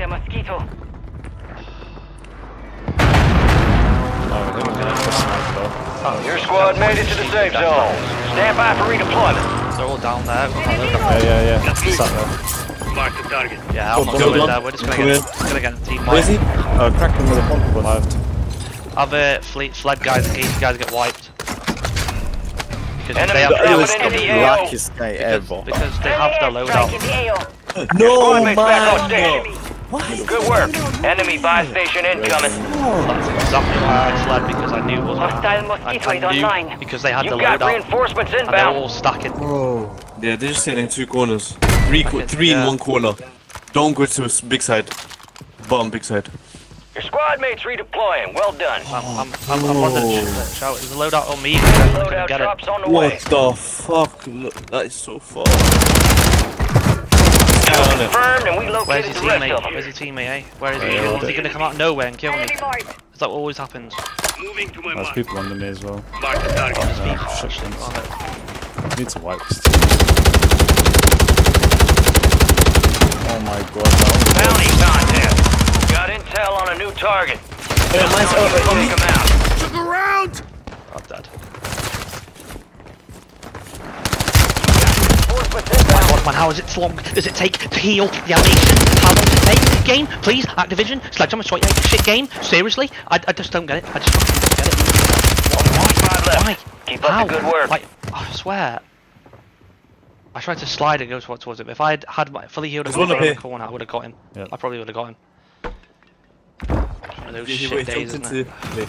Your squad made it to the safe zone. Stand by for redeployment. They're all down there. We've got that loadout. Yeah, yeah, yeah. Sat there. Mark the target. Yeah, I'm not going there. We're just gonna Come get, gonna get a team Where is he? wipe. Uh, crack them with a pump bus. Left. Have uh, fleet fled guys in case you guys get wiped. Because Enemy they have, was the the AO. blackest guy because, ever. because they have the loadout. in the AO. No, Squad mates back on man. station. Good work. Enemy buy station incoming. Oh. That's exactly why I fled because I knew it wasn't Hostile happening. mosquito I, is I knew online. because they had the You've got loadout reinforcements and they're inbound. all stacking. Yeah, they're just sitting in two corners. Three, co- three in one corner. Don't go to s- big side. Bottom big side. Your squad mates redeploying. Well done. I'm, I'm, I'm, I'm on the shout. There's a loadout on me. Loadout get it. drops on the way. What the fuck? Look, that is so far. Confirmed, and we Where's located your the rest of teammate? them. Where's your teamate, eh? Where is he? Yeah, Is he gonna come out of nowhere and kill me? Enemy marked. Is that what always happens? Moving to my There's people under me as well. Mark the target. There's people shit, actually thanks. I need to wipe this team. Oh my god, that Bounty contest. Got intel on a new target. Yeah, mine's Now you over. can take 'em out. Look around! I'm dead. Reinforcements inbound. God, man, how is it so long? Does it take to heal the animation? How long does it take? Game, please, Activision, Sledgehammer, Sweat, shit game. Seriously, I, I just don't get it. I just don't get it. Only five left. Why? Keep up How? the good work. Like, I swear. I tried to slide and go towards, towards him. If I had had my fully healed There's and one up in the corner, I would have got him. Yep. I probably would have got him. One of those He- he shit wait, days, jumped isn't it? into- wait.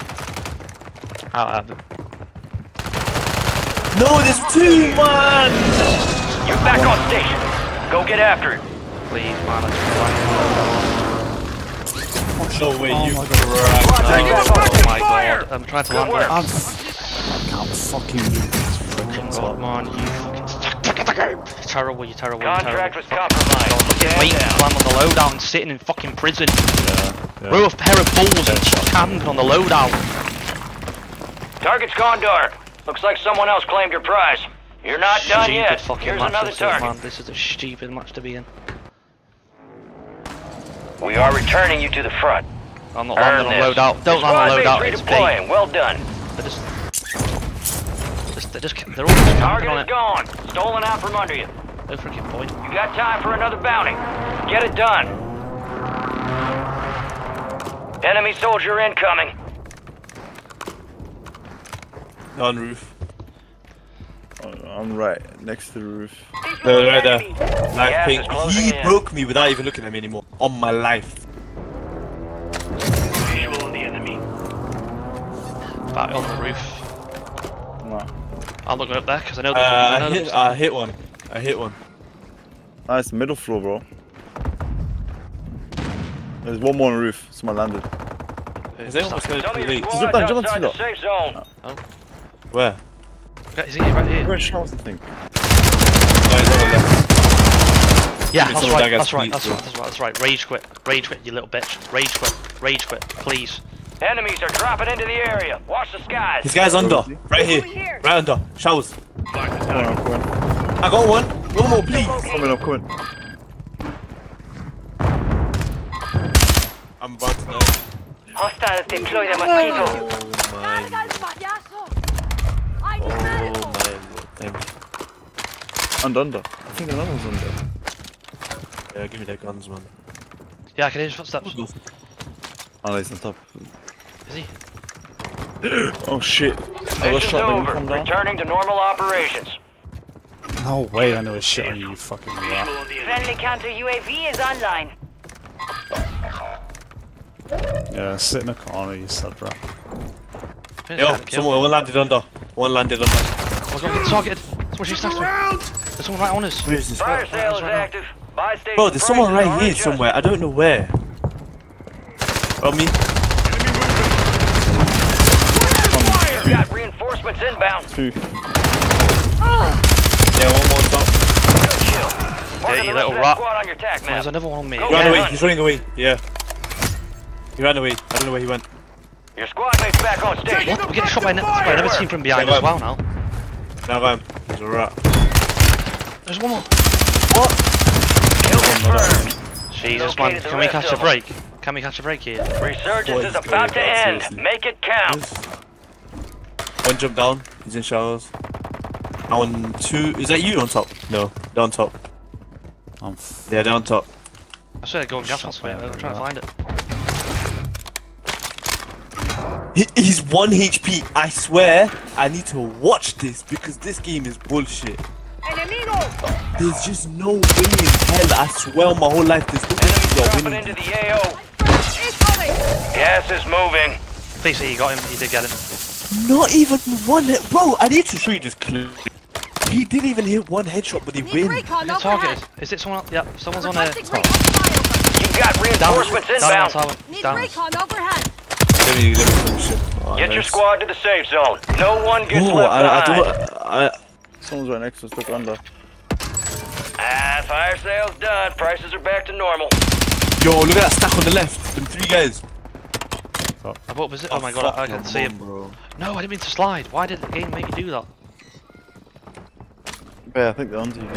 Out, out. No, there's two, man! You're back on station. Go get after it. Please, man. I just No way, oh you Squad oh, mates back on oh station. my god. I'm trying to Good land I'm I can't fucking move this fucking God, man, you fucking stuck at the game. You're terrible, you're terrible, you're Contract terrible. was compromised. God, look at Stand me, down. I'm on the loadout and sitting in fucking prison. Yeah, yeah. We're a pair of bulls and camping on the loadout. Target's gone dark. Looks like someone else claimed your prize. You're not done yet. Here's another target. man. This is a stupid match to be in. We are returning you to the front. I'm not Earn landing on this. loadout. Don't Your land on squad loadout, it's bait. redeploying. Well done. They're just... just they're all just camping Target on is it. gone. Stolen out from under you. No freaking point. You got time for another bounty. Get it done. Enemy soldier incoming. On roof. I'm right next to the roof. No, right there. Live Gas ping. He in. broke me without even looking at me anymore. On my life. Visual on the enemy. Back on the roof. Nah. I'm not going up there because I know Uh, there's... I I hit. there's- I hit one. I hit one. Ah, middle floor, bro. There's one more on the roof. Someone landed. Is they almost going Some too of your late? squad's up there, jump on outside the top. safe zone. Where? Is he right here? Where's Charles, I think? No, he's on the left. Yeah, that's right, that's right, that's right, that's right, that's right. Rage quit, rage quit, you little bitch. Rage quit, rage quit, please. Enemies are dropping into the area. Watch the skies. This guy's under. he? Right here. Right under. Showers. Mark the Come on, I'm coming. I got one. One more, please. Coming, I'm coming. I'm about to die. Hostiles deploy the mosquito. Oh my. ¡Carga el payaso! ¡Ay, mi Oh médico! my. Thank you. And under. I think another one's under. Yeah, give me the guns, man. Yeah, I can hear his footsteps. Oh, he's on top. Is he? Oh shit. I got Mission's shot, they over. come down. Returning to normal operations. No way, I know a shit on you, you fucking rat. Friendly counter UAV is online. Yeah, sit in a corner, you sad rat. Yo, someone one landed under. One landed under. I was going to get targeted. Someone shoots after him. There's someone right on us. Where is this? Fire sale is right now. active. Buy station Bro, there's someone right here adjusted. somewhere. I don't know where. On me. You've got reinforcements inbound. Two. Yeah, one more top. Chill. Marking you the little of rat. on your tac map. There's another one on me. He ran Yeah. away. He's running away. Yeah. He ran away. I don't know where he went. Your squad mate's back on station. What? We're getting shot by an I never seen from behind Yeah, as well now. Now I'm. He's a rat. There's one more. What? Kill confirmed. Jesus, man. Can we catch a break? Can we catch a break here? Resurgence Boy, is about to end. Make it count. One jump down. He's in showers. And one, two. Is that you on top? No, they're on top. I'm f- Yeah, they're on top. I should go and gas mask for you. I'm trying to find it. He, he's one HP. I swear, I need to watch this because this game is bullshit. There's just no way in hell. I swear, my whole life, there's no way Enemies you're winning. into the AO. Gas is moving. PC, you got him. You did get him. Not even one hit, bro. I need to show you this clip. He didn't even hit one headshot, but he Need win. recon Is it overhead. Is it someone? Yeah, someone's on Requesting there. You've got reinforcements Down, down, inbound. Need recon overhead. Let me, let me finish it. Oh, Get your squad to the safe zone. No one gets Oh, left I, I behind. don't. I, Someone's right next to us. Look under. Ah, fire sale's done. Prices are back to normal. yo, look at that stack on the left. Them three guys. I bought visit. Oh my god, I, I can see him. bro. No, I didn't mean to slide. Why did the game make you do that? Yeah, I think they're under you.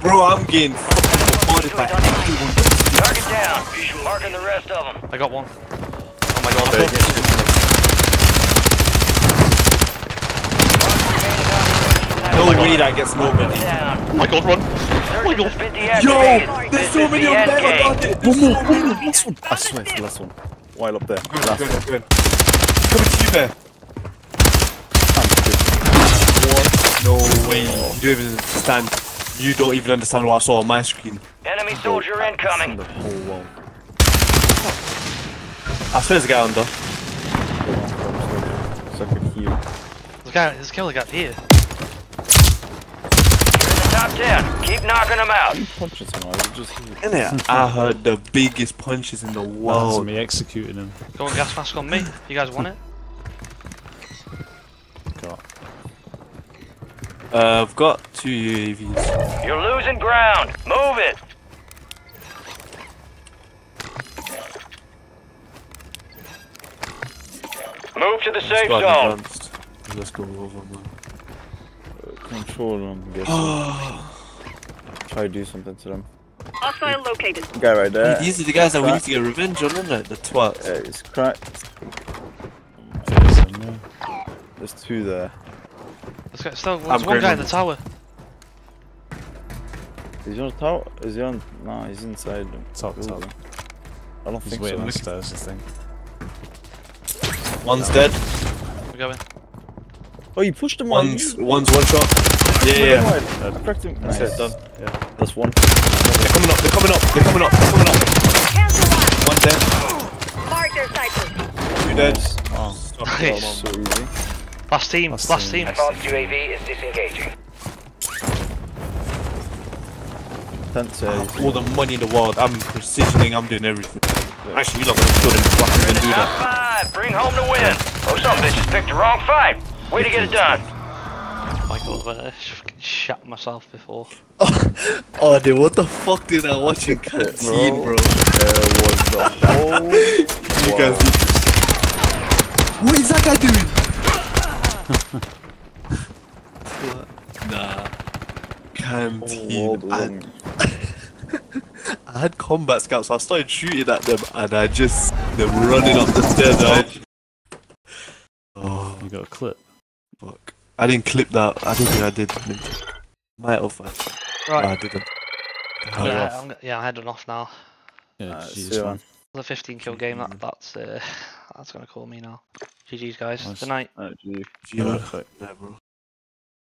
Bro, I'm getting fucking by everyone. Target down. Marking the rest of them. I got one. Oh my god. No way that gets nobody. Down. Oh my god, run. Search has been Yo, there's so many the of them. I got it. One more, one more, last one. I swear it's the last one. While up there. Good, Last good, one. good. Coming to you there. No way. You don't even understand. You don't even understand what I saw on my screen. Enemy soldier In incoming. the whole wall. I swear there's a guy under. It's like a heal. This guy, this killer got here. You're in the top 10. Keep knocking them out. Punches him, I just heal. Innit? I heard the biggest punches in the That's world. me executing him. Go and gas mask on me. You guys want it? God. Uh, I've got two UAVs. You're losing ground. Move it. Move to the safe zone. advanced. Let's go over, man. Control them, guess. Ah. Try to do something to them. Hostile located. Guy right there. These are the guys that we need to get revenge on, innit? The twats. Yeah, it's cracked. Face him, yeah. There's two there. Let's get still. There's I'm one guy in the tower. Is he on the tower? Is he on? Nah, he's inside. the Top building. tower. I don't He's think waiting so. on stairs, I think. One's dead. We're going. Oh, you pushed him on. One's one's one shot. Yeah, yeah. yeah. I cracked him. That's Nice. it, done. Yeah, That's one. They're coming up. They're coming up. They're coming up. They're coming up. Cancel that. One dead. Mark their cycle. Two dead. Oh, Nice. So easy. Last team. Last Last team. team. Advanced UAV is disengaging. Tent says. Eh. Ah, all the money in the world. I'm precisioning. I'm doing everything. Actually, you're not gonna kill them. Fuck, I'm gonna do Top that. five. Bring home the win. Oh, some bitches picked the wrong fight. Way to get it done. Oh my god, I fucking shat myself before. Oh, dude, what the fuck did I watch in canteen, bro? There was the whole. You guys need to. What is that guy doing? What? nah. Canteen. I. I had combat scouts, so I started shooting at them, and I just them running up the stairs. and I Oh you got a clip. Fuck! I didn't clip that. I don't think I did. Might have. I, no, I didn't. I'm I'm yeah, I'm heading off now. Yeah, Uh, Jesus, see you, man. man. The 15 kill game. That that's uh, that's gonna call me now. GG's guys. Nice. Good night. Alright, G. Yeah, Perfect. yeah, bro.